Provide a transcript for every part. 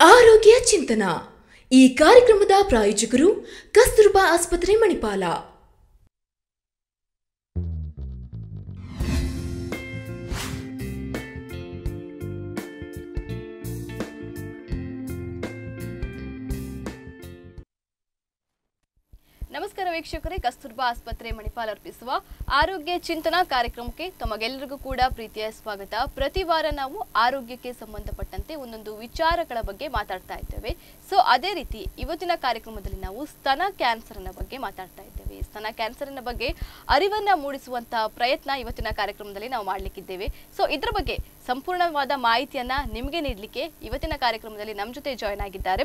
ಆರೋಗ್ಯ ಚಿಂತನ. ಈ ಕಾರ್ಯಕ್ರಮದ ಪ್ರಾಯೋಜಕರು ಕಸ್ತೂರ್ಬಾ ಆಸ್ಪತ್ರೆ ಮಣಿಪಾಲ. ನಮಸ್ಕಾರ ವೀಕ್ಷಕರೇ, ಕಸ್ತೂರ್ಬಾ ಆಸ್ಪತ್ರೆ ಮಣಿಪಾಲ್ ಅರ್ಪಿಸುವ ಆರೋಗ್ಯ ಚಿಂತನಾ ಕಾರ್ಯಕ್ರಮಕ್ಕೆ ತಮಗೆಲ್ಲರಿಗೂ ಕೂಡ ಪ್ರೀತಿಯ ಸ್ವಾಗತ. ಪ್ರತಿ ವಾರ ನಾವು ಆರೋಗ್ಯಕ್ಕೆ ಸಂಬಂಧಪಟ್ಟಂತೆ ಒಂದೊಂದು ವಿಚಾರಗಳ ಬಗ್ಗೆ ಮಾತಾಡ್ತಾ ಇದ್ದೇವೆ. ಸೊ ಅದೇ ರೀತಿ ಇವತ್ತಿನ ಕಾರ್ಯಕ್ರಮದಲ್ಲಿ ನಾವು ಸ್ತನ ಕ್ಯಾನ್ಸರ್ನ ಬಗ್ಗೆ ಮಾತಾಡ್ತಾ ಇದ್ದೇವೆ. ಸ್ತನ ಕ್ಯಾನ್ಸರ್ನ ಬಗ್ಗೆ ಅರಿವನ್ನ ಮೂಡಿಸುವಂತಹ ಪ್ರಯತ್ನ ಇವತ್ತಿನ ಕಾರ್ಯಕ್ರಮದಲ್ಲಿ ನಾವು ಮಾಡಲಿಕ್ಕಿದ್ದೇವೆ. ಸೊ ಇದ್ರ ಬಗ್ಗೆ ಸಂಪೂರ್ಣವಾದ ಮಾಹಿತಿಯನ್ನ ನಿಮಗೆ ನೀಡಲಿಕ್ಕೆ ಇವತ್ತಿನ ಕಾರ್ಯಕ್ರಮದಲ್ಲಿ ನಮ್ಮ ಜೊತೆ ಜಾಯ್ನ್ ಆಗಿದ್ದಾರೆ.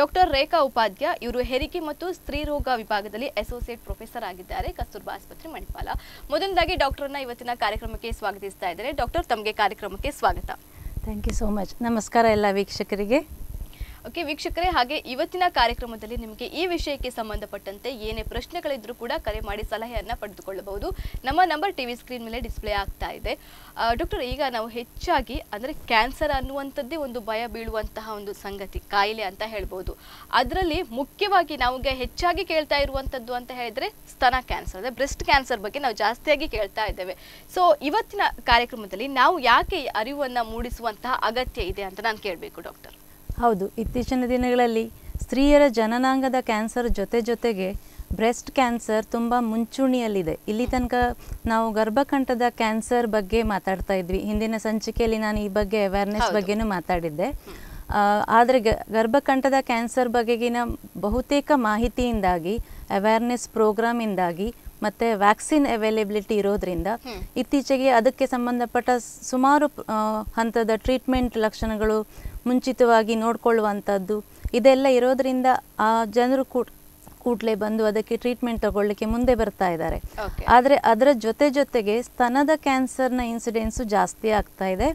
ಡಾಕ್ಟರ್ ರೇಖಾ ಉಪಾಧ್ಯ ಇವರು ಹೆರಿಗೆ ಮತ್ತು ಸ್ತ್ರೀ ರೋಗ ವಿಭಾಗದಲ್ಲಿ ಅಸೋಸಿಯೇಟ್ ಪ್ರೊಫೆಸರ್ ಆಗಿದ್ದಾರೆ, ಕಸ್ತೂರ್ಬಾ ಆಸ್ಪತ್ರೆ, ಮಣಿಪಾಲ. ಮೊದಲನೇದಾಗಿ ಡಾಕ್ಟರ್ನ ಇವತ್ತಿನ ಕಾರ್ಯಕ್ರಮಕ್ಕೆ ಸ್ವಾಗತಿಸ್ತಾ ಇದ್ದಾರೆ ಡಾಕ್ಟರ್ ತಮಗೆ ಕಾರ್ಯಕ್ರಮಕ್ಕೆ ಸ್ವಾಗತ. ಥ್ಯಾಂಕ್ ಯು ಸೋ ಮಚ್ ನಮಸ್ಕಾರ ಎಲ್ಲ ವೀಕ್ಷಕರಿಗೆ. ಓಕೆ, ವೀಕ್ಷಕರೇ, ಹಾಗೆ ಇವತ್ತಿನ ಕಾರ್ಯಕ್ರಮದಲ್ಲಿ ನಿಮಗೆ ಈ ವಿಷಯಕ್ಕೆ ಸಂಬಂಧಪಟ್ಟಂತೆ ಏನೇ ಪ್ರಶ್ನೆಗಳಿದ್ರೂ ಕೂಡ ಕರೆ ಮಾಡಿ ಸಲಹೆಯನ್ನು ಪಡೆದುಕೊಳ್ಳಬಹುದು. ನಮ್ಮ ನಂಬರ್ ಟಿವಿ ಸ್ಕ್ರೀನ್ ಮೇಲೆ ಡಿಸ್ಪ್ಲೇ ಆಗ್ತಾ ಇದೆ. ಡಾಕ್ಟರ್, ಈಗ ನಾವು ಹೆಚ್ಚಾಗಿ ಅಂದ್ರೆ ಕ್ಯಾನ್ಸರ್ ಅನ್ನುವಂಥದ್ದೇ ಒಂದು ಭಯ ಬೀಳುವಂತಹ ಒಂದು ಸಂಗತಿ, ಕಾಯಿಲೆ ಅಂತ ಹೇಳ್ಬೋದು. ಅದರಲ್ಲಿ ಮುಖ್ಯವಾಗಿ ನಮಗೆ ಹೆಚ್ಚಾಗಿ ಕೇಳ್ತಾ ಇರುವಂಥದ್ದು ಅಂತ ಹೇಳಿದ್ರೆ ಸ್ತನ ಕ್ಯಾನ್ಸರ್, ಅಂದ್ರೆ ಬ್ರೆಸ್ಟ್ ಕ್ಯಾನ್ಸರ್ ಬಗ್ಗೆ ನಾವು ಜಾಸ್ತಿಯಾಗಿ ಕೇಳ್ತಾ ಇದ್ದೇವೆ. ಸೊ ಇವತ್ತಿನ ಕಾರ್ಯಕ್ರಮದಲ್ಲಿ ನಾವು ಯಾಕೆ ಅರಿವನ್ನು ಅರಿವನ್ನ ಮೂಡಿಸುವಂತಹ ಅಗತ್ಯ ಇದೆ ಅಂತ ನಾನು ಕೇಳಬೇಕು ಡಾಕ್ಟರ್. ಹೌದು ಇತ್ತೀಚಿನ ದಿನಗಳಲ್ಲಿ ಸ್ತ್ರೀಯರ ಜನನಾಂಗದ ಕ್ಯಾನ್ಸರ್ ಜೊತೆ ಜೊತೆಗೆ ಬ್ರೆಸ್ಟ್ ಕ್ಯಾನ್ಸರ್ ತುಂಬ ಮುಂಚೂಣಿಯಲ್ಲಿದೆ. ಇಲ್ಲಿ ತನಕ ನಾವು ಗರ್ಭಕಂಠದ ಕ್ಯಾನ್ಸರ್ ಬಗ್ಗೆ ಮಾತಾಡ್ತಾ ಇದ್ವಿ. ಹಿಂದಿನ ಸಂಚಿಕೆಯಲ್ಲಿ ನಾನು ಈ ಬಗ್ಗೆ ಅವೇರ್ನೆಸ್. ಬಗ್ಗೆನೂ ಮಾತಾಡಿದ್ದೆ. ಆದರೆ ಗರ್ಭಕಂಠದ ಕ್ಯಾನ್ಸರ್ ಬಗೆಗಿನ ಬಹುತೇಕ ಮಾಹಿತಿಯಿಂದಾಗಿ ಅವೇರ್ನೆಸ್ ಪ್ರೋಗ್ರಾಮಿಂದಾಗಿ ಮತ್ತು ವ್ಯಾಕ್ಸಿನ್ ಅವೈಲೇಬಿಲಿಟಿ ಇರೋದ್ರಿಂದ ಇತ್ತೀಚೆಗೆ ಅದಕ್ಕೆ ಸಂಬಂಧಪಟ್ಟ ಸುಮಾರು ಹಂತದ ಟ್ರೀಟ್ಮೆಂಟ್ ಲಕ್ಷಣಗಳು ಮುಂಚಿತವಾಗಿ ನೋಡ್ಕೊಳ್ಳುವಂಥದ್ದು. ಇದೆಲ್ಲ ಇರೋದ್ರಿಂದ ಆ ಜನರು ಕೂ ಕೂಡಲೇ ಬಂದು ಅದಕ್ಕೆ ಟ್ರೀಟ್ಮೆಂಟ್ ತಗೊಳ್ಳಿಕ್ಕೆ ಮುಂದೆ ಬರ್ತಾ ಇದ್ದಾರೆ. ಆದರೆ ಅದರ ಜೊತೆ ಜೊತೆಗೆ ಸ್ತನದ ಕ್ಯಾನ್ಸರ್ನ ಇನ್ಸಿಡೆನ್ಸು ಜಾಸ್ತಿ ಆಗ್ತಾ ಇದೆ.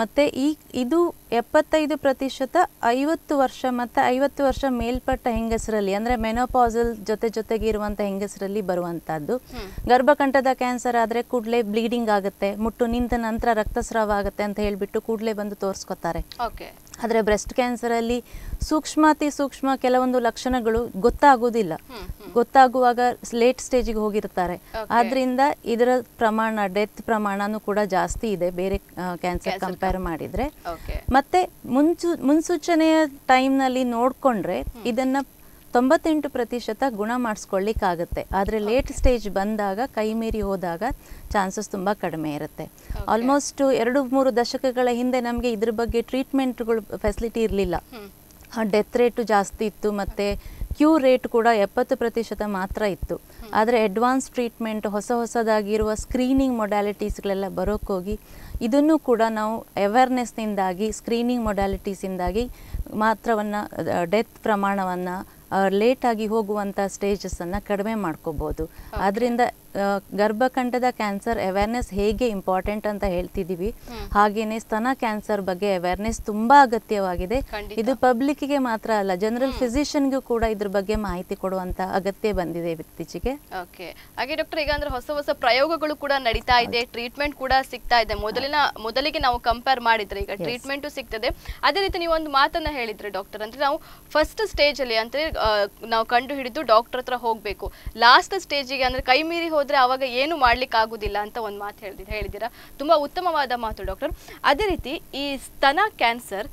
ಮತ್ತು ಈ ಇದು ಎಪ್ಪತ್ತೈದು ಪ್ರತಿಶತ ಐವತ್ತು ವರ್ಷ ಮತ್ತು ಐವತ್ತು ವರ್ಷ ಮೇಲ್ಪಟ್ಟ ಹೆಂಗಸರಲ್ಲಿ ಅಂದರೆ ಮೆನೋಪಾಸಲ್ ಜೊತೆ ಜೊತೆಗೆ ಇರುವಂಥ ಹೆಂಗಸರಲ್ಲಿ ಬರುವಂಥದ್ದು. ಗರ್ಭಕಂಠದ ಕ್ಯಾನ್ಸರ್ ಆದರೆ ಕೂಡಲೇ ಬ್ಲೀಡಿಂಗ್ ಆಗುತ್ತೆ ಮುಟ್ಟು ನಿಂತ ನಂತರ ರಕ್ತಸ್ರಾವ ಆಗುತ್ತೆ ಅಂತ ಹೇಳಿಬಿಟ್ಟು ಕೂಡಲೇ ಬಂದು ತೋರಿಸ್ಕೊತಾರೆ. ಓಕೆ ಆದರೆ ಬ್ರೆಸ್ಟ್ ಕ್ಯಾನ್ಸರಲ್ಲಿ ಸೂಕ್ಷ್ಮಾತಿ ಸೂಕ್ಷ್ಮ ಕೆಲವೊಂದು ಲಕ್ಷಣಗಳು ಹ್ಮ್. ಗೊತ್ತಾಗುವಾಗ ಲೇಟ್ ಸ್ಟೇಜಿಗೆ ಹೋಗಿರ್ತಾರೆ. ಆದ್ರಿಂದ ಇದರ ಪ್ರಮಾಣ ಡೆತ್ ಪ್ರಮಾಣನೂ ಕೂಡ ಜಾಸ್ತಿ ಇದೆ ಬೇರೆ ಕ್ಯಾನ್ಸರ್ ಕಂಪೇರ್ ಮಾಡಿದ್ರೆ. ಮತ್ತೆ ಮುನ್ಸೂ ಮುನ್ಸೂಚನೆಯ ಟೈಮ್ನಲ್ಲಿ ನೋಡಿಕೊಂಡ್ರೆ ಇದನ್ನ ತೊಂಬತ್ತೆಂಟು ಪ್ರತಿಶತ ಗುಣ ಮಾಡಿಸ್ಕೊಳ್ಳಿಕ್ಕಾಗತ್ತೆ. ಆದರೆ ಲೇಟ್ ಸ್ಟೇಜ್ ಬಂದಾಗ ಕೈ ಮೀರಿ ಹೋದಾಗ ಚಾನ್ಸಸ್ ತುಂಬ ಕಡಿಮೆ ಇರುತ್ತೆ. ಆಲ್ಮೋಸ್ಟ್ ಎರಡು ಮೂರು ದಶಕಗಳ ಹಿಂದೆ ನಮಗೆ ಇದ್ರ ಬಗ್ಗೆ ಟ್ರೀಟ್ಮೆಂಟ್ಗಳು ಫೆಸಿಲಿಟಿ ಇರಲಿಲ್ಲ. ಡೆತ್ ರೇಟು ಜಾಸ್ತಿ ಇತ್ತು ಮತ್ತು ಕ್ಯೂ ರೇಟ್ ಕೂಡ ಎಪ್ಪತ್ತು ಪ್ರತಿಶತ ಮಾತ್ರ ಇತ್ತು. ಆದರೆ ಅಡ್ವಾನ್ಸ್ ಟ್ರೀಟ್ಮೆಂಟ್ ಹೊಸ ಹೊಸದಾಗಿರುವ ಸ್ಕ್ರೀನಿಂಗ್ ಮೊಡ್ಯಾಲಿಟೀಸ್ಗಳೆಲ್ಲ ಬರೋಕ್ಕೋಗಿ ಇದನ್ನು ಕೂಡ ನಾವು ಅವೇರ್ನೆಸ್ನಿಂದಾಗಿ ಸ್ಕ್ರೀನಿಂಗ್ ಮೊಡ್ಯಾಲಿಟೀಸಿಂದಾಗಿ ಮಾತ್ರವನ್ನು ಡೆತ್ ಪ್ರಮಾಣವನ್ನು ಲೇಟಾಗಿ ಹೋಗುವಂಥ ಸ್ಟೇಜಸನ್ನು ಕಡಿಮೆ ಮಾಡ್ಕೋಬೋದು. ಆದ್ದರಿಂದ ಆ, ಗರ್ಭಕಂಠದ ಕ್ಯಾನ್ಸರ್ ಅವೇರ್ನೆಸ್ ಹೇಗೆ ಇಂಪಾರ್ಟೆಂಟ್ ಅಂತ ಹೇಳ್ತಿದ್ದೀವಿ. ಹಾಗೇನೆ ಸ್ತನ ಕ್ಯಾನ್ಸರ್ ಬಗ್ಗೆ ಅವೇರ್ನೆಸ್ ತುಂಬಾ ಅಗತ್ಯವಾಗಿದೆ. ಇದು ಪಬ್ಲಿಕ್ಗೆ ಮಾತ್ರ ಅಲ್ಲ ಜನರಲ್ ಫಿಸಿಷಿಯನ್ಗೂ ಕೂಡ ಇದ್ರ ಬಗ್ಗೆ ಮಾಹಿತಿ ಕೊಡುವಂತ ಅಗತ್ಯ ಬಂದಿದೆ ಇತ್ತೀಚೆಗೆ. ಓಕೆ ಹಾಗೆ ಡಾಕ್ಟರ್ ಈಗ ಅಂದ್ರೆ ಹೊಸ ಹೊಸ ಪ್ರಯೋಗಗಳು ಕೂಡ ನಡೀತಾ ಇದೆ ಟ್ರೀಟ್ಮೆಂಟ್ ಕೂಡ ಸಿಗ್ತಾ ಇದೆ. ಮೊದಲಿನ ಮೊದಲಿಗೆ ನಾವು ಕಂಪೇರ್ ಮಾಡಿದ್ರೆ ಈಗ ಟ್ರೀಟ್ಮೆಂಟು ಸಿಗ್ತದೆ. ಅದೇ ರೀತಿ ನೀವು ಒಂದು ಮಾತನ್ನ ಹೇಳಿದ್ರೆ ಡಾಕ್ಟರ್ ಅಂದ್ರೆ ನಾವು ಫಸ್ಟ್ ಸ್ಟೇಜ್ ಅಲ್ಲಿ ಅಂದ್ರೆ ನಾವು ಕಂಡು ಹಿಡಿದು ಡಾಕ್ಟರ್ ಹತ್ರ ಹೋಗ್ಬೇಕು. ಲಾಸ್ಟ್ ಸ್ಟೇಜಿಗೆ ಅಂದ್ರೆ ಕೈ ಮೀರಿ ಹೋದ್ರೆ ಅವಾಗ ಏನು ಮಾಡ್ಲಿಕ್ಕೆ ಆಗುದಿಲ್ಲ ಅಂತ ಒಂದು ಮಾತು ಹೇಳಿದ್ರೆ ಹೇಳಿದಿರಾ ತುಂಬಾ ಉತ್ತಮವಾದ ಮಾತು ಡಾಕ್ಟರ್. ಅದೇ ರೀತಿ ಈ ಸ್ತನ ಕ್ಯಾನ್ಸರ್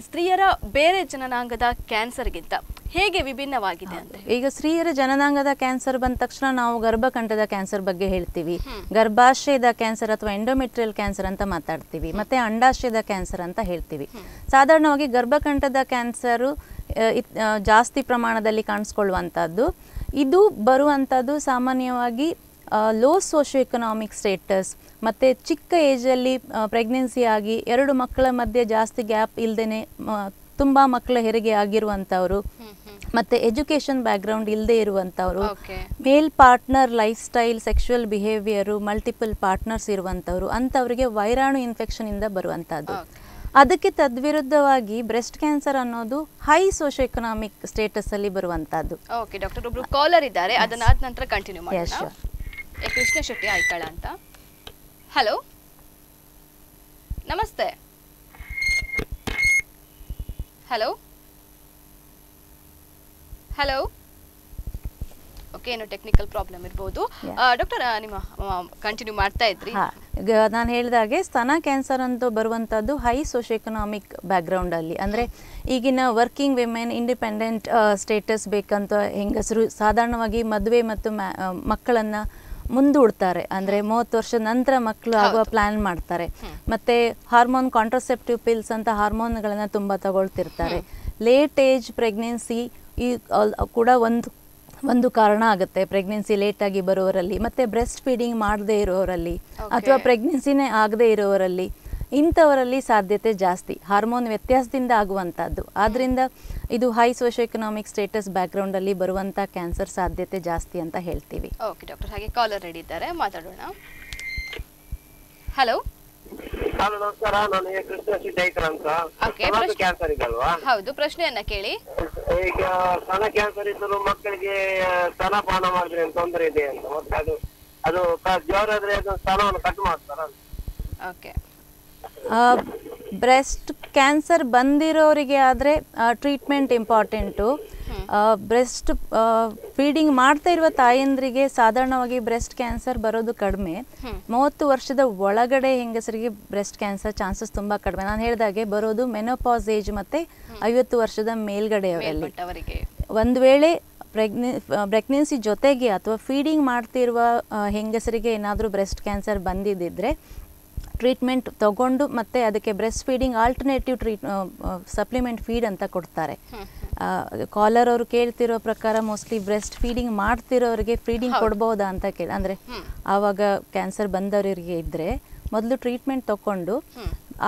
ಸ್ತ್ರೀಯರ ಬೇರೆ ಜನನಾಂಗದ ಕ್ಯಾನ್ಸರ್ಗಿಂತ ಹೇಗೆ ವಿಭಿನ್ನವಾಗಿದೆ ಅಂತ ಈಗ ಸ್ತ್ರೀಯರ ಜನನಾಂಗದ ಕ್ಯಾನ್ಸರ್ ಬಂದ ತಕ್ಷಣ ನಾವು ಗರ್ಭಕಂಠದ ಕ್ಯಾನ್ಸರ್ ಬಗ್ಗೆ ಹೇಳ್ತೀವಿ. ಗರ್ಭಾಶಯದ ಕ್ಯಾನ್ಸರ್ ಅಥವಾ ಎಂಡೋಮೆಟ್ರಿಯಲ್ ಕ್ಯಾನ್ಸರ್ ಅಂತ ಮಾತಾಡ್ತೀವಿ. ಮತ್ತೆ ಅಂಡಾಶಯದ ಕ್ಯಾನ್ಸರ್ ಅಂತ ಹೇಳ್ತೀವಿ. ಸಾಧಾರಣವಾಗಿ ಗರ್ಭಕಂಠದ ಕ್ಯಾನ್ಸರು ಆ, ಆ, ಜಾಸ್ತಿ ಪ್ರಮಾಣದಲ್ಲಿ ಕಾಣಿಸ್ಕೊಳ್ಳುವಂಥದ್ದು ಇದು ಬರುವಂಥದ್ದು ಸಾಮಾನ್ಯವಾಗಿ ಲೋ ಸೋಷಿಯೋ ಎಕನಾಮಿಕ್ ಸ್ಟೇಟಸ್ ಮತ್ತು ಚಿಕ್ಕ ಏಜಲ್ಲಿ ಪ್ರೆಗ್ನೆನ್ಸಿ ಆಗಿ ಎರಡು ಮಕ್ಕಳ ಮಧ್ಯೆ ಜಾಸ್ತಿ ಗ್ಯಾಪ್ ಇಲ್ಲದೇ ತುಂಬ ಮಕ್ಕಳ ಹೆರಿಗೆ ಆಗಿರುವಂಥವರು ಮತ್ತು ಎಜುಕೇಷನ್ ಬ್ಯಾಕ್ಗ್ರೌಂಡ್ ಇಲ್ಲದೆ ಇರುವಂಥವ್ರು male partner life style sexual behaviour multiple partners ಇರುವಂಥವ್ರು ಅಂಥವ್ರಿಗೆ ವೈರಾಣು ಇನ್ಫೆಕ್ಷನಿಂದ ಬರುವಂಥದ್ದು. ಅದಕ್ಕೆ ತದ್ವಿರುದ್ಧವಾಗಿ ಬ್ರೆಸ್ಟ್ ಕ್ಯಾನ್ಸರ್ ಅನ್ನೋದು ಹೈ ಸೋಷಿಯೋ ಎಕನಾಮಿಕ್ ಸ್ಟೇಟಸ್ ಅಲ್ಲಿ ಬರುವಂತದ್ದು ಓಕೆ ಡಾಕ್ಟರ್ ಒಬ್ರು ಕಾಲರ್ ಇದ್ದಾರೆ. ಅದನ್ನ ಆದ ನಂತರ ಕಂಟಿನ್ಯೂ ಮಾಡೋಣ. ಕೃಷ್ಣ ಶೆಟ್ಟಿ ಆಯ್ತಾಳ ಅಂತ. ಹಲೋ ನಮಸ್ತೆ. ಹಲೋ ಹಲೋ ಓಕೆ ಏನು ಟೆಕ್ನಿಕಲ್ ಪ್ರಾಬ್ಲಮ್ ಇರ್ಬೋದು. ಡಾಕ್ಟರ್ ನಿಮ್ಮ ಕಂಟಿನ್ಯೂ ಮಾಡ್ತಾ ಇದ್ರಿ. ನಾನು ಹೇಳಿದ ಹಾಗೆ ಸ್ತನ ಕ್ಯಾನ್ಸರ್ ಅಂತ ಬರುವಂಥದ್ದು ಹೈ ಸೋಷಿಯೋ ಎಕನಾಮಿಕ್ ಬ್ಯಾಕ್ಗ್ರೌಂಡಲ್ಲಿ ಅಂದರೆ ಈಗಿನ ವರ್ಕಿಂಗ್ ವಿಮೆನ್ ಇಂಡಿಪೆಂಡೆಂಟ್ ಸ್ಟೇಟಸ್ ಬೇಕಂತ ಹೆಂಗಸರು ಸಾಧಾರಣವಾಗಿ ಮದುವೆ ಮತ್ತು ಮಕ್ಕಳನ್ನು ಮುಂದೂಡ್ತಾರೆ. ಅಂದರೆ ಮೂವತ್ತು ವರ್ಷ ನಂತರ ಮಕ್ಕಳು ಆಗುವ ಪ್ಲ್ಯಾನ್ ಮಾಡ್ತಾರೆ. ಮತ್ತು ಹಾರ್ಮೋನ್ ಕಾಂಟ್ರಸೆಪ್ಟಿವ್ ಪಿಲ್ಸ್ ಅಂತ ಹಾರ್ಮೋನ್ಗಳನ್ನು ತುಂಬ ತಗೊಳ್ತಿರ್ತಾರೆ. ಲೇಟ್ ಏಜ್ ಪ್ರೆಗ್ನೆನ್ಸಿ ಈ ಕೂಡ ಒಂದು ಒಂದು ಕಾರಣ ಆಗುತ್ತೆ. ಪ್ರೆಗ್ನೆನ್ಸಿ ಲೇಟಾಗಿ ಬರುವವರಲ್ಲಿ ಮತ್ತೆ ಬ್ರೆಸ್ಟ್ ಫೀಡಿಂಗ್ ಮಾಡದೇ ಇರೋರಲ್ಲಿ ಅಥವಾ ಪ್ರೆಗ್ನೆನ್ಸಿನೇ ಆಗದೇ ಇರೋರಲ್ಲಿ ಇಂಥವರಲ್ಲಿ ಸಾಧ್ಯತೆ ಜಾಸ್ತಿ. ಹಾರ್ಮೋನ್ ವ್ಯತ್ಯಾಸದಿಂದ ಆಗುವಂಥದ್ದು. ಆದ್ದರಿಂದ ಇದು ಹೈ ಸೋಷಿಯೋ ಎಕನಾಮಿಕ್ ಸ್ಟೇಟಸ್ ಬ್ಯಾಕ್ಗ್ರೌಂಡಲ್ಲಿ ಬರುವಂಥ ಕ್ಯಾನ್ಸರ್ ಸಾಧ್ಯತೆ ಜಾಸ್ತಿ ಅಂತ ಹೇಳ್ತೀವಿ. ಓಕೆ ಡಾಕ್ಟರ್ ಹಾಗೆ ಕಾಲರ್ ರೆಡಿ ಇದ್ದಾರೆ. ಮಾತಾಡೋಣ. ಹಲೋ ಹಲೋ ನಮಸ್ಕಾರ. ನನಗೆ ಕೃಷ್ಣ ಸಿದ್ದೇಕರ್ ಅಂತ. ಕ್ಯಾನ್ಸರ್ ಇದಲ್ವಾ? ಹೌದು ಪ್ರಶ್ನೆಯನ್ನ ಕೇಳಿ. ಈಗ ಸ್ತನ ಕ್ಯಾನ್ಸರ್ ಇದ್ದರೂ ಮಕ್ಕಳಿಗೆ ಸ್ತನಪಾನ ಮಾಡಿದ್ರೆ ತೊಂದರೆ ಇದೆ ಅಂತ. ಮತ್ತೆ ಅದು ಅದು ಜೋರಾದ್ರೆ ಜ್ವರ ಆದ್ರೆ ಅದು ಸ್ತನವನ್ನು ಕಟ್ ಮಾಡ್ತಾರ? ಓಕೆ ಬ್ರೆಸ್ಟ್ ಕ್ಯಾನ್ಸರ್ ಬಂದಿರೋರಿಗೆ ಆದರೆ ಟ್ರೀಟ್ಮೆಂಟ್ ಇಂಪಾರ್ಟೆಂಟು ಬ್ರೆಸ್ಟ್ ಫೀಡಿಂಗ್ ಮಾಡ್ತಾ ಇರುವ ತಾಯಂದ್ರಿಗೆ ಸಾಧಾರಣವಾಗಿ ಬ್ರೆಸ್ಟ್ ಕ್ಯಾನ್ಸರ್ ಬರೋದು ಕಡಿಮೆ. ಮೂವತ್ತು ವರ್ಷದ ಒಳಗಡೆ ಹೆಂಗಸರಿಗೆ ಬ್ರೆಸ್ಟ್ ಕ್ಯಾನ್ಸರ್ ಚಾನ್ಸಸ್ ತುಂಬಾ ಕಡಿಮೆ. ನಾನು ಹೇಳಿದಾಗೆ ಬರೋದು ಮೆನೋಪಾಸ್ ಏಜ್ ಮತ್ತೆ ಐವತ್ತು ವರ್ಷದ ಮೇಲ್ಗಡೆ ಮೇಲ್ಪಟ್ಟವರಿಗೆ ಒಂದು ವೇಳೆ ಪ್ರೆಗ್ನೆ ಪ್ರೆಗ್ನೆನ್ಸಿ ಜೊತೆಗೆ ಅಥವಾ ಫೀಡಿಂಗ್ ಮಾಡ್ತಿರುವ ಹೆಂಗಸರಿಗೆ ಏನಾದರೂ ಬ್ರೆಸ್ಟ್ ಕ್ಯಾನ್ಸರ್ ಬಂದಿದ್ದಿದ್ರೆ ಟ್ರೀಟ್ಮೆಂಟ್ ತಗೊಂಡು ಮತ್ತೆ ಅದಕ್ಕೆ breast feeding alternative treat supplement feed ಅಂತ ಕೊಡ್ತಾರೆ. ಕಾಲರ್ ಅವರು ಕೇಳ್ತಿರೋ ಪ್ರಕಾರ ಮೋಸ್ಟ್ಲಿ ಬ್ರೆಸ್ಟ್ ಫೀಡಿಂಗ್ ಮಾಡ್ತಿರೋರಿಗೆ ಫೀಡಿಂಗ್ ಕೊಡ್ಬೋದಾ ಅಂತ ಕೇಳಿ ಅಂದರೆ ಆವಾಗ ಕ್ಯಾನ್ಸರ್ ಬಂದವರಿಗೆ ಇದ್ದರೆ ಮೊದಲು ಟ್ರೀಟ್ಮೆಂಟ್ ತಗೊಂಡು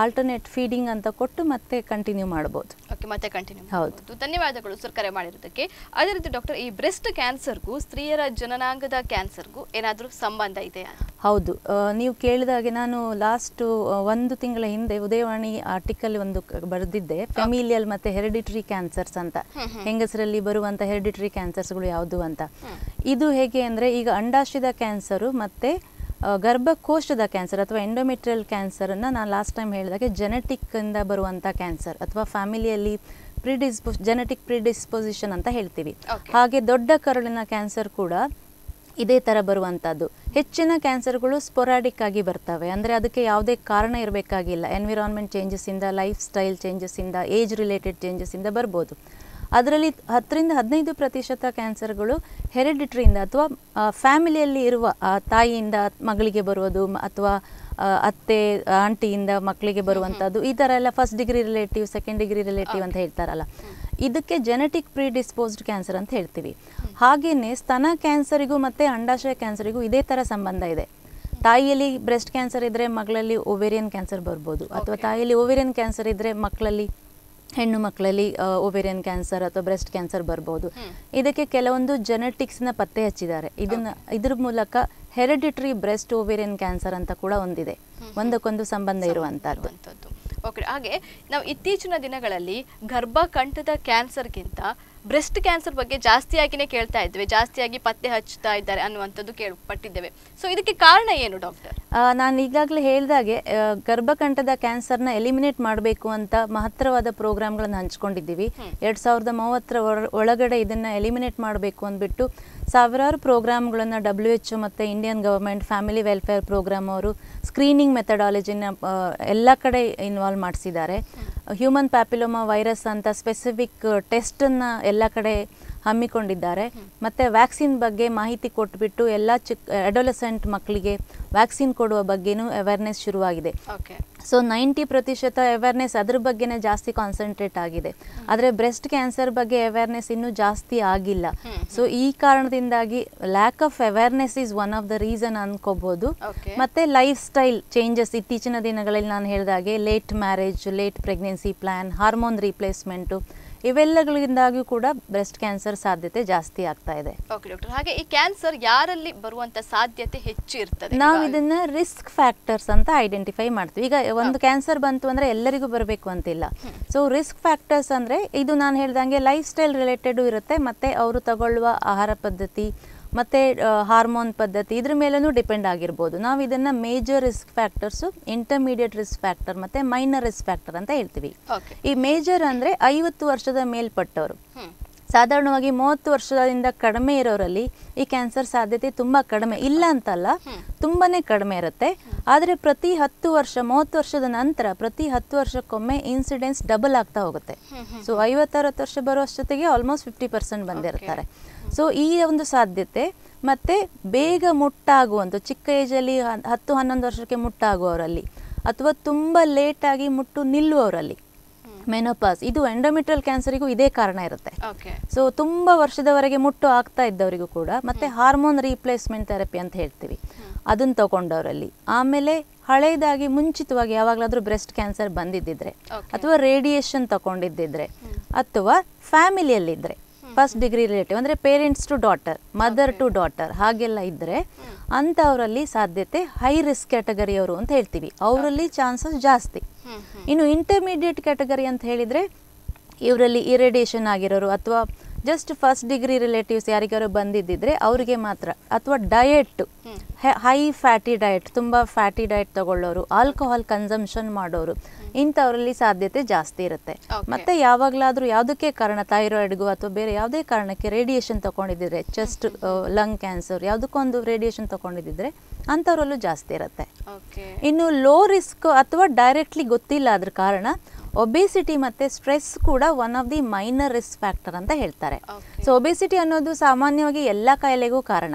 ಆಲ್ಟರ್ನೇಟ್ ಫೀಡಿಂಗ್ ಅಂತ ಕೊಟ್ಟು ಮತ್ತೆ ಕಂಟಿನ್ಯೂ ಮಾಡ್ಬೋದು. ಓಕೆ ಮತ್ತೆ ಕಂಟಿನ್ಯೂ ಹೌದು. ಧನ್ಯವಾದಗಳು ಸರ್ ಕರೆ ಮಾಡಿರೋದಕ್ಕೆ. ಅದೇ ರೀತಿ ಡಾಕ್ಟರ್ ಈ ಬ್ರೆಸ್ಟ್ ಕ್ಯಾನ್ಸರ್ಗೂ ಸ್ತ್ರೀಯರ ಜನನಾಂಗದ ಕ್ಯಾನ್ಸರ್ಗೂ ಏನಾದರೂ ಸಂಬಂಧ ಇದೆಯಾ? ಹೌದು. ನೀವು ಕೇಳಿದಾಗೆ ನಾನು ಲಾಸ್ಟ್ ಒಂದು ತಿಂಗಳ ಹಿಂದೆ ಉದಯವಾಣಿ ಆರ್ಟಿಕಲ್ ಒಂದು ಬರೆದಿದ್ದೆ. ಫೆಮಿಲಿಯಲ್ ಮತ್ತೆ ಹೆರಿಡಿಟರಿ ಕ್ಯಾನ್ಸರ್ಸ್ ಅಂತ. ಹೆಂಗಸರಲ್ಲಿ ಬರುವಂತ ಹೆರಿಡಿಟರಿ ಕ್ಯಾನ್ಸರ್ಸ್ಗಳು ಯಾವುದು ಅಂತ. ಇದು ಹೇಗೆ ಅಂದ್ರೆ ಈಗ ಅಂಡಾಶಯದ ಕ್ಯಾನ್ಸರು ಮತ್ತೆ ಗರ್ಭಕೋಶದ ಕ್ಯಾನ್ಸರ್ ಅಥವಾ ಎಂಡೋಮೆಟ್ರಿಯಲ್ ಕ್ಯಾನ್ಸರನ್ನು ನಾನು ಲಾಸ್ಟ್ ಟೈಮ್ ಹೇಳಿದಾಗೆ ಜೆನೆಟಿಕ್ ಇಂದ ಬರುವಂಥ ಕ್ಯಾನ್ಸರ್ ಅಥವಾ ಫ್ಯಾಮಿಲಿಯಲ್ಲಿ ಪ್ರಿಡಿಸ್ಪೋ ಜೆನೆಟಿಕ್ ಪ್ರಿಡಿಸ್ಪೊಸಿಷನ್ ಅಂತ ಹೇಳ್ತೀವಿ. ಹಾಗೆ ದೊಡ್ಡ ಕರುಳಿನ ಕ್ಯಾನ್ಸರ್ ಕೂಡ ಇದೇ ಥರ ಬರುವಂಥದ್ದು ಹೆಚ್ಚಿನ ಕ್ಯಾನ್ಸರ್ಗಳು ಸ್ಪೊರಾಡಿಕ್ ಆಗಿ ಬರ್ತವೆ. ಅಂದರೆ ಅದಕ್ಕೆ ಯಾವುದೇ ಕಾರಣ ಇರಬೇಕಾಗಿಲ್ಲ. ಎನ್ವಿರಾನ್ಮೆಂಟ್ ಚೇಂಜಸ್ಸಿಂದ ಲೈಫ್ ಸ್ಟೈಲ್ ಚೇಂಜಸ್ಸಿಂದ ಏಜ್ ರಿಲೇಟೆಡ್ ಚೇಂಜಸ್ಸಿಂದ ಬರ್ಬೋದು. ಅದರಲ್ಲಿ ಹತ್ತರಿಂದ ಹದಿನೈದು ಪ್ರತಿಶತ ಕ್ಯಾನ್ಸರ್ಗಳು ಹೆರಿಡಿಟ್ರಿಯಿಂದ ಅಥವಾ ಫ್ಯಾಮಿಲಿಯಲ್ಲಿ ಇರುವ ತಾಯಿಯಿಂದ ಮಗಳಿಗೆ ಬರುವುದು ಅಥವಾ ಅತ್ತೆ ಆಂಟಿಯಿಂದ ಮಕ್ಕಳಿಗೆ ಬರುವಂಥದ್ದು ಈ ಥರ ಎಲ್ಲ first degree relative second degree relative ಅಂತ ಹೇಳ್ತಾರಲ್ಲ. ಇದಕ್ಕೆ ಜೆನೆಟಿಕ್ ಪ್ರಿಡಿಸ್ಪೋಸ್ಡ್ ಕ್ಯಾನ್ಸರ್ ಅಂತ ಹೇಳ್ತೀವಿ. ಹಾಗೆಯೇ ಸ್ತನ ಕ್ಯಾನ್ಸರಿಗೂ ಮತ್ತು ಅಂಡಾಶಯ ಕ್ಯಾನ್ಸರಿಗೂ ಇದೇ ಥರ ಸಂಬಂಧ ಇದೆ. ತಾಯಿಯಲ್ಲಿ ಬ್ರೆಸ್ಟ್ ಕ್ಯಾನ್ಸರ್ ಇದ್ದರೆ ಮಗಳಲ್ಲಿ ಓವೇರಿಯನ್ ಕ್ಯಾನ್ಸರ್ ಬರ್ಬೋದು ಅಥವಾ ತಾಯಿಯಲ್ಲಿ ಓವೇರಿಯನ್ ಕ್ಯಾನ್ಸರ್ ಇದ್ದರೆ ಮಕ್ಕಳಲ್ಲಿ ಹೆಣ್ಣು ಮಕ್ಕಳಲ್ಲಿ ಓವೇರಿಯನ್ ಕ್ಯಾನ್ಸರ್ ಅಥವಾ ಬ್ರೆಸ್ಟ್ ಕ್ಯಾನ್ಸರ್ ಬರ್ಬೋದು. ಇದಕ್ಕೆ ಕೆಲವೊಂದು ಜೆನೆಟಿಕ್ಸ್ನ ಪತ್ತೆ ಹಚ್ಚಿದ್ದಾರೆ. ಇದನ್ನ ಇದ್ರ ಮೂಲಕ ಹೆರಿಡಿಟ್ರಿ ಬ್ರೆಸ್ಟ್ ಓವೇರಿಯನ್ ಕ್ಯಾನ್ಸರ್ ಅಂತ ಕೂಡ ಒಂದಿದೆ. ಒಂದಕ್ಕೊಂದು ಸಂಬಂಧ ಇರುವಂತಹದ್ದು ಓಕೆ ಹಾಗೆ ನಾವು ಇತ್ತೀಚಿನ ದಿನಗಳಲ್ಲಿ ಗರ್ಭಕಂಠದ ಕ್ಯಾನ್ಸರ್ಗಿಂತ ಬ್ರೆಸ್ಟ್ ಕ್ಯಾನ್ಸರ್ ಬಗ್ಗೆ ಜಾಸ್ತಿಯಾಗಿನೇ ಕೇಳ್ತಾ ಇದ್ದೇವೆ ಜಾಸ್ತಿಯಾಗಿ ಪತ್ತೆ ಹಚ್ಚುತ್ತಾ ಇದ್ದಾರೆ ಅನ್ನುವಂಥದ್ದು ಕೇಳ್ಪಟ್ಟಿದ್ದೇವೆ. ಸೊ ಇದಕ್ಕೆ ಕಾರಣ ಏನು ಡಾಕ್ಟರ್ ನಾನು ಈಗಾಗಲೇ ಹೇಳಿದಾಗೆ ಗರ್ಭಕಂಠದ ಕ್ಯಾನ್ಸರ್ನ ಎಲಿಮಿನೇಟ್ ಮಾಡಬೇಕು ಅಂತ ಮಹತ್ತರವಾದ ಪ್ರೋಗ್ರಾಮ್ಗಳನ್ನು ಹಂಚ್ಕೊಂಡಿದ್ದೀವಿ. ಎರಡು ಸಾವಿರದ ಮೂವತ್ತರ ಒಳ- ಒಳಗಡೆ ಇದನ್ನು ಎಲಿಮಿನೇಟ್ ಮಾಡಬೇಕು ಅಂದ್ಬಿಟ್ಟು ಸಾವಿರಾರು ಪ್ರೋಗ್ರಾಮ್ಗಳನ್ನು ಡಬ್ಲ್ಯೂ ಎಚ್ ಮತ್ತು Indian government family welfare programme ಅವರು ಸ್ಕ್ರೀನಿಂಗ್ ಮೆಥಡಾಲಜಿನ ಎಲ್ಲ ಕಡೆ ಇನ್ವಾಲ್ವ್ ಮಾಡಿಸಿದ್ದಾರೆ. ಹ್ಯೂಮನ್ ಪ್ಯಾಪಿಲೋಮಾ ವೈರಸ್ ಅಂತ ಸ್ಪೆಸಿಫಿಕ್ ಟೆಸ್ಟನ್ನು ಎಲ್ಲ ಕಡೆ ಹಮ್ಮಿಕೊಂಡಿದ್ದಾರೆ. ಮತ್ತು ವ್ಯಾಕ್ಸಿನ್ ಬಗ್ಗೆ ಮಾಹಿತಿ ಕೊಟ್ಬಿಟ್ಟು ಎಲ್ಲ ಚಿಕ್ಕ ಅಡೋಲಸೆಂಟ್ ಮಕ್ಕಳಿಗೆ ವ್ಯಾಕ್ಸಿನ್ ಕೊಡುವ ಬಗ್ಗೆನೂ ಅವೇರ್ನೆಸ್ ಶುರುವಾಗಿದೆ. ಸೊ ನೈಂಟಿ ಪ್ರತಿಶತ ಅವೇರ್ನೆಸ್ ಅದ್ರ ಬಗ್ಗೆನೇ ಜಾಸ್ತಿ ಕಾನ್ಸಂಟ್ರೇಟ್ ಆಗಿದೆ. ಆದರೆ ಬ್ರೆಸ್ಟ್ ಕ್ಯಾನ್ಸರ್ ಬಗ್ಗೆ ಅವೇರ್ನೆಸ್ ಇನ್ನೂ ಜಾಸ್ತಿ ಆಗಿಲ್ಲ. ಸೊ ಈ ಕಾರಣದಿಂದಾಗಿ lack of awareness is one of the reason ಅನ್ಕೋಬಹುದು ಮತ್ತೆ ಲೈಫ್ ಸ್ಟೈಲ್ ಚೇಂಜಸ್ ಇತ್ತೀಚಿನ ದಿನಗಳಲ್ಲಿ ನಾನು ಹೇಳಿದಾಗೆ late marriage late pregnancy plan hormone replacement ಇವೆಲ್ಲಗಳಿಂದಾಗಿಯೂ ಕೂಡ ಬ್ರೆಸ್ಟ್ ಕ್ಯಾನ್ಸರ್ ಸಾಧ್ಯತೆ ಜಾಸ್ತಿ ಆಗ್ತಾ ಇದೆ. ಓಕೆ ಡಾಕ್ಟರ್ ಹಾಗೆ ಈ ಕ್ಯಾನ್ಸರ್ ಯಾರಲ್ಲಿ ಬರುವಂತ ಸಾಧ್ಯತೆ ಹೆಚ್ಚು ಇರ್ತದೆ? ನಾವು ಇದನ್ನ ರಿಸ್ಕ್ ಫ್ಯಾಕ್ಟರ್ಸ್ ಅಂತ ಐಡೆಂಟಿಫೈ ಮಾಡ್ತೀವಿ. ಈಗ ಒಂದು ಕ್ಯಾನ್ಸರ್ ಬಂತು ಅಂದ್ರೆ ಎಲ್ಲರಿಗೂ ಬರಬೇಕು ಅಂತಿಲ್ಲ. ಸೊ ರಿಸ್ಕ್ ಫ್ಯಾಕ್ಟರ್ಸ್ ಅಂದ್ರೆ ಇದು ನಾನು ಹೇಳ್ದಂಗೆ ಲೈಫ್ ಸ್ಟೈಲ್ ರಿಲೇಟೆಡ್ ಇರುತ್ತೆ ಮತ್ತೆ ಅವರು ತಗೊಳ್ಳುವ ಆಹಾರ ಪದ್ಧತಿ ಮತ್ತು ಹಾರ್ಮೋನ್ ಪದ್ಧತಿ ಇದ್ರ ಮೇಲೂ ಡಿಪೆಂಡ್ ಆಗಿರ್ಬೋದು. ನಾವು ಇದನ್ನು major risk factors intermediate risk factor ಮತ್ತು ಮೈನರ್ ರಿಸ್ಕ್ ಫ್ಯಾಕ್ಟರ್ ಅಂತ ಹೇಳ್ತೀವಿ. ಈ ಮೇಜರ್ ಅಂದರೆ ಐವತ್ತು ವರ್ಷದ ಮೇಲ್ಪಟ್ಟವರು. ಸಾಧಾರಣವಾಗಿ ಮೂವತ್ತು ವರ್ಷದಿಂದ ಕಡಿಮೆ ಇರೋರಲ್ಲಿ ಈ ಕ್ಯಾನ್ಸರ್ ಸಾಧ್ಯತೆ ತುಂಬ ಕಡಿಮೆ. ಇಲ್ಲ ಅಂತಲ್ಲ ತುಂಬಾ ಕಡಿಮೆ ಇರುತ್ತೆ. ಆದರೆ ಪ್ರತಿ ಹತ್ತು ವರ್ಷ ಮೂವತ್ತು ವರ್ಷದ ನಂತರ ಪ್ರತಿ ಹತ್ತು ವರ್ಷಕ್ಕೊಮ್ಮೆ ಇನ್ಸಿಡೆನ್ಸ್ ಡಬಲ್ ಆಗ್ತಾ ಹೋಗುತ್ತೆ. ಸೊ ಐವತ್ತರವತ್ತು ವರ್ಷ ಬರೋ ಅಷ್ಟೊತ್ತಿಗೆ ಆಲ್ಮೋಸ್ಟ್ ಫಿಫ್ಟಿ ಪರ್ಸೆಂಟ್ ಬಂದಿರ್ತಾರೆ. ಸೊ ಈ ಒಂದು ಸಾಧ್ಯತೆ ಮತ್ತು ಬೇಗ ಮುಟ್ಟಾಗುವಂಥ ಚಿಕ್ಕ ಏಜಲ್ಲಿ ಹತ್ತು ಹನ್ನೊಂದು ವರ್ಷಕ್ಕೆ ಮುಟ್ಟಾಗುವವರಲ್ಲಿ ಅಥವಾ ತುಂಬ ಲೇಟಾಗಿ ಮುಟ್ಟು ನಿಲ್ಲುವವರಲ್ಲಿ ಮೆನೋಪಾಸ್ ಇದು ಎಂಡೋಮೆಟ್ರಿಯಲ್ ಕ್ಯಾನ್ಸರಿಗೂ ಇದೇ ಕಾರಣ ಇರುತ್ತೆ. ಸೊ ತುಂಬ ವರ್ಷದವರೆಗೆ ಮುಟ್ಟು ಆಗ್ತಾ ಇದ್ದವರಿಗೂ ಕೂಡ ಮತ್ತೆ ಹಾರ್ಮೋನ್ ರೀಪ್ಲೇಸ್ಮೆಂಟ್ ಥೆರಪಿ ಅಂತ ಹೇಳ್ತೀವಿ. ಅದನ್ನು ತಗೊಂಡವರಲ್ಲಿ. ಆಮೇಲೆ ಹಳೆಯದಾಗಿ ಮುಂಚಿತವಾಗಿ ಯಾವಾಗಲಾದರೂ ಬ್ರೆಸ್ಟ್ ಕ್ಯಾನ್ಸರ್ ಬಂದಿದ್ದಿದ್ರೆ. ಅಥವಾ ರೇಡಿಯೇಷನ್ ತಗೊಂಡಿದ್ದಿದ್ರೆ ಅಥವಾ ಫ್ಯಾಮಿಲಿಯಲ್ಲಿದ್ದರೆ ಫಸ್ಟ್ ಡಿಗ್ರಿ ರಿಲೇಟಿವ್ ಅಂದರೆ parents to daughter mother to daughter ಹಾಗೆಲ್ಲ ಇದ್ದರೆ ಅಂಥವರಲ್ಲಿ ಸಾಧ್ಯತೆ ಹೈ ರಿಸ್ಕ್ ಕ್ಯಾಟಗರಿಯವರು ಅಂತ ಹೇಳ್ತೀವಿ. ಅವರಲ್ಲಿ ಚಾನ್ಸಸ್ ಜಾಸ್ತಿ. ಇನ್ನು ಇಂಟರ್ಮೀಡಿಯೇಟ್ ಕ್ಯಾಟಗರಿ ಅಂತ ಹೇಳಿದರೆ ಇವರಲ್ಲಿ ಇರಿಡೇಷನ್ ಆಗಿರೋರು ಅಥವಾ ಜಸ್ಟ್ ಫಸ್ಟ್ ಡಿಗ್ರಿ ರಿಲೇಟಿವ್ಸ್ ಯಾರಿಗಾರು ಬಂದಿದ್ದಿದ್ರೆ ಅವರಿಗೆ ಮಾತ್ರ ಅಥವಾ ಡಯೆಟ್ ಹೈ ಫ್ಯಾಟಿ ಡಯಟ್ ತುಂಬ ಫ್ಯಾಟಿ ಡಯಟ್ ತಗೊಳ್ಳೋರು ಆಲ್ಕೋಹಾಲ್ ಕನ್ಸಂಪ್ಷನ್ ಮಾಡೋರು. ಇಂಥವರಲ್ಲಿ ಸಾಧ್ಯತೆ ಜಾಸ್ತಿ ಇರುತ್ತೆ. ಮತ್ತೆ ಯಾವಾಗಲಾದರೂ ಯಾವುದಕ್ಕೆ ಕಾರಣ ಥೈರಾಯ್ಡ್ಗೂ ಅಥವಾ ಬೇರೆ ಯಾವುದೇ ಕಾರಣಕ್ಕೆ ರೇಡಿಯೇಷನ್ ತಗೊಂಡಿದ್ರೆ ಚೆಸ್ಟ್ ಲಂಗ್ ಕ್ಯಾನ್ಸರ್ ಯಾವುದಕ್ಕೊಂದು ರೇಡಿಯೇಷನ್ ತಗೊಂಡಿದ್ದಿದ್ರೆ ಅಂಥವರಲ್ಲೂ ಜಾಸ್ತಿ ಇರುತ್ತೆ. ಇನ್ನು ಲೋ ರಿಸ್ಕ್ ಅಥವಾ ಡೈರೆಕ್ಟ್ಲಿ ಗೊತ್ತಿಲ್ಲ ಅದ್ರ ಕಾರಣ ಒಬೆಸಿಟಿ ಮತ್ತೆ ಸ್ಟ್ರೆಸ್ ಕೂಡ one of the minor risk factor ಅಂತ ಹೇಳ್ತಾರೆ. ಸೊ ಒಬೆಸಿಟಿ ಅನ್ನೋದು ಸಾಮಾನ್ಯವಾಗಿ ಎಲ್ಲ ಕಾಯಿಲೆಗೂ ಕಾರಣ.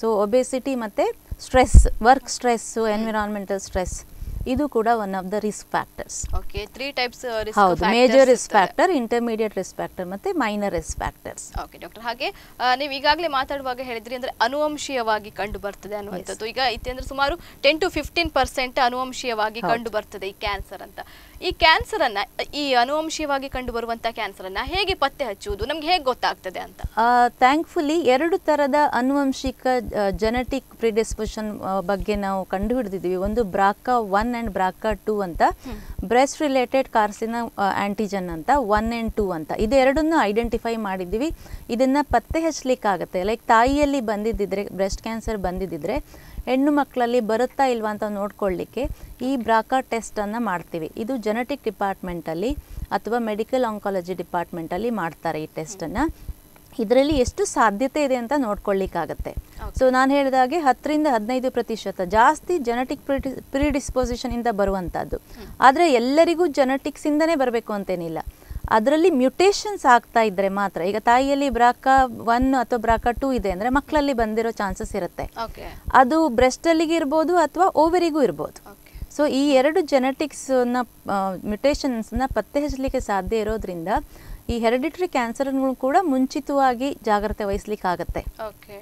ಸೊ ಒಬೆಸಿಟಿ ಮತ್ತೆ stress work stress environmental stress ಇದು ಕೂಡ one of the risk factors okay three types ಹೌದು major risk factor intermediate risk factor ಮತ್ತೆ minor risk factors okay doctor ಹಾಗೆ ನೀವು ಈಗಾಗಲೇ ಮಾತಾಡುವಾಗ ಹೇಳಿದ್ರಿ ಅಂದ್ರೆ ಅನುವಂಶೀಯವಾಗಿ ಕಂಡು ಬರ್ತದೆ ಅನ್ನುವಂಥದ್ದು. ಈಗ ಇತ್ತೆ ಅಂದ್ರೆ ಸುಮಾರು ಟೆನ್ ಟು ಫಿಫ್ಟೀನ್ ಪರ್ಸೆಂಟ್ ಅನುವಂಶೀಯವಾಗಿ ಕಂಡು ಬರ್ತದೆ ಈ ಕ್ಯಾನ್ಸರ್ ಅಂತ. ಈ ಕ್ಯಾನ್ಸರ್ ಅನ್ನ ಈ ಅನುವಂಶೀಯವಾಗಿ ಕಂಡು ಬರುವಂತಹ ಕ್ಯಾನ್ಸರ್ ಅನ್ನ ಹೇಗೆ ಪತ್ತೆ ಹಚ್ಚುವುದು? ನಮ್ಗೆ ಹೇಗೆ ಗೊತ್ತಾಗ್ತದೆ ಅಂತ? ಥ್ಯಾಂಕ್ಫುಲಿ ಎರಡು ಥರದ ಅನುವಂಶಿಕ ಜೆನೆಟಿಕ್ ಪ್ರಿಡಿಸ್ಪೋಷನ್ ಬಗ್ಗೆ ನಾವು ಕಂಡುಹಿಡಿದಿದ್ದೀವಿ. ಒಂದು BRCA one and BRCA two ಅಂತ. ಬ್ರೆಸ್ಟ್ ರಿಲೇಟೆಡ್ ಕಾರ್ಸಿನ ಆಂಟಿಜನ್ ಅಂತ ಒನ್ ಆ್ಯಂಡ್ ಟೂ ಅಂತ. ಇದೆರಡನ್ನು ಐಡೆಂಟಿಫೈ ಮಾಡಿದ್ದೀವಿ. ಇದನ್ನು ಪತ್ತೆ ಹಚ್ಚಲಿಕ್ಕಾಗತ್ತೆ. ಲೈಕ್ ತಾಯಿಯಲ್ಲಿ ಬಂದಿದ್ದಿದ್ರೆ ಬ್ರೆಸ್ಟ್ ಕ್ಯಾನ್ಸರ್ ಬಂದಿದ್ದಿದ್ರೆ ಹೆಣ್ಣು ಮಕ್ಕಳಲ್ಲಿ ಬರುತ್ತಾ ಇಲ್ವಾ ಅಂತ ನೋಡ್ಕೊಳ್ಳಿಕ್ಕೆ ಈ ಬ್ರಾಕಾ ಟೆಸ್ಟನ್ನು ಮಾಡ್ತೀವಿ. ಇದು ಜೆನೆಟಿಕ್ ಡಿಪಾರ್ಟ್ಮೆಂಟಲ್ಲಿ ಅಥವಾ ಮೆಡಿಕಲ್ ಆಂಕಾಲಜಿ ಡಿಪಾರ್ಟ್ಮೆಂಟಲ್ಲಿ ಮಾಡ್ತಾರೆ ಈ ಟೆಸ್ಟನ್ನು ಇದರಲ್ಲಿ ಎಷ್ಟು ಸಾಧ್ಯತೆ ಇದೆ ಅಂತ ನೋಡ್ಕೊಳ್ಳಿಕ್ಕಾಗತ್ತೆ. ಸೊ ನಾನು ಹೇಳಿದಾಗೆ ಹತ್ತರಿಂದ ಹದಿನೈದು ಪ್ರತಿಶತ ಜಾಸ್ತಿ ಜೆನೆಟಿಕ್ ಪ್ರಿಡಿಸ್ಪೊಸಿಷನ್ ಇಂದ ಬರುವಂಥದ್ದು ಆದರೆ ಎಲ್ಲರಿಗೂ ಜೆನೆಟಿಕ್ಸ್ ಇಂದನೇ ಬರಬೇಕು ಅಂತೇನಿಲ್ಲ. ಅದರಲ್ಲಿ ಮ್ಯುಟೇಷನ್ಸ್ ಆಗ್ತಾ ಇದ್ರೆ ಮಾತ್ರ ಈಗ ತಾಯಿಯಲ್ಲಿ ಬ್ರಾಕ ಒನ್ ಅಥವಾ ಬ್ರಾಕ ಟೂ ಇದೆ ಅಂದರೆ ಮಕ್ಕಳಲ್ಲಿ ಬಂದಿರೋ ಚಾನ್ಸಸ್ ಇರುತ್ತೆ. ಅದು ಬ್ರೆಸ್ಟಲ್ಲಿಗೆ ಇರ್ಬೋದು ಅಥವಾ ಓವರಿಗೂ ಇರ್ಬೋದು. ಸೊ ಈ ಎರಡು ಜೆನೆಟಿಕ್ಸನ್ನ ಮ್ಯುಟೇಷನ್ಸ್ನ ಪತ್ತೆ ಹಚ್ಚಲಿಕ್ಕೆ ಸಾಧ್ಯ ಇರೋದ್ರಿಂದ ಈ ಹೆರಿಡಿಟರಿ ಕ್ಯಾನ್ಸರ್ಗಳು ಕೂಡ ಮುಂಚಿತವಾಗಿ ಜಾಗ್ರತೆ ವಹಿಸ್ಲಿಕ್ಕಾಗತ್ತೆ. Okay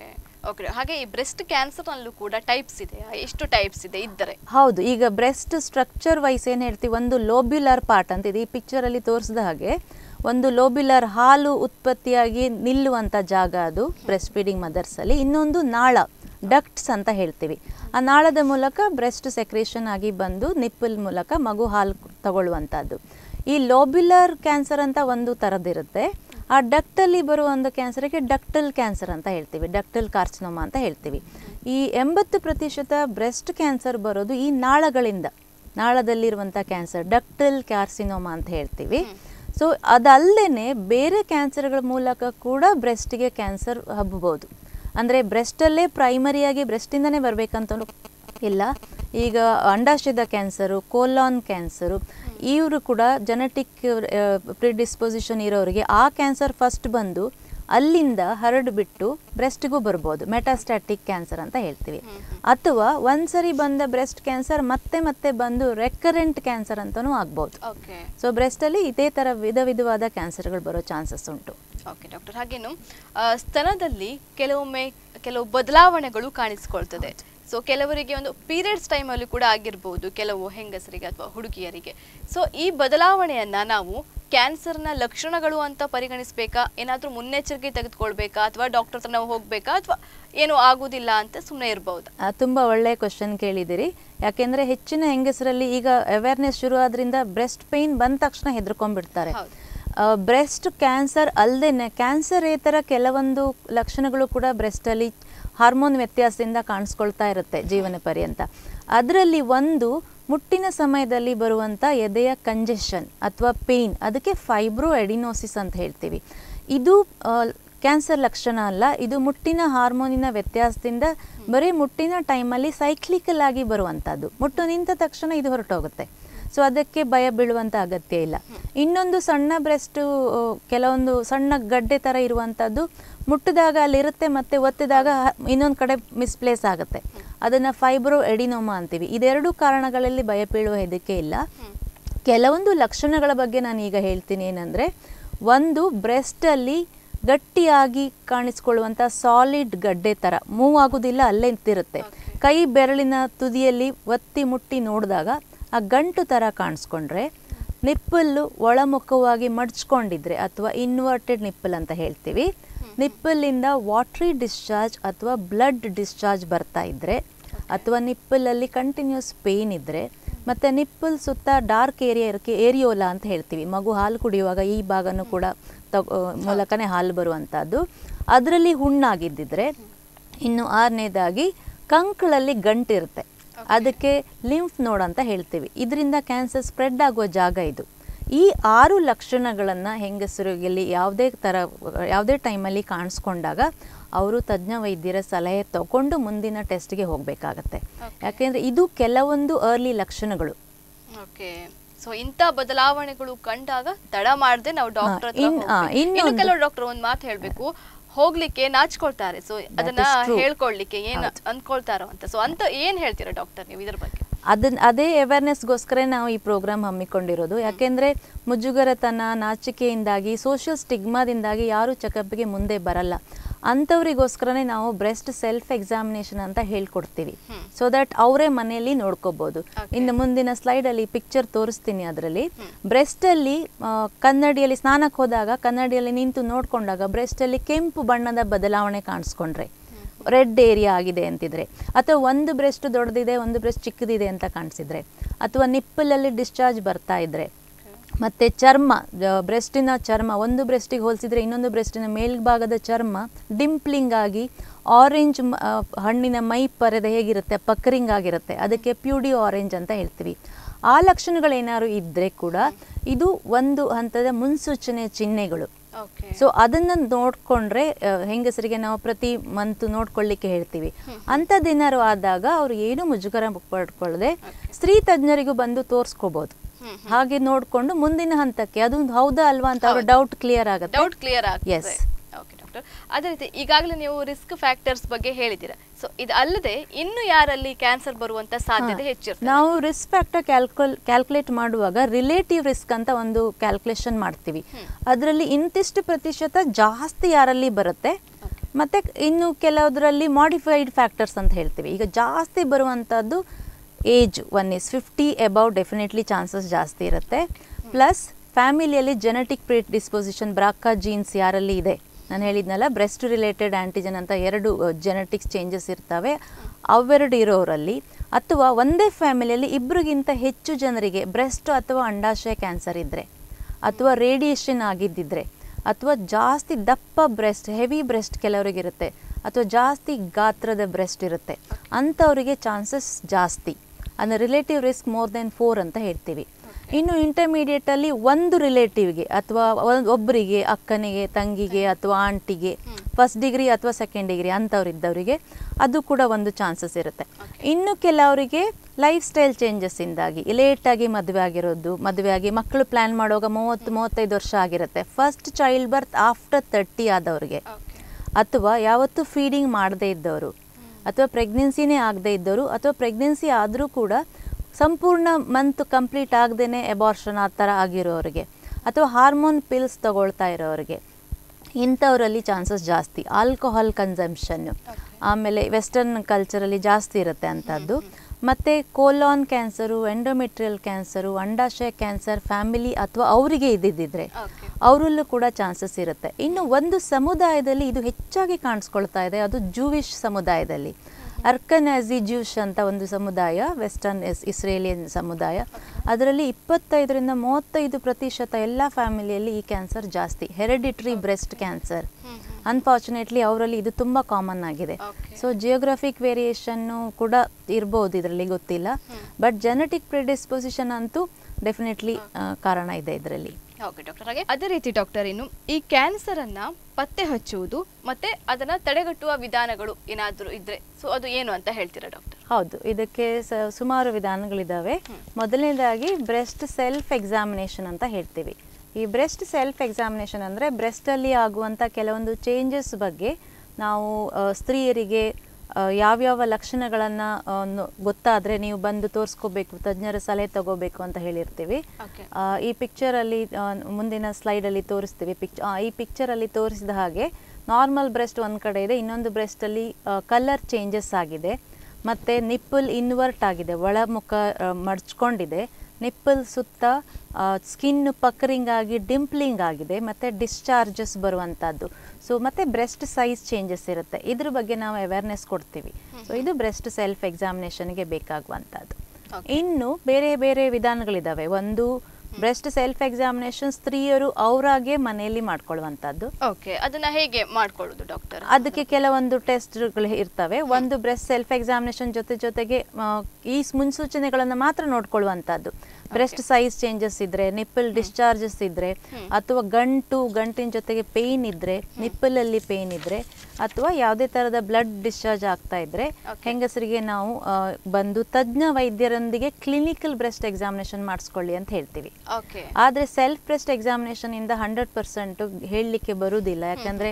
okay. ಹಾಗೆ ಈ ಬ್ರೆಸ್ಟ್ ಕ್ಯಾನ್ಸರ್ ಅಲ್ಲೂ ಕೂಡ ಟೈಪ್ಸ್ ಇದೆ ಎಷ್ಟು ಟೈಪ್ಸ್ ಇದೆ ಇದ್ದರೆ? ಹೌದು ಈಗ ಬ್ರೆಸ್ಟ್ ಸ್ಟ್ರಕ್ಚರ್ ವೈಸ್ ಏನು ಹೇಳ್ತೀವಿ ಒಂದು ಲೋಬ್ಯುಲರ್ ಪಾರ್ಟ್ ಅಂತ ಇದೆ. ಈ ಪಿಕ್ಚರಲ್ಲಿ ತೋರಿಸಿದ ಹಾಗೆ ಒಂದು ಲೋಬ್ಯುಲರ್ ಹಾಲು ಉತ್ಪತ್ತಿಯಾಗಿ ನಿಲ್ಲುವಂಥ ಜಾಗ ಅದು ಬ್ರೆಸ್ಟ್ ಫೀಡಿಂಗ್ ಮದರ್ಸ್ ಅಲ್ಲಿ. ಇನ್ನೊಂದು ನಾಳ ಡಕ್ಟ್ಸ್ ಅಂತ ಹೇಳ್ತೀವಿ. ಆ ನಾಳದ ಮೂಲಕ ಬ್ರೆಸ್ಟ್ ಸೆಕ್ರೇಷನ್ ಆಗಿ ಬಂದು ನಿಪ್ಪಲ್ ಮೂಲಕ ಮಗು ಹಾಲು ತಗೊಳ್ಳುವಂಥದ್ದು ಈ ಲೋಬ್ಯುಲರ್ ಕ್ಯಾನ್ಸರ್ ಅಂತ ಒಂದು ಥರದ್ದಿರುತ್ತೆ ಆ ಡಕ್ಟಲ್ಲಿ ಬರುವ ಒಂದು ಕ್ಯಾನ್ಸರ್ಗೆ ಡಕ್ಟಲ್ ಕ್ಯಾನ್ಸರ್ ಅಂತ ಹೇಳ್ತೀವಿ. ಡಕ್ಟಲ್ ಕಾರ್ಸಿನೋಮ ಅಂತ ಹೇಳ್ತೀವಿ. ಈ ಎಂಬತ್ತು ಪ್ರತಿಶತ ಬ್ರೆಸ್ಟ್ ಕ್ಯಾನ್ಸರ್ ಬರೋದು ಈ ನಾಳಗಳಿಂದ. ನಾಳದಲ್ಲಿರುವಂಥ ಕ್ಯಾನ್ಸರ್ ಡಕ್ಟಲ್ ಕ್ಯಾರ್ಸಿನೋಮ ಅಂತ ಹೇಳ್ತೀವಿ. ಸೊ ಅದಲ್ಲದೆ ಬೇರೆ ಕ್ಯಾನ್ಸರ್ಗಳ ಮೂಲಕ ಕೂಡ ಬ್ರೆಸ್ಟಿಗೆ ಕ್ಯಾನ್ಸರ್ ಹಬ್ಬಬಹುದು. ಅಂದರೆ ಬ್ರೆಸ್ಟಲ್ಲೇ ಪ್ರೈಮರಿಯಾಗಿ ಬ್ರೆಸ್ಟಿಂದನೇ ಬರಬೇಕಂತ ಇಲ್ಲ. ಈಗ ಅಂಡಾಶಯದ ಕ್ಯಾನ್ಸರು ಕೋಲಾನ್ ಕ್ಯಾನ್ಸರು ಇವರು ಕೂಡ ಜೆನೆಟಿಕ್ ಪ್ರಿಡಿಸ್ಪೊಸಿಷನ್ ಇರೋರಿಗೆ ಆ ಕ್ಯಾನ್ಸರ್ ಫಸ್ಟ್ ಬಂದು ಅಲ್ಲಿಂದ ಹರಡಿಬಿಟ್ಟು ಬ್ರೆಸ್ಟ್ಗೂ ಬರ್ಬೋದು ಮೆಟಾಸ್ಟ್ಯಾಟಿಕ್ ಕ್ಯಾನ್ಸರ್ ಅಂತ ಹೇಳ್ತೀವಿ. ಅಥವಾ ಒಂದ್ಸರಿ ಬಂದ ಬ್ರೆಸ್ಟ್ ಕ್ಯಾನ್ಸರ್ ಮತ್ತೆ ಮತ್ತೆ ಬಂದು ರೆಕರೆಂಟ್ ಕ್ಯಾನ್ಸರ್ ಅಂತಲೂ ಆಗ್ಬೋದು. ಓಕೆ. ಸೊ ಬ್ರೆಸ್ಟಲ್ಲಿ ಇದೇ ಥರ ವಿಧ ವಿಧವಾದ ಕ್ಯಾನ್ಸರ್ಗಳು ಬರೋ ಚಾನ್ಸಸ್ ಉಂಟು. Okay doctor. ಹಾಗೇನು ಸ್ತನದಲ್ಲಿ ಕೆಲವೊಮ್ಮೆ ಕೆಲವು ಬದಲಾವಣೆಗಳು ಕಾಣಿಸ್ಕೊಳ್ತದೆ. ಸೊ ಕೆಲವರಿಗೆ ಒಂದು ಪೀರಿಯಡ್ಸ್ ಟೈಮಲ್ಲಿ ಕೂಡ ಆಗಿರ್ಬೋದು ಕೆಲವು ಹೆಂಗಸರಿಗೆ ಅಥವಾ ಹುಡುಗಿಯರಿಗೆ. ಸೊ ಈ ಬದಲಾವಣೆಯನ್ನ ನಾವು ಕ್ಯಾನ್ಸರ್ನ ಲಕ್ಷಣಗಳು ಅಂತ ಪರಿಗಣಿಸಬೇಕಾ? ಏನಾದರೂ ಮುನ್ನೆಚ್ಚರಿಕೆ ತೆಗೆದುಕೊಳ್ಬೇಕಾ? ಅಥವಾ ಡಾಕ್ಟರ್ ಹತ್ರ ನಾವು ಹೋಗ್ಬೇಕಾ? ಅಥವಾ ಏನು ಆಗುದಿಲ್ಲ ಅಂತ ಸುಮ್ಮನೆ ಇರಬಹುದು ತುಂಬಾ ಒಳ್ಳೆಯ ಕ್ವಶನ್ ಕೇಳಿದಿರಿ ಯಾಕೆಂದರೆ ಹೆಚ್ಚಿನ ಹೆಂಗಸರಲ್ಲಿ ಈಗ ಅವೇರ್ನೆಸ್ ಶುರು ಆದ್ರಿಂದ ಬ್ರೆಸ್ಟ್ ಪೇಯ್ನ್ ಬಂದ ತಕ್ಷಣ ಹೆದರ್ಕೊಂಡ್ಬಿಡ್ತಾರೆ. ಹೌದು. ಬ್ರೆಸ್ಟ್ ಕ್ಯಾನ್ಸರ್ ಅಲ್ಲದೆ ತರ ಕೆಲವೊಂದು ಲಕ್ಷಣಗಳು ಕೂಡ ಬ್ರೆಸ್ಟಲ್ಲಿ ಹಾರ್ಮೋನ್ ವ್ಯತ್ಯಾಸದಿಂದ ಕಾಣಿಸ್ಕೊಳ್ತಾ ಇರುತ್ತೆ ಜೀವನ ಪರ್ಯಂತ. ಅದರಲ್ಲಿ ಒಂದು ಮುಟ್ಟಿನ ಸಮಯದಲ್ಲಿ ಬರುವಂಥ ಎದೆಯ ಕಂಜೆಷನ್ ಅಥವಾ ಪೇಯ್ನ್ ಅದಕ್ಕೆ ಫೈಬ್ರೋ ಎಡಿನೋಸಿಸ್ ಅಂತ ಹೇಳ್ತೀವಿ. ಇದು ಕ್ಯಾನ್ಸರ್ ಲಕ್ಷಣ ಅಲ್ಲ, ಇದು ಮುಟ್ಟಿನ ಹಾರ್ಮೋನಿನ ವ್ಯತ್ಯಾಸದಿಂದ ಬರೀ ಮುಟ್ಟಿನ ಟೈಮಲ್ಲಿ ಸೈಕ್ಲಿಕಲ್ ಆಗಿ ಬರುವಂಥದ್ದು ಮುಟ್ಟು ನಿಂತ ತಕ್ಷಣ ಇದು ಹೊರಟೋಗುತ್ತೆ. ಸೊ ಅದಕ್ಕೆ ಭಯ ಬೀಳುವಂಥ ಅಗತ್ಯ ಇಲ್ಲ. ಇನ್ನೊಂದು ಸಣ್ಣ ಬ್ರೆಸ್ಟು ಕೆಲವೊಂದು ಸಣ್ಣ ಗಡ್ಡೆ ಥರ ಇರುವಂಥದ್ದು ಮುಟ್ಟಿದಾಗ ಅಲ್ಲಿರುತ್ತೆ ಮತ್ತು ಒತ್ತಿದಾಗ ಇನ್ನೊಂದು ಕಡೆ ಮಿಸ್ಪ್ಲೇಸ್ ಆಗುತ್ತೆ. ಅದನ್ನು ಫೈಬ್ರೋ ಎಡಿನೋಮಾ ಅಂತೀವಿ. ಇದೆರಡು ಕಾರಣಗಳಲ್ಲಿ ಭಯ ಬೀಳುವ ಹೆದಕ್ಕೆ ಇಲ್ಲ. ಕೆಲವೊಂದು ಲಕ್ಷಣಗಳ ಬಗ್ಗೆ ನಾನು ಈಗ ಹೇಳ್ತೀನಿ ಏನಂದರೆ ಒಂದು ಬ್ರೆಸ್ಟಲ್ಲಿ ಗಟ್ಟಿಯಾಗಿ ಕಾಣಿಸ್ಕೊಳ್ಳುವಂಥ ಸಾಲಿಡ್ ಗಡ್ಡೆ ಥರ ಮೂವ್ ಆಗೋದಿಲ್ಲ ಅಲ್ಲೇ ನಿಂತಿರುತ್ತೆ. ಕೈ ಬೆರಳಿನ ತುದಿಯಲ್ಲಿ ಒತ್ತಿ ಮುಟ್ಟಿ ನೋಡಿದಾಗ ಆ ಗಂಟು ಥರ ಕಾಣಿಸ್ಕೊಂಡ್ರೆ ನಿಪ್ಪಲ್ಲು ಒಳಮುಖವಾಗಿ ಮಡ್ಚ್ಕೊಂಡಿದ್ರೆ ಅಥವಾ ಇನ್ವರ್ಟೆಡ್ ನಿಪ್ಪಲ್ ಅಂತ ಹೇಳ್ತೀವಿ. ನಿಪ್ಪಲ್ಲಿಂದ ವಾಟ್ರಿ ಡಿಸ್ಚಾರ್ಜ್ ಅಥವಾ ಬ್ಲಡ್ ಡಿಸ್ಚಾರ್ಜ್ ಬರ್ತಾ ಇದ್ದರೆ ಅಥವಾ ನಿಪ್ಪಲಲ್ಲಿ ಕಂಟಿನ್ಯೂಸ್ ಪೇಯ್ನ್ ಇದ್ದರೆ ಮತ್ತು ನಿಪ್ಪಲ್ ಸುತ್ತ ಡಾರ್ಕ್ ಏರಿಯಾ ಇರೋಕ್ಕೆ ಏರಿಯೋಲಾ ಅಂತ ಹೇಳ್ತೀವಿ. ಮಗು ಹಾಲು ಕುಡಿಯುವಾಗ ಈ ಭಾಗನೂ ಕೂಡ ತಗೋ ಮೂಲಕನೇ ಹಾಲು ಬರುವಂಥದ್ದು ಅದರಲ್ಲಿ ಹುಣ್ಣಾಗಿದ್ದಿದ್ರೆ ಇನ್ನು ಆರನೇದಾಗಿ ಕಂಕಳಲ್ಲಿ ಗಂಟಿರುತ್ತೆ. ಅದಕ್ಕೆ ಲಿಂಫ್ ನೋಡ್ ಅಂತ ಹೇಳ್ತೀವಿ. ಇದರಿಂದ ಕ್ಯಾನ್ಸರ್ ಸ್ಪ್ರೆಡ್ ಆಗುವ ಜಾಗ ಇದು. ಈ ಆರು ಲಕ್ಷಣಗಳನ್ನು ಹೆಂಗಸರಿಗೆ ಯಾವುದೇ ಥರ ಯಾವುದೇ ಟೈಮಲ್ಲಿ ಕಾಣಿಸ್ಕೊಂಡಾಗ ಅವರು ತಜ್ಞ ವೈದ್ಯರ ಸಲಹೆ ತಗೊಂಡು ಮುಂದಿನ ಟೆಸ್ಟ್ಗೆ ಹೋಗಬೇಕಾಗತ್ತೆ. ಯಾಕೆಂದರೆ ಇದು ಕೆಲವೊಂದು ಅರ್ಲಿ ಲಕ್ಷಣಗಳು. ಓಕೆ ಸೊ ಇಂಥ ಬದಲಾವಣೆಗಳು ಕಂಡಾಗ ತಡ ಮಾಡದೆ ನಾವು ಡಾಕ್ಟರ್. ಇನ್ನು ಕೆಲವು ಡಾಕ್ಟರ್ ಒಂದು ಮಾತು ಹೇಳ್ಬೇಕು. ಹೋಗ್ಲಿಕ್ಕೆ ನಾಚ್ಕೊಳ್ತಾರೆ. ಸೊ ಅದನ್ನ. ಹೇಳ್ಕೊಳ್ಲಿಕ್ಕೆ ಏನ್ ಅನ್ಕೊಳ್ತಾರೋ ಅಂತ. ಸೊ ಅಂತ ಏನ್ ಹೇಳ್ತೀರಾ ಡಾಕ್ಟರ್ ನೀವು ಇದ್ರ ಬಗ್ಗೆ? ಅದನ್ನ ಅದೇ ಅವೇರ್ನೆಸ್ಗೋಸ್ಕರ ನಾವು ಈ ಪ್ರೋಗ್ರಾಮ್ ಹಮ್ಮಿಕೊಂಡಿರೋದು. ಯಾಕೆಂದ್ರೆ ಮುಜುಗರತನ ನಾಚಿಕೆಯಿಂದಾಗಿ ಸೋಷಿಯಲ್ ಸ್ಟಿಗ್ಮಾದಿಂದಾಗಿ ಯಾರು ಚೆಕಪ್ಗೆ ಮುಂದೆ ಬರಲ್ಲ. ಅಂಥವ್ರಿಗೋಸ್ಕರನೇ ನಾವು ಬ್ರೆಸ್ಟ್ ಸೆಲ್ಫ್ ಎಕ್ಸಾಮಿನೇಷನ್ ಅಂತ ಹೇಳ್ಕೊಡ್ತೀವಿ. ಸೊ ದಟ್ ಅವರೇ ಮನೆಯಲ್ಲಿ ನೋಡ್ಕೋಬಹುದು ಇನ್ನು ಮುಂದಿನ ಸ್ಲೈಡ್ ಅಲ್ಲಿ ಪಿಕ್ಚರ್ ತೋರಿಸ್ತೀನಿ ಅದರಲ್ಲಿ. ಬ್ರೆಸ್ಟ್ ಅಲ್ಲಿ ಕನ್ನಡಿಯಲ್ಲಿ ಸ್ನಾನಕ್ಕೆ ಹೋದಾಗ ಕನ್ನಡಿಯಲ್ಲಿ ನಿಂತು ನೋಡ್ಕೊಂಡಾಗ ಬ್ರೆಸ್ಟಲ್ಲಿ ಕೆಂಪು ಬಣ್ಣದ ಬದಲಾವಣೆ ಕಾಣಿಸ್ಕೊಂಡ್ರೆ. ರೆಡ್ ಏರಿಯಾ ಆಗಿದೆ ಅಂತಿದ್ರೆ. ಅಥವಾ ಒಂದು ಬ್ರೆಸ್ಟ್ ದೊಡ್ಡದಿದೆ ಒಂದು ಬ್ರೆಸ್ಟ್ ಚಿಕ್ಕದಿದೆ ಅಂತ ಕಾಣಿಸಿದ್ರೆ. ಅಥವಾ ನಿಪ್ಪಲಲ್ಲಿ ಡಿಸ್ಚಾರ್ಜ್ ಬರ್ತಾ ಇದ್ರೆ. ಮತ್ತು ಚರ್ಮ ಬ್ರೆಸ್ಟಿನ ಚರ್ಮ ಒಂದು ಬ್ರೆಸ್ಟಿಗೆ ಹೋಲಿಸಿದರೆ ಇನ್ನೊಂದು ಬ್ರೆಸ್ಟಿನ ಮೇಲ್ಭಾಗದ ಚರ್ಮ ಡಿಂಪ್ಲಿಂಗ್ ಆಗಿ ಆರೆಂಜ್ ಹಣ್ಣಿನ ಮೈ ಪರದ ಹೇಗಿರುತ್ತೆ? ಪಕ್ಕರಿಂಗ್ ಆಗಿರುತ್ತೆ. ಅದಕ್ಕೆ ಪ್ಯೂಡಿ ಆರೆಂಜ್ ಅಂತ ಹೇಳ್ತೀವಿ. ಆ ಲಕ್ಷಣಗಳೇನಾದ್ರು ಇದ್ದರೆ ಕೂಡ ಇದು ಒಂದು ಹಂತದ ಮುನ್ಸೂಚನೆ ಚಿಹ್ನೆಗಳು. ಸೊ ಅದನ್ನ ನೋಡ್ಕೊಂಡ್ರೆ ಹೆಂಗಸರಿಗೆ ನಾವು ಪ್ರತಿ ಮಂತ್ ನೋಡ್ಕೊಳ್ಳಿಕ್ಕೆ ಹೇಳ್ತೀವಿ. ಅಂಥದ್ದೇನಾದ್ರು ಆದಾಗ ಅವರು ಏನು ಮುಜುಗರ ಪಡ್ಕೊಳ್ಳದೆ ಸ್ತ್ರೀ ತಜ್ಞರಿಗೂ ಬಂದು ತೋರಿಸ್ಕೋಬಹುದು ಹಾಗೆ ನೋಡ್ಕೊಂಡು ಮುಂದಿನ ಹಂತಕ್ಕೆ ಅದು ಹೌದಾ ಅಲ್ವಾ ಅಂತ ಅವ್ರ ಡೌಟ್ ಕ್ಲಿಯರ್ ಆಗುತ್ತೆ. ಡೌಟ್ ಕ್ಲಿಯರ್ ಆಗುತ್ತೆ. ಎಸ್ ಓಕೆ ಡಾಕ್ಟರ್ ಅದೇ ರೀತಿ ಈಗಾಗಲೇ ನೀವು ರಿಸ್ಕ್ ಫ್ಯಾಕ್ಟರ್ಸ್ ಬಗ್ಗೆ ಹೇಳಿದ್ದೀರಾ. ಸೊ ಇದು ಅಲ್ಲದೆ ಇನ್ನು ಯಾರಲ್ಲಿ ಕ್ಯಾನ್ಸರ್ ಬರುವಂತ ಸಾಧ್ಯತೆ ಹೆಚ್ಚಿರುತ್ತೆ ನಾವು ರಿಸ್ಕ್ ಫ್ಯಾಕ್ಟರ್ ಕ್ಯಾಲ್ಕುಲ್ ಕ್ಯಾಲ್ಕುಲೇಟ್ ಮಾಡುವಾಗ ರಿಲೇಟಿವ್ ರಿಸ್ಕ್ ಅಂತ ಒಂದು ಕ್ಯಾಲ್ಕುಲೇಷನ್ ಮಾಡ್ತೀವಿ. ಅದರಲ್ಲಿ ಇಂತಿಷ್ಟು ಪ್ರತಿಶತ ಜಾಸ್ತಿ ಯಾರಲ್ಲಿ ಬರುತ್ತೆ? ಮತ್ತೆ ಇನ್ನು ಕೆಲವುದರಲ್ಲಿ ಮಾಡಿಫೈಡ್ ಫ್ಯಾಕ್ಟರ್ಸ್ ಅಂತ ಹೇಳ್ತೀವಿ. ಈಗ ಜಾಸ್ತಿ ಬರುವಂಥದ್ದು age one is fifty above definitely chances ಜಾಸ್ತಿ ಇರುತ್ತೆ. ಪ್ಲಸ್ ಫ್ಯಾಮಿಲಿಯಲ್ಲಿ genetic predisposition BRCA genes ಯಾರಲ್ಲಿ ಇದೆ? ನಾನು ಹೇಳಿದ್ನಲ್ಲ ಬ್ರೆಸ್ಟ್ ರಿಲೇಟೆಡ್ ಆ್ಯಂಟಿಜನ್ ಅಂತ ಎರಡು ಜೆನೆಟಿಕ್ಸ್ ಚೇಂಜಸ್ ಇರ್ತವೆ. ಅವೆರಡು ಇರೋರಲ್ಲಿ, ಅಥವಾ ಒಂದೇ ಫ್ಯಾಮಿಲಿಯಲ್ಲಿ ಇಬ್ಬರಿಗಿಂತ ಹೆಚ್ಚು ಜನರಿಗೆ ಬ್ರೆಸ್ಟ್ ಅಥವಾ ಅಂಡಾಶಯ ಕ್ಯಾನ್ಸರ್ ಇದ್ದರೆ ಅಥವಾ ರೇಡಿಯೇಷನ್ ಆಗಿದ್ದಿದ್ರೆ, ಅಥವಾ ಜಾಸ್ತಿ ದಪ್ಪ ಬ್ರೆಸ್ಟ್ ಹೆವಿ ಬ್ರೆಸ್ಟ್ ಕೆಲವರಿಗಿರುತ್ತೆ, ಅಥವಾ ಜಾಸ್ತಿ ಗಾತ್ರದ ಬ್ರೆಸ್ಟ್ ಇರುತ್ತೆ, ಅಂಥವರಿಗೆ ಚಾನ್ಸಸ್ ಜಾಸ್ತಿ. ಅಂದರೆ relative risk more than four ಅಂತ ಹೇಳ್ತೀವಿ. ಇನ್ನು ಇಂಟರ್ಮೀಡಿಯೇಟಲ್ಲಿ ಒಂದು ರಿಲೇಟಿವ್ಗೆ ಅಥವಾ ಒಂದ್- ಒಬ್ಬರಿಗೆ ಅಕ್ಕನಿಗೆ ತಂಗಿಗೆ ಅಥವಾ ಆಂಟಿಗೆ ಫಸ್ಟ್ ಡಿಗ್ರಿ ಅಥವಾ ಸೆಕೆಂಡ್ ಡಿಗ್ರಿ ಅಂಥವ್ರು ಇದ್ದವರಿಗೆ ಅದು ಕೂಡ ಒಂದು ಚಾನ್ಸಸ್ ಇರುತ್ತೆ. ಇನ್ನು ಕೆಲವರಿಗೆ ಲೈಫ್ ಸ್ಟೈಲ್ ಚೇಂಜಸ್ಸಿಂದಾಗಿ ಲೇಟಾಗಿ ಮದುವೆ ಆಗಿರೋದು ಮದುವೆ ಆಗಿ ಮಕ್ಕಳು ಪ್ಲ್ಯಾನ್ ಮಾಡುವಾಗ ಮೂವತ್ತು ಮೂವತ್ತೈದು ವರ್ಷ ಆಗಿರುತ್ತೆ. First child birth after thirty ಆದವ್ರಿಗೆ ಅಥವಾ ಯಾವತ್ತೂ ಫೀಡಿಂಗ್ ಮಾಡದೇ ಇದ್ದವರು. ಅಥವಾ ಪ್ರೆಗ್ನೆನ್ಸಿನೇ ಆಗದೇ ಇದ್ದವರು ಅಥವಾ ಪ್ರೆಗ್ನೆನ್ಸಿ ಆದರೂ ಕೂಡ ಸಂಪೂರ್ಣ ಮಂತ್ ಕಂಪ್ಲೀಟ್ ಆಗದೇ ಎಬಾರ್ಷನ್ ಆ ಥರ ಆಗಿರೋರಿಗೆ ಅಥವಾ ಹಾರ್ಮೋನ್ ಪಿಲ್ಸ್ ತಗೊಳ್ತಾ ಇರೋರಿಗೆ. ಇಂಥವರಲ್ಲಿ ಚಾನ್ಸಸ್ ಜಾಸ್ತಿ. ಆಲ್ಕೋಹಾಲ್ ಕನ್ಸಂಪ್ಷನ್ನು ಆಮೇಲೆ ವೆಸ್ಟರ್ನ್ ಕಲ್ಚರಲ್ಲಿ ಜಾಸ್ತಿ ಇರುತ್ತೆ ಅಂಥದ್ದು. ಮತ್ತು ಕೋಲಾನ್ ಕ್ಯಾನ್ಸರು ಎಂಡೋಮೆಟ್ರಿಯಲ್ ಕ್ಯಾನ್ಸರು ಅಂಡಾಶಯ ಕ್ಯಾನ್ಸರ್ ಫ್ಯಾಮಿಲಿ ಅಥವಾ ಅವರಿಗೆ ಇದ್ದಿದ್ದರೆ. ಅವರಲ್ಲೂ ಕೂಡ ಚಾನ್ಸಸ್ ಇರುತ್ತೆ. ಇನ್ನು ಒಂದು ಸಮುದಾಯದಲ್ಲಿ ಇದು ಹೆಚ್ಚಾಗಿ ಕಾಣಿಸ್ಕೊಳ್ತಾ ಇದೆ ಅದು ಜೂವಿಶ್ ಸಮುದಾಯದಲ್ಲಿ. ಅರ್ಕನಾಜಿ ಜ್ಯೂಶ್ ಅಂತ ಒಂದು ಸಮುದಾಯ ವೆಸ್ಟರ್ನ್ ಇಸ್ ಇಸ್ರೇಲಿಯನ್ ಸಮುದಾಯ. ಅದರಲ್ಲಿ ಇಪ್ಪತ್ತೈದರಿಂದ ಮೂವತ್ತೈದು ಪ್ರತಿಶತ ಎಲ್ಲ ಫ್ಯಾಮಿಲಿಯಲ್ಲಿ ಈ ಕ್ಯಾನ್ಸರ್ ಜಾಸ್ತಿ ಹೆರಿಡಿಟ್ರಿ ಬ್ರೆಸ್ಟ್ ಕ್ಯಾನ್ಸರ್ ಅನ್ಫಾರ್ಚುನೇಟ್ಲಿ ಅವರಲ್ಲಿ ಇದು ತುಂಬ ಕಾಮನ್ ಆಗಿದೆ. ಸೊ ಜಿಯೋಗ್ರಫಿಕ್ ವೇರಿಯೇಷನ್ನು ಕೂಡ ಇರ್ಬೋದು ಇದರಲ್ಲಿ ಗೊತ್ತಿಲ್ಲ. ಬಟ್ ಜೆನೆಟಿಕ್ ಪ್ರಿಡಿಸ್ಪೊಸಿಷನ್ ಅಂತೂ ಡೆಫಿನೆಟ್ಲಿ ಕಾರಣ ಇದೆ ಇದರಲ್ಲಿ. ಓಕೆ ಡಾಕ್ಟರ್ ಹಾಗೆ ಅದೇ ರೀತಿ ಡಾಕ್ಟರ್ ಇನ್ನು ಈ ಕ್ಯಾನ್ಸರ್ ಅನ್ನ ಪತ್ತೆ ಹಚ್ಚುವುದು ಮತ್ತೆ ಅದನ್ನ ತಡೆಗಟ್ಟುವ ವಿಧಾನಗಳು ಏನಾದರೂ ಇದ್ರೆ ಸೊ ಅದು ಏನು ಅಂತ ಹೇಳ್ತೀರಾ ಡಾಕ್ಟರ್ ಹೌದು. ಇದಕ್ಕೆ ಸುಮಾರು ವಿಧಾನಗಳಿದ್ದಾವೆ ಮೊದಲನೇದಾಗಿ ಬ್ರೆಸ್ಟ್ ಸೆಲ್ಫ್ ಎಕ್ಸಾಮಿನೇಷನ್ ಅಂತ ಹೇಳ್ತೀವಿ. ಈ ಬ್ರೆಸ್ಟ್ ಸೆಲ್ಫ್ ಎಕ್ಸಾಮಿನೇಷನ್ ಅಂದರೆ ಬ್ರೆಸ್ಟಲ್ಲಿ ಆಗುವಂಥ ಕೆಲವೊಂದು ಚೇಂಜಸ್ ಬಗ್ಗೆ ನಾವು ಸ್ತ್ರೀಯರಿಗೆ ಯಾವ್ಯಾವ ಲಕ್ಷಣಗಳನ್ನು ಗೊತ್ತಾದರೆ ನೀವು ಬಂದು ತೋರಿಸ್ಕೋಬೇಕು ತಜ್ಞರ ಸಲಹೆ ತಗೋಬೇಕು ಅಂತ ಹೇಳಿರ್ತೀವಿ. ಈ ಪಿಕ್ಚರಲ್ಲಿ ಮುಂದಿನ ಸ್ಲೈಡಲ್ಲಿ ತೋರಿಸ್ತೀವಿ. ಪಿಕ್ಚ ಈ ಪಿಕ್ಚರಲ್ಲಿ ತೋರಿಸಿದ ಹಾಗೆ ನಾರ್ಮಲ್ ಬ್ರೆಸ್ಟ್ ಒಂದು ಕಡೆ ಇದೆ ಇನ್ನೊಂದು ಬ್ರೆಸ್ಟಲ್ಲಿ ಕಲರ್ ಚೇಂಜಸ್ ಆಗಿದೆ. ಮತ್ತು ನಿಪ್ಪಲ್ ಇನ್ವರ್ಟ್ ಆಗಿದೆ ಒಳಮುಖ ಮಡ್ಚ್ಕೊಂಡಿದೆ. ನಿಪ್ಪಲ್ ಸುತ್ತ ಸ್ಕಿನ್ ಪಕ್ಕರಿಂಗ್ ಆಗಿ ಡಿಂಪ್ಲಿಂಗ್ ಆಗಿದೆ ಮತ್ತು ಡಿಸ್ಚಾರ್ಜಸ್ ಬರುವಂಥದ್ದು ಸೊ ಮತ್ತು ಬ್ರೆಸ್ಟ್ ಸೈಜ್ ಚೇಂಜಸ್ ಇರುತ್ತೆ. ಇದ್ರ ಬಗ್ಗೆ ನಾವು ಅವೇರ್ನೆಸ್ ಕೊಡ್ತೀವಿ. ಸೊ ಇದು ಬ್ರೆಸ್ಟ್ ಸೆಲ್ಫ್ ಎಕ್ಸಾಮಿನೇಷನ್ಗೆ ಬೇಕಾಗುವಂಥದ್ದು ಇನ್ನು ಬೇರೆ ಬೇರೆ ವಿಧಾನಗಳಿದ್ದಾವೆ ಒಂದು ಬ್ರೆಸ್ಟ್ ಸೆಲ್ಫ್ ಎಕ್ಸಾಮಿನೇಷನ್ ಸ್ತ್ರೀಯರು ಅವರಾಗೆ ಮನೆಯಲ್ಲಿ ಮಾಡ್ಕೊಳ್ಳುವಂಥದ್ದು ಓಕೆ ಅದನ್ನ ಹೇಗೆ ಮಾಡ್ಕೊಳ್ಳೋದು ಡಾಕ್ಟರ್ ಅದಕ್ಕೆ ಕೆಲವೊಂದು ಟೆಸ್ಟ್ಗಳು ಇರ್ತವೆ. ಒಂದು ಬ್ರೆಸ್ಟ್ ಸೆಲ್ಫ್ ಎಕ್ಸಾಮಿನೇಷನ್ ಜೊತೆ ಜೊತೆಗೆ ಈ ಮುನ್ಸೂಚನೆಗಳನ್ನು ಮಾತ್ರ ನೋಡ್ಕೊಳ್ಳುವಂಥದ್ದು ಬ್ರೆಸ್ಟ್ ಸೈಜ್ ಚೇಂಜಸ್ ಇದ್ರೆ ನಿಪ್ಪಲ್ ಡಿಸ್ಚಾರ್ಜಸ್ ಇದ್ರೆ ಅಥವಾ ಗಂಟು ಗಂಟಿನ ಜೊತೆಗೆ ಪೇಯ್ನ್ ಇದ್ರೆ ನಿಪ್ಪಲಲ್ಲಿ ಪೇಯ್ನ್ ಇದ್ರೆ ಅಥವಾ ಯಾವುದೇ ತರಹದ ಬ್ಲಡ್ ಡಿಸ್ಚಾರ್ಜ್ ಆಗ್ತಾ ಇದ್ರೆ ಹೆಂಗಸರಿಗೆ ನಾವು ಬಂದು ತಜ್ಞ ವೈದ್ಯರೊಂದಿಗೆ ಕ್ಲಿನಿಕಲ್ ಬ್ರೆಸ್ಟ್ ಎಕ್ಸಾಮಿನೇಷನ್ ಮಾಡಿಸ್ಕೊಳ್ಳಿ ಅಂತ ಹೇಳ್ತೀವಿ. ಆದರೆ ಸೆಲ್ಫ್ ಬ್ರೆಸ್ಟ್ ಎಕ್ಸಾಮಿನೇಷನ್ ಇಂದ ಹಂಡ್ರೆಡ್ ಪರ್ಸೆಂಟ್ ಹೇಳಲಿಕ್ಕೆ ಬರುವುದಿಲ್ಲ ಯಾಕಂದ್ರೆ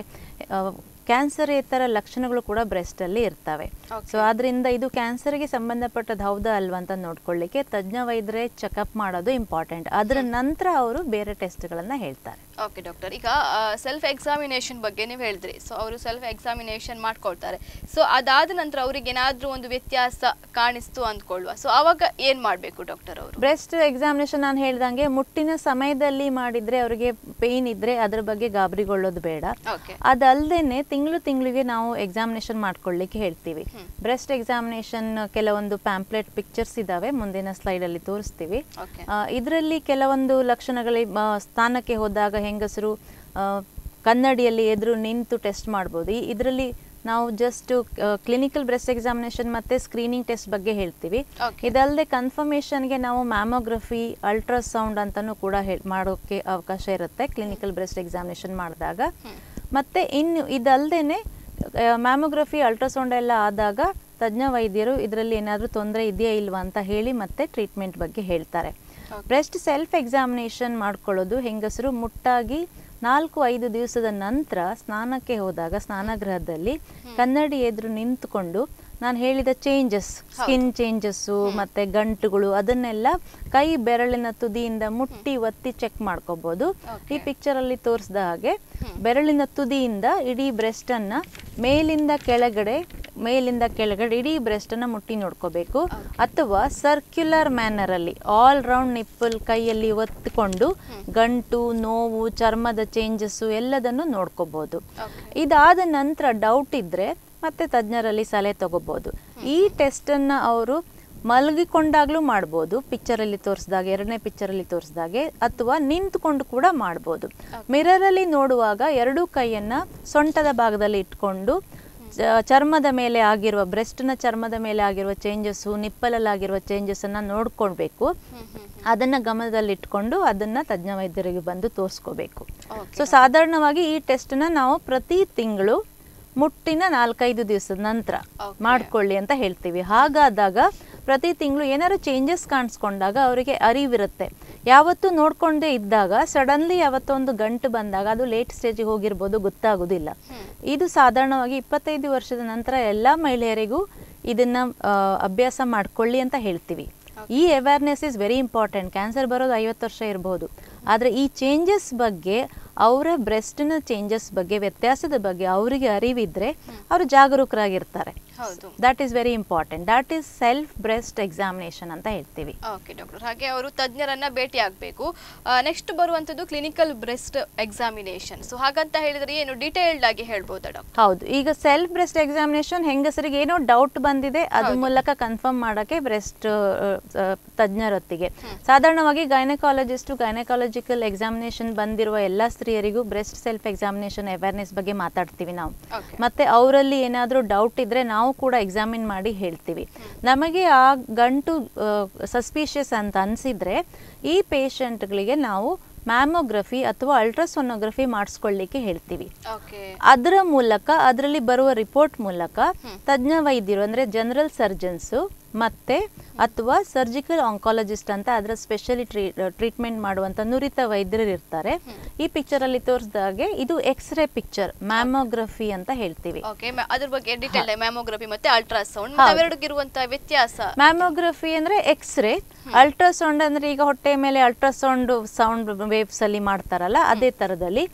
ಕ್ಯಾನ್ಸರೇತರ ಲಕ್ಷಣಗಳು ಕೂಡ ಬ್ರೆಸ್ಟ್ ಅಲ್ಲಿ ಇರ್ತವೆ. ಸೊ ಆದ್ರಿಂದ ಇದು ಕ್ಯಾನ್ಸರ್ಗೆ ಸಂಬಂಧಪಟ್ಟದ್ದು ಹೌದಾ ಅಲ್ವಾ ಅಂತ ನೋಡ್ಕೊಳ್ಳಿಕ್ಕೆ ತಜ್ಞ ವೈದ್ಯರೇ ಚೆಕಪ್ ಮಾಡೋದು ಇಂಪಾರ್ಟೆಂಟ್ ಅದರ ನಂತರ ಅವರು ಬೇರೆ ಟೆಸ್ಟ್ಗಳನ್ನ ಹೇಳ್ತಾರೆ. ಓಕೆ ಡಾಕ್ಟರ್ ಈಗ ಸೆಲ್ಫ್ ಎಕ್ಸಾಮಿನೇಷನ್ ಬಗ್ಗೆ ನೀವು ಹೇಳಿದ್ರಿ. ಸೊ ಅವರು ಸೆಲ್ಫ್ ಎಕ್ಸಾಮಿನೇಷನ್ ಮಾಡ್ಕೊಳ್ತಾರೆ. ಸೊ ಅದಾದ ನಂತರ ಅವ್ರಿಗೆ ಏನಾದ್ರೂ ಒಂದು ವ್ಯತ್ಯಾಸ ಕಾಣಿಸ್ತು ಅಂದ್ಕೊಳ್ಳುವ ಸೊ ಅವಾಗ ಏನ್ ಮಾಡ್ಬೇಕು ಡಾಕ್ಟರ್ ಅವರು? ಬ್ರೆಸ್ಟ್ ಎಕ್ಸಾಮಿನೇಷನ್ ನಾನು ಹೇಳ್ದಂಗೆ ಮುಟ್ಟಿನ ಸಮಯದಲ್ಲಿ ಮಾಡಿದ್ರೆ ಅವರಿಗೆ ಪೇಯ್ನ್ ಇದ್ರೆ ಅದ್ರ ಬಗ್ಗೆ ಗಾಬರಿಗೊಳ್ಳೋದು ಬೇಡ. ಅದಲ್ದೇನೆ ತಿಂಗಳು ತಿಂಗಳಿಗೆ ನಾವು ಎಕ್ಸಾಮಿನೇಷನ್ ಮಾಡ್ಕೊಳ್ಳಿಕ್ಕೆ ಹೇಳ್ತೀವಿ. ಬ್ರೆಸ್ಟ್ ಎಕ್ಸಾಮಿನೇಷನ್ ಕೆಲವೊಂದು ಪ್ಯಾಂಪ್ಲೆಟ್ ಪಿಕ್ಚರ್ಸ್ ಇದಾವೆ ಮುಂದಿನ ಸ್ಲೈಡ್ ಅಲ್ಲಿ ತೋರಿಸ್ತೀವಿ. ಇದರಲ್ಲಿ ಕೆಲವೊಂದು ಲಕ್ಷಣಗಳು ಸ್ಥಾನಕ್ಕೆ ಹೋದಾಗ ಹೆಂಗಸರು ಕನ್ನಡಿಯಲ್ಲಿ ಎದುರು ನಿಂತು ಟೆಸ್ಟ್ ಮಾಡ್ಬೋದು. ಇದರಲ್ಲಿ ನಾವು ಜಸ್ಟ್ ಕ್ಲಿನಿಕಲ್ ಬ್ರೆಸ್ಟ್ ಎಕ್ಸಾಮಿನೇಷನ್ ಮತ್ತೆ ಸ್ಕ್ರೀನಿಂಗ್ ಟೆಸ್ಟ್ ಬಗ್ಗೆ ಹೇಳ್ತೀವಿ. ಇದಲ್ಲದೆ ಕನ್ಫರ್ಮೇಷನ್ಗೆ ನಾವು ಮ್ಯಾಮೋಗ್ರಫಿ ಅಲ್ಟ್ರಾಸೌಂಡ್ ಅಂತಾನೂ ಕೂಡ ಮಾಡೋಕೆ ಮಾಡೋಕ್ಕೆ ಅವಕಾಶ ಇರುತ್ತೆ ಕ್ಲಿನಿಕಲ್ ಬ್ರೆಸ್ಟ್ ಎಕ್ಸಾಮಿನೇಷನ್ ಮಾಡಿದಾಗ. ಮತ್ತೆ ಇನ್ನು ಇದಲ್ದೇನೆ ಮ್ಯಾಮೋಗ್ರಫಿ ಅಲ್ಟ್ರಾಸೌಂಡ್ ಎಲ್ಲ ಆದಾಗ ತಜ್ಞ ವೈದ್ಯರು ಇದರಲ್ಲಿ ಏನಾದರೂ ತೊಂದರೆ ಇದೆಯಾ ಇಲ್ವಾ ಅಂತ ಹೇಳಿ ಮತ್ತೆ ಟ್ರೀಟ್ಮೆಂಟ್ ಬಗ್ಗೆ ಹೇಳ್ತಾರೆ. ಬ್ರೆಸ್ಟ್ ಸೆಲ್ಫ್ ಎಕ್ಸಾಮಿನೇಷನ್ ಮಾಡ್ಕೊಳ್ಳೋದು ಹೆಂಗಸರು ಮುಟ್ಟಾಗಿ ನಾಲ್ಕು ಐದು ದಿವಸದ ನಂತರ ಸ್ನಾನಕ್ಕೆ ಹೋದಾಗ ಸ್ನಾನಗೃಹದಲ್ಲಿ ಕನ್ನಡಿ ಎದುರು ನಿಂತುಕೊಂಡು ನಾನು ಹೇಳಿದ ಚೇಂಜಸ್ ಸ್ಕಿನ್ ಚೇಂಜಸ್ಸು ಮತ್ತೆ ಗಂಟುಗಳು ಅದನ್ನೆಲ್ಲ ಕೈ ಬೆರಳಿನ ತುದಿಯಿಂದ ಮುಟ್ಟಿ ಒತ್ತಿ ಚೆಕ್ ಮಾಡ್ಕೋಬಹುದು ಈ ಪಿಕ್ಚರ್ ಅಲ್ಲಿ ತೋರಿಸಿದ ಹಾಗೆ ಬೆರಳಿನ ತುದಿಯಿಂದ ಇಡೀ ಬ್ರೆಸ್ಟ್ ಅನ್ನ ಮೇಲಿಂದ ಕೆಳಗಡೆ ಮೇಲಿಂದ ಕೆಳಗಡೆ ಇಡೀ ಬ್ರೆಸ್ಟ್ ಅನ್ನ ಮುಟ್ಟಿ ನೋಡ್ಕೋಬೇಕು. ಅಥವಾ ಸರ್ಕ್ಯುಲರ್ ಮ್ಯಾನರ್ ಅಲ್ಲಿ ಆಲ್ ರೌಂಡ್ ನಿಪ್ಪಲ್ ಕೈಯಲ್ಲಿ ಒತ್ತಿಕೊಂಡು ಗಂಟು ನೋವು ಚರ್ಮದ ಚೇಂಜಸ್ಸು ಎಲ್ಲದನ್ನು ನೋಡ್ಕೋಬೋದು. ಇದಾದ ನಂತರ ಡೌಟ್ ಇದ್ರೆ ಮತ್ತೆ ತಜ್ಞರಲ್ಲಿ ಸಲಹೆ ತಗೋಬೋದು. ಈ ಟೆಸ್ಟ್ ಅನ್ನ ಅವರು ಮಲಗಿಕೊಂಡಾಗ್ಲೂ ಮಾಡ್ಬೋದು ಪಿಕ್ಚರಲ್ಲಿ ತೋರಿಸಿದಾಗ ಎರಡನೇ ಪಿಕ್ಚರಲ್ಲಿ ತೋರಿಸಿದಾಗೆ ಅಥವಾ ನಿಂತ್ಕೊಂಡು ಕೂಡ ಮಾಡ್ಬೋದು. ಮಿರರಲ್ಲಿ ನೋಡುವಾಗ ಎರಡೂ ಕೈಯನ್ನ ಸೊಂಟದ ಭಾಗದಲ್ಲಿ ಇಟ್ಕೊಂಡು ಚರ್ಮದ ಮೇಲೆ ಆಗಿರುವ ಬ್ರೆಸ್ಟ್ನ ಚರ್ಮದ ಮೇಲೆ ಆಗಿರುವ ಚೇಂಜಸ್ಸು ನಿಪ್ಪಲಲ್ಲಿ ಆಗಿರುವ ಚೇಂಜಸ್ಸನ್ನು ನೋಡ್ಕೊಳ್ಬೇಕು. ಅದನ್ನು ಗಮನದಲ್ಲಿಟ್ಕೊಂಡು ಅದನ್ನು ತಜ್ಞ ವೈದ್ಯರಿಗೆ ಬಂದು ತೋರಿಸ್ಕೋಬೇಕು. ಸೊ ಸಾಧಾರಣವಾಗಿ ಈ ಟೆಸ್ಟ್ನ ನಾವು ಪ್ರತಿ ತಿಂಗಳು ಮುಟ್ಟಿನ ನಾಲ್ಕೈದು ದಿವಸದ ನಂತರ ಮಾಡ್ಕೊಳ್ಳಿ ಅಂತ ಹೇಳ್ತೀವಿ. ಹಾಗಾದಾಗ ಪ್ರತಿ ತಿಂಗಳು ಏನಾದ್ರು ಚೇಂಜಸ್ ಕಾಣಿಸ್ಕೊಂಡಾಗ ಅವರಿಗೆ ಅರಿವಿರುತ್ತೆ. ಯಾವತ್ತೂ ನೋಡ್ಕೊಂಡೇ ಇದ್ದಾಗ ಸಡನ್ಲಿ ಯಾವತ್ತೊಂದು ಗಂಟು ಬಂದಾಗ ಅದು ಲೇಟ್ ಸ್ಟೇಜಿಗೆ ಹೋಗಿರ್ಬೋದು ಗೊತ್ತಾಗೋದಿಲ್ಲ. ಇದು ಸಾಧಾರಣವಾಗಿ ಇಪ್ಪತ್ತೈದು ವರ್ಷದ ನಂತರ ಎಲ್ಲ ಮಹಿಳೆಯರಿಗೂ ಇದನ್ನ ಅಭ್ಯಾಸ ಮಾಡ್ಕೊಳ್ಳಿ ಅಂತ ಹೇಳ್ತೀವಿ. ಈ awareness is very important cancer ಬರೋದು ಐವತ್ತು ವರ್ಷ ಇರಬಹುದು ಆದರೆ ಈ ಚೇಂಜಸ್ ಬಗ್ಗೆ ಅವರ ಬ್ರೆಸ್ಟ್ನ ಚೇಂಜಸ್ ಬಗ್ಗೆ ವ್ಯತ್ಯಾಸದ ಬಗ್ಗೆ ಅವರಿಗೆ ಅರಿವಿದ್ರೆ ಅವರು ಜಾಗರೂಕರಾಗಿರ್ತಾರೆ. That is very important that is self breast examination ಅಂತ ಹೇಳ್ತೀವಿ. ಓಕೆ ಡಾಕ್ಟರ್ ಹಾಗೆ ಅವರು ತಜ್ಞರನ್ನ ಭೇಟಿ ಆಗಬೇಕು. ನೆಕ್ಸ್ಟ್ ಬರುವಂತದ್ದು ಕ್ಲಿನಿಕಲ್ ಬ್ರೆಸ್ಟ್ ಎಕ್ಸಾಮಿನೇಷನ್ ಸೊ ಹಾಗಂತ ಹೇಳಿದ್ರೆ ಏನು ಡೀಟೇಲ್ಡ್ ಆಗಿ ಹೇಳ್ಬೋದಾ ಡಾಕ್ಟರ್ ಹೌದು. ಈಗ ಸೆಲ್ಫ್ ಬ್ರೆಸ್ಟ್ ಎಕ್ಸಾಮಿನೇಷನ್ ಹೆಂಗಸರಿಗೆ ಏನೋ ಡೌಟ್ ಬಂದಿದೆ ಅದ್ರ ಮೂಲಕ ಕನ್ಫರ್ಮ್ ಮಾಡಕ್ಕೆ ಬ್ರೆಸ್ಟ್ ತಜ್ಞರೊತ್ತಿಗೆ. ಸಾಧಾರಣವಾಗಿ ಗೈನಕಾಲಜಿಸ್ಟು ಗೈನಕಾಲಜಿಕಲ್ ಎಕ್ಸಾಮಿನೇಷನ್ ಬಂದಿರುವ ಎಲ್ಲ ಸ್ತ್ರೀಯರಿಗೂ ಬ್ರೆಸ್ಟ್ ಸೆಲ್ಫ್ ಎಕ್ಸಾಮಿನೇಷನ್ ಅವೇರ್ನೆಸ್ ಬಗ್ಗೆ ಮಾತಾಡ್ತೀವಿ ನಾವು. ಮತ್ತೆ ಅವರಲ್ಲಿ ಏನಾದರೂ ಡೌಟ್ ಇದ್ರೆ ನಾವು ಕೂಡ ಎಕ್ಸಾಮಿನ್ ಮಾಡಿ ಹೇಳ್ತೀವಿ. ನಮಗೆ ಆ ಗಂಟು ಸಸ್ಪಿಷಿಯಸ್ ಅಂತ ಅನಿಸಿದ್ರೆ ಈ ಪೇಷಂಟ್ಗಳಿಗೆ ನಾವು ಮ್ಯಾಮೋಗ್ರಫಿ ಅಥವಾ ಅಲ್ಟ್ರಾಸೋನೋಗ್ರಫಿ ಮಾಡಿಸ್ಕೊಳ್ಳಿಕ್ಕೆ ಹೇಳ್ತೀವಿ. ಅದರ ಮೂಲಕ ಅದರಲ್ಲಿ ಬರುವ ರಿಪೋರ್ಟ್ ಮೂಲಕ ತಜ್ಞ ವೈದ್ಯರು ಅಂದ್ರೆ ಜನರಲ್ ಸರ್ಜನ್ಸು ಮತ್ತೆ ಅಥವಾ ಸರ್ಜಿಕಲ್ ಆಂಕಾಲಜಿಸ್ಟ್ ಅಂತ ಅದರ ಸ್ಪೆಷಲಿ ಟ್ರೀಟ್ಮೆಂಟ್ ಮಾಡುವಂತ ನುರಿತ ವೈದ್ಯರು ಇರ್ತಾರೆ. ಈ ಪಿಕ್ಚರ್ ಅಲ್ಲಿ ತೋರಿಸಿದಾಗೆ ಇದು ಎಕ್ಸ್ರೇ ಪಿಕ್ಚರ್ ಮ್ಯಾಮೋಗ್ರಫಿ ಅಂತ ಹೇಳ್ತೀವಿ. ಅದ್ರ ಬಗ್ಗೆ ಡೀಟೇಲ್ ಮ್ಯಾಮೋಗ್ರಫಿ ಮತ್ತೆ ಅಲ್ಟ್ರಾಸೌಂಡ್ ಅವೆರಡಕ್ಕಿರುವಂತಹ ವ್ಯತ್ಯಾಸ. ಮ್ಯಾಮೋಗ್ರಫಿ ಅಂದ್ರೆ ಎಕ್ಸ್ರೇ ಅಲ್ಟ್ರಾಸೌಂಡ್ ಅಂದ್ರೆ ಈಗ ಹೊಟ್ಟೆ ಮೇಲೆ ಅಲ್ಟ್ರಾಸೌಂಡ್ ಸೌಂಡ್ ವೇವ್ಸ್ ಅಲ್ಲಿ ಮಾಡ್ತಾರಲ್ಲ ಅದೇ ತರದಲ್ಲಿ.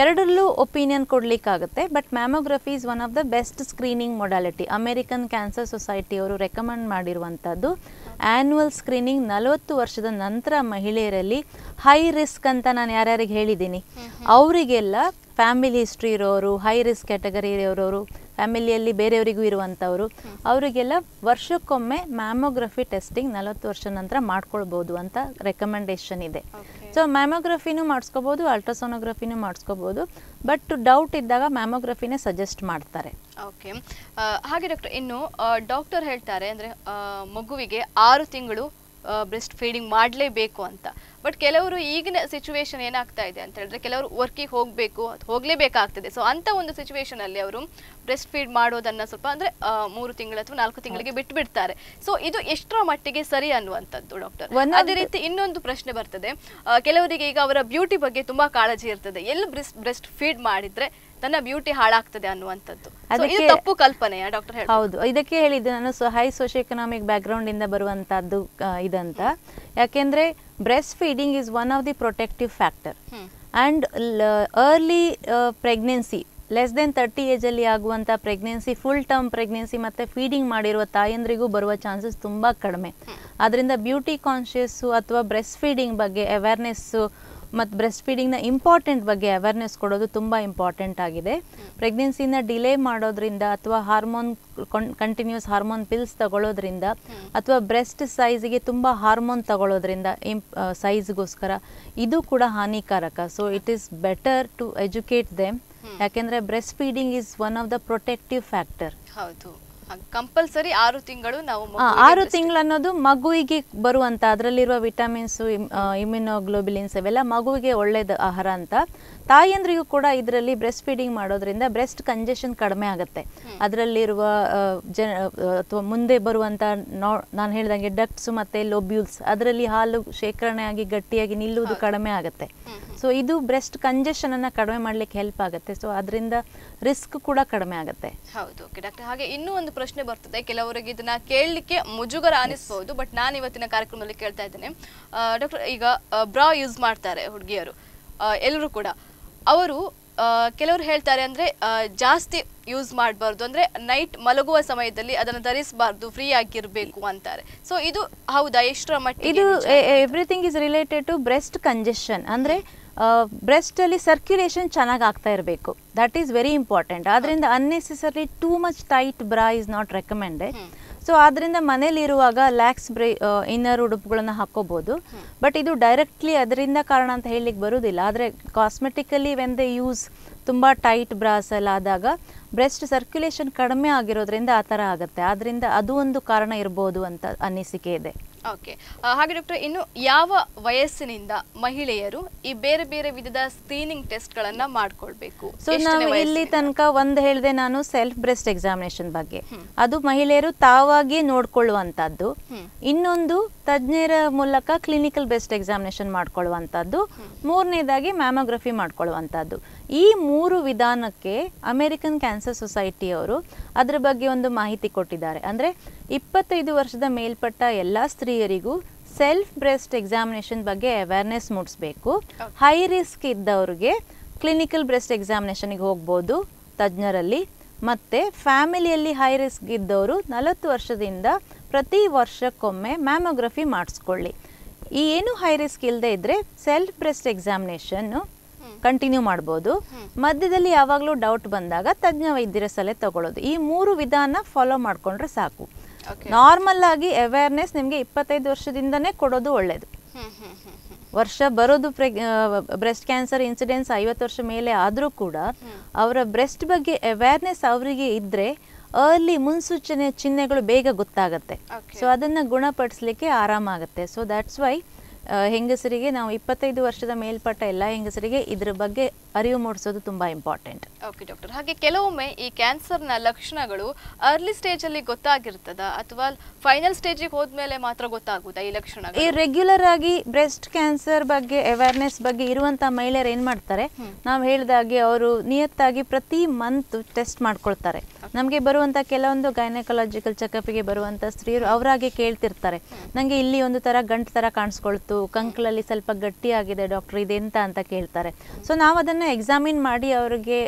ಎರಡರಲ್ಲೂ opinion ಕೊಡ್ಲಿಕ್ಕಾಗುತ್ತೆ but mammography is one of the best screening modality American cancer society ಅವರು ರೆಕಮೆಂಡ್ ಮಾಡಿರುವಂತದ್ದು ಆನ್ಯುವಲ್ ಸ್ಕ್ರೀನಿಂಗ್ ನಲವತ್ತು ವರ್ಷದ ನಂತರ ಮಹಿಳೆಯರಲ್ಲಿ ಹೈ ರಿಸ್ಕ್ ಅಂತ ನಾನು ಯಾರ್ಯಾರಿಗೆ ಹೇಳಿದ್ದೀನಿ. ಅವರಿಗೆಲ್ಲ ಫ್ಯಾಮಿಲಿ ಹಿಸ್ಟ್ರಿ ಇರೋರು ಹೈ ರಿಸ್ಕ್ ಕ್ಯಾಟಗರಿ ಇರೋರು ಫ್ಯಾಮಿಲಿಯಲ್ಲಿ ಬೇರೆಯವರಿಗೂ ಇರುವಂಥವರು ಅವರಿಗೆಲ್ಲ ವರ್ಷಕ್ಕೊಮ್ಮೆ ಮ್ಯಾಮೋಗ್ರಫಿ ಟೆಸ್ಟಿಂಗ್ ನಲವತ್ತು ವರ್ಷ ನಂತರ ಮಾಡ್ಕೊಳ್ಬೋದು ಅಂತ ರೆಕಮೆಂಡೇಷನ್ ಇದೆ. ಸೊ ಮ್ಯಾಮೋಗ್ರಫಿನೂ ಮಾಡಿಸ್ಕೋಬೋದು ಅಲ್ಟ್ರಾಸೋನೋಗ್ರಫಿನೂ ಮಾಡಿಸ್ಕೋಬೋದು ಬಟ್ ಡೌಟ್ ಇದ್ದಾಗ ಮ್ಯಾಮೋಗ್ರಫಿನೇ ಸಜೆಸ್ಟ್ ಮಾಡ್ತಾರೆ. ಓಕೆ ಹಾಗೆ ಡಾಕ್ಟರ್ ಇನ್ನು ಡಾಕ್ಟರ್ ಹೇಳ್ತಾರೆ ಅಂದರೆ ಮಗುವಿಗೆ ಆರು ತಿಂಗಳು ಬ್ರೆಸ್ಟ್ ಫೀಡಿಂಗ್ ಮಾಡಲೇಬೇಕು ಅಂತ. ಬಟ್ ಕೆಲವರು ಈಗಿನ ಸಿಚುವೇಶನ್ ಏನಾಗ್ತಾ ಇದೆ ಅಂತ ಹೇಳಿದ್ರೆ ಕೆಲವರು ವರ್ಕಿಗೆ ಹೋಗಬೇಕು ಹೋಗಲೇಬೇಕಾಗ್ತದೆ. ಸೊ ಅಂತ ಒಂದು ಸಿಚುವೇಶನ್ ಅಲ್ಲಿ ಅವರು ಬ್ರೆಸ್ಟ್ ಫೀಡ್ ಮಾಡೋದನ್ನ ಸ್ವಲ್ಪ ಅಂದ್ರೆ ಮೂರು ತಿಂಗಳು ಅಥವಾ ನಾಲ್ಕು ತಿಂಗಳಿಗೆ ಬಿಟ್ಟು ಬಿಡ್ತಾರೆ ಸೊ ಇದು ಎಷ್ಟರ ಮಟ್ಟಿಗೆ ಸರಿ ಅನ್ನುವಂಥದ್ದು ಡಾಕ್ಟರ್ ಅದೇ ರೀತಿ ಇನ್ನೊಂದು ಪ್ರಶ್ನೆ ಬರ್ತದೆ. ಕೆಲವರಿಗೆ ಈಗ ಅವರ ಬ್ಯೂಟಿ ಬಗ್ಗೆ ತುಂಬಾ ಕಾಳಜಿ ಇರ್ತದೆ. ಎಲ್ಲಿ ಬ್ರೆಸ್ಟ್ ಬ್ರೆಸ್ಟ್ ಫೀಡ್ ಮಾಡಿದ್ರೆ ತನ್ನ ಬ್ಯೂಟಿ ಹಾಳಾಗ್ತದೆ ಅನ್ನುವಂಥದ್ದು. ಅದಕ್ಕೆ- ತಪ್ಪು ಕಲ್ಪನೆ ಡಾಕ್ಟರ್ ಹೌದು. ಇದಕ್ಕೆ ಹೇಳಿದ್ದು ನಾನು ಹೈ ಸೋಶಿಯೋ ಎಕನಾಮಿಕ್ ಬ್ಯಾಕ್ಗ್ರೌಂಡ್ ಇಂದ ಬರುವಂತಹದ್ದು ಇದಂತ. ಯಾಕೆಂದ್ರೆ breast feeding is one of the protective factor and early pregnancy less than thirty ಏಜಲ್ಲಿ ಆಗುವಂಥ ಪ್ರೆಗ್ನೆನ್ಸಿ ಫುಲ್ ಟರ್ಮ್ ಪ್ರೆಗ್ನೆನ್ಸಿ ಮತ್ತು ಫೀಡಿಂಗ್ ಮಾಡಿರುವ ತಾಯಂದ್ರಿಗೂ ಬರುವ ಚಾನ್ಸಸ್ ತುಂಬ ಕಡಿಮೆ. ಅದರಿಂದ ಬ್ಯೂಟಿ ಕಾನ್ಷಿಯಸ್ಸು ಅಥವಾ ಬ್ರೆಸ್ಟ್ ಫೀಡಿಂಗ್ ಬಗ್ಗೆ ಅವೇರ್ನೆಸ್ಸು ಮತ್ತು ಬ್ರೆಸ್ಟ್ ಫೀಡಿಂಗ್ನ ಇಂಪಾರ್ಟೆಂಟ್ ಬಗ್ಗೆ ಅವೇರ್ನೆಸ್ ಕೊಡೋದು ತುಂಬ ಇಂಪಾರ್ಟೆಂಟ್ ಆಗಿದೆ. ಪ್ರೆಗ್ನೆನ್ಸಿನ ಡಿಲೇ ಮಾಡೋದ್ರಿಂದ ಅಥವಾ ಹಾರ್ಮೋನ್ ಕಂಟಿನ್ಯೂಸ್ ಹಾರ್ಮೋನ್ ಪಿಲ್ಸ್ ತಗೊಳ್ಳೋದ್ರಿಂದ ಅಥವಾ ಬ್ರೆಸ್ಟ್ ಸೈಜ್ಗೆ ತುಂಬ ಹಾರ್ಮೋನ್ ತಗೊಳ್ಳೋದ್ರಿಂದ ಇಂಪ್ ಸೈಜ್ಗೋಸ್ಕರ ಇದು ಕೂಡ ಹಾನಿಕಾರಕ. So it is better to educate them ಯಾಕೆಂದರೆ breast feeding is one of the protective factor ಹೌದು. ಕಂಪಲ್ಸರಿ ಆರು ತಿಂಗಳು ನಾವು ಆರು ತಿಂಗಳು ಅನ್ನೋದು ಮಗುವಿಗೆ ಬರುವಂತ ಅದರಲ್ಲಿರುವ ವಿಟಮಿನ್ಸ್ ಇಮ್ಯುನೋಗ್ಲೋಬಿಲಿನ್ಸ್ ಅವೆಲ್ಲ ಮಗುವಿಗೆ ಒಳ್ಳೇದು ಆಹಾರ ಅಂತ. ತಾಯಿಯಂದ್ರಿಗೂ ಕೂಡ ಇದರಲ್ಲಿ ಬ್ರೆಸ್ಟ್ ಫೀಡಿಂಗ್ ಮಾಡೋದ್ರಿಂದ ಬ್ರೆಸ್ಟ್ ಕಂಜೆಷನ್ ಕಡಿಮೆ ಆಗುತ್ತೆ. ಅದರಲ್ಲಿರುವ ಜನ ಅಥವಾ ಮುಂದೆ ಬರುವಂತ ನೋ ನಾನು ಹೇಳ್ದಂಗೆ ಡಕ್ಟ್ಸ್ ಮತ್ತೆ ಲೊಬ್ಯೂಲ್ಸ್ ಅದರಲ್ಲಿ ಹಾಲು ಶೇಖರಣೆ ಆಗಿ ಗಟ್ಟಿಯಾಗಿ ನಿಲ್ಲುವುದು ಕಡಿಮೆ ಆಗುತ್ತೆ. ಸೊ ಇದು ಬ್ರೆಸ್ಟ್ ಕಂಜೆಷನ್ ಅನ್ನ ಕಡಿಮೆ ಮಾಡ್ಲಿಕ್ಕೆ ಹೆಲ್ಪ್ ಆಗುತ್ತೆ. ಸೊ ಅದರಿಂದ ರಿಸ್ಕ್ ಕೂಡ ಕಡಿಮೆ ಆಗುತ್ತೆ. ಹೌದು ಓಕೆ ಡಾಕ್ಟರ್ ಹಾಗೆ ಇನ್ನೂ ಒಂದು ಪ್ರಶ್ನೆ ಬರ್ತದೆ. ಕೆಲವರಿಗೆ ಇದನ್ನ ಕೇಳಲಿಕ್ಕೆ ಮುಜುಗರ ಅನಿಸ್ಬಹುದು ಬಟ್ ನಾನು ಇವತ್ತಿನ ಕಾರ್ಯಕ್ರಮದಲ್ಲಿ ಕೇಳ್ತಾ ಇದ್ದೇನೆ. ಡಾಕ್ಟರ್ ಈಗ ಬ್ರಾ ಯೂಸ್ ಮಾಡ್ತಾರೆ ಹುಡುಗಿಯರು. ಎಲ್ಲರೂ ಕೂಡ. ಅವರು ಕೆಲವರು ಹೇಳ್ತಾರೆ ಅಂದ್ರೆ ಜಾಸ್ತಿ ಯೂಸ್ ಮಾಡಬಾರ್ದು. ಅಂದ್ರೆ ನೈಟ್ ಮಲಗುವ ಸಮಯದಲ್ಲಿ ಅದನ್ನು ಧರಿಸಬಾರ್ದು ಫ್ರೀ ಆಗಿರಬೇಕು ಅಂತಾರೆ. ಸೊ ಇದು ಹೌದಾ? ಎಷ್ಟರ ಮಟ್ಟಿಗೆ ಇದು? Everything is related to breast congestion ಅಂದರೆ ಬ್ರೆಸ್ಟ್ ಅಲ್ಲಿ ಸರ್ಕ್ಯುಲೇಷನ್ ಚೆನ್ನಾಗಿ ಆಗ್ತಾ ಇರಬೇಕು. ದಟ್ ಈಸ್ ವೆರಿ ಇಂಪಾರ್ಟೆಂಟ್ ಆದ್ರಿಂದ unnecessary too much tight bra is not recommended so ಆದ್ರಿಂದ ಮನೇಲಿರುವಾಗ ಲ್ಯಾಕ್ಸ್ ಬ್ರೇ ಇನ್ನರ್ ಉಡುಪುಗಳನ್ನ ಹಾಕೋಬಹುದು ಬಟ್ ಇದು ಡೈರೆಕ್ಟ್ಲಿ ಅದರಿಂದ ಕಾರಣ ಅಂತ ಹೇಳಲಿಕ್ಕೆ ಬರುವುದಿಲ್ಲ. ಆದರೆ ಕಾಸ್ಮೆಟಿಕಲಿ ವೆನ್ ದೇ ಯೂಸ್ ತುಂಬ ಟೈಟ್ ಬ್ರಾಸ್ ಎಲ್ಲ ಆದಾಗ ಬ್ರೆಸ್ಟ್ ಸರ್ಕ್ಯುಲೇಷನ್ ಕಡಿಮೆ ಆಗಿರೋದ್ರಿಂದ ಆ ಥರ ಆಗುತ್ತೆ. ಆದ್ದರಿಂದ ಅದು ಒಂದು ಕಾರಣ ಇರ್ಬೋದು ಅಂತ ಅನಿಸಿಕೆ ಇದೆ. ಓಕೆ. ಹಾಗೆ ಡಾಕ್ಟರ್ ಇನ್ನು ಯಾವ ವಯಸ್ಸಿನಿಂದ ಮಹಿಳೆಯರು ಈ ಬೇರೆ ಬೇರೆ ವಿಧದ ಸ್ಕ್ರೀನಿಂಗ್ ಟೆಸ್ಟ್ಗಳನ್ನ ಮಾಡ್ಕೊಳ್ಬೇಕು? ಸೊ ನಾವು ಇಲ್ಲಿ ತನಕ ಒಂದು ಹೇಳಿದೆ ನಾನು ಸೆಲ್ಫ್ ಬ್ರೆಸ್ಟ್ ಎಕ್ಸಾಮಿನೇಷನ್ ಬಗ್ಗೆ. ಅದು ಮಹಿಳೆಯರು ತಾವಾಗಿ ನೋಡ್ಕೊಳ್ಳುವಂತದ್ದು ಇನ್ನೊಂದು ತಜ್ಞರ ಮೂಲಕ ಕ್ಲಿನಿಕಲ್ ಬೆಸ್ಟ್ ಎಕ್ಸಾಮಿನೇಷನ್ ಮಾಡ್ಕೊಳ್ಳುವಂಥದ್ದು. ಮೂರನೇದಾಗಿ ಮ್ಯಾಮೋಗ್ರಫಿ ಮಾಡ್ಕೊಳ್ಳುವಂಥದ್ದು. ಈ ಮೂರು ವಿಧಾನಕ್ಕೆ ಅಮೆರಿಕನ್ ಕ್ಯಾನ್ಸರ್ ಸೊಸೈಟಿಯವರು ಅದರ ಬಗ್ಗೆ ಒಂದು ಮಾಹಿತಿ ಕೊಟ್ಟಿದ್ದಾರೆ. ಅಂದರೆ ಇಪ್ಪತ್ತೈದು ವರ್ಷದ ಮೇಲ್ಪಟ್ಟ ಎಲ್ಲ ಸ್ತ್ರೀಯರಿಗೂ ಸೆಲ್ಫ್ ಬ್ರೆಸ್ಟ್ ಎಕ್ಸಾಮಿನೇಷನ್ ಬಗ್ಗೆ ಅವೇರ್ನೆಸ್ ಮೂಡಿಸ್ಬೇಕು. ಹೈ ರಿಸ್ಕ್ ಇದ್ದವ್ರಿಗೆ ಕ್ಲಿನಿಕಲ್ ಬ್ರೆಸ್ಟ್ ಎಕ್ಸಾಮಿನೇಷನ್ಗೆ ಹೋಗ್ಬೋದು ತಜ್ಞರಲ್ಲಿ. ಮತ್ತು ಫ್ಯಾಮಿಲಿಯಲ್ಲಿ ಹೈ ರಿಸ್ಕ್ ಇದ್ದವರು ನಲವತ್ತು ವರ್ಷದಿಂದ ಪ್ರತಿ ವರ್ಷಕ್ಕೊಮ್ಮೆ ಮ್ಯಾಮೋಗ್ರಫಿ ಮಾಡಿಸ್ಕೊಳ್ಳಿ. ಈ ಏನು ಹೈ ರಿಸ್ಕ್ ಇಲ್ಲದೆ ಇದ್ದರೆ ಸೆಲ್ಫ್ ಬ್ರೆಸ್ಟ್ ಎಕ್ಸಾಮಿನೇಷನ್ನು ಕಂಟಿನ್ಯೂ ಮಾಡ್ಬೋದು. ಮಧ್ಯದಲ್ಲಿ ಯಾವಾಗಲೂ ಡೌಟ್ ಬಂದಾಗ ತಜ್ಞ ವೈದ್ಯರ ಸಲಹೆ ತಗೊಳ್ಳೋದು. ಈ ಮೂರು ವಿಧಾನ ಫಾಲೋ ಮಾಡಿಕೊಂಡ್ರೆ ಸಾಕು. ನಾರ್ಮಲ್ ಆಗಿ ಅವೇರ್ನೆಸ್ ನಿಮಗೆ ಇಪ್ಪತ್ತೈದು ವರ್ಷದಿಂದನೇ ಕೊಡೋದು ಒಳ್ಳೆಯದು ವರ್ಷ ಬರೋದು ಬ್ರೆಸ್ಟ್ ಕ್ಯಾನ್ಸರ್ ಇನ್ಸಿಡೆನ್ಸ್ ಐವತ್ತು ವರ್ಷ ಮೇಲೆ ಆದರೂ ಕೂಡ ಅವರ ಬ್ರೆಸ್ಟ್ ಬಗ್ಗೆ ಅವೇರ್ನೆಸ್ ಅವರಿಗೆ ಇದ್ದರೆ ಅರ್ಲಿ ಮುನ್ಸೂಚನೆ ಚಿಹ್ನೆಗಳು ಬೇಗ ಗೊತ್ತಾಗುತ್ತೆ. ಸೊ ಅದನ್ನು ಗುಣಪಡಿಸ್ಲಿಕ್ಕೆ ಆರಾಮಾಗುತ್ತೆ ಸೊ ದ್ಯಾಟ್ಸ್ ವೈ ಹೆಂಗಸರಿಗೆ ನಾವು ಇಪ್ಪತ್ತೈದು ವರ್ಷದ ಮೇಲ್ಪಟ್ಟ ಎಲ್ಲ ಹೆಂಗಸರಿಗೆ ಇದ್ರ ಬಗ್ಗೆ ಅರಿವು ಮೂಡಿಸೋದು ತುಂಬ ಇಂಪಾರ್ಟೆಂಟ್ ಓಕೆ ಡಾಕ್ಟರ್ ಹಾಗೆ ಕೆಲವೊಮ್ಮೆ ಈ ಕ್ಯಾನ್ಸರ್ನ ಲಕ್ಷಣಗಳು ಅರ್ಲಿ ಸ್ಟೇಜ್ ಅಲ್ಲಿ ಗೊತ್ತಾಗಿರ್ತದ ಅಥವಾ ಫೈನಲ್ ಸ್ಟೇಜಿಗೆ ಹೋದ್ಮೇಲೆ ಮಾತ್ರ ಗೊತ್ತಾಗುತ್ತಾ ಈ ಲಕ್ಷಣ ಈ ರೆಗ್ಯುಲರ್ ಆಗಿ ಬ್ರೆಸ್ಟ್ ಕ್ಯಾನ್ಸರ್ ಬಗ್ಗೆ ಅವೇರ್ನೆಸ್ ಬಗ್ಗೆ ಇರುವಂತ ಮಹಿಳೆಯರು ಏನ್ ಮಾಡ್ತಾರೆ? ನಾವು ಹೇಳಿದಾಗೆ ಅವರು ನಿಯತ್ತಾಗಿ ಪ್ರತಿ ಮಂತ್ ಟೆಸ್ಟ್ ಮಾಡ್ಕೊಳ್ತಾರೆ. ನಮಗೆ ಬರುವಂಥ ಕೆಲವೊಂದು ಗೈನಕಾಲಜಿಕಲ್ ಚೆಕಪ್ಗೆ ಬರುವಂಥ ಸ್ತ್ರೀಯರು ಅವರಾಗೆ ಕೇಳ್ತಿರ್ತಾರೆ. ನನಗೆ ಇಲ್ಲಿ ಒಂದು ಥರ ಗಂಟು ಥರ ಕಾಣಿಸ್ಕೊಳ್ತು, ಕಂಕಲಲ್ಲಿ ಸ್ವಲ್ಪ ಗಟ್ಟಿಯಾಗಿದೆ ಡಾಕ್ಟರ್ ಇದೆಂತ ಅಂತ ಕೇಳ್ತಾರೆ. ಸೊ ನಾವು ಅದನ್ನು ಎಕ್ಸಾಮಿನ್ ಮಾಡಿ ಅವರಿಗೆ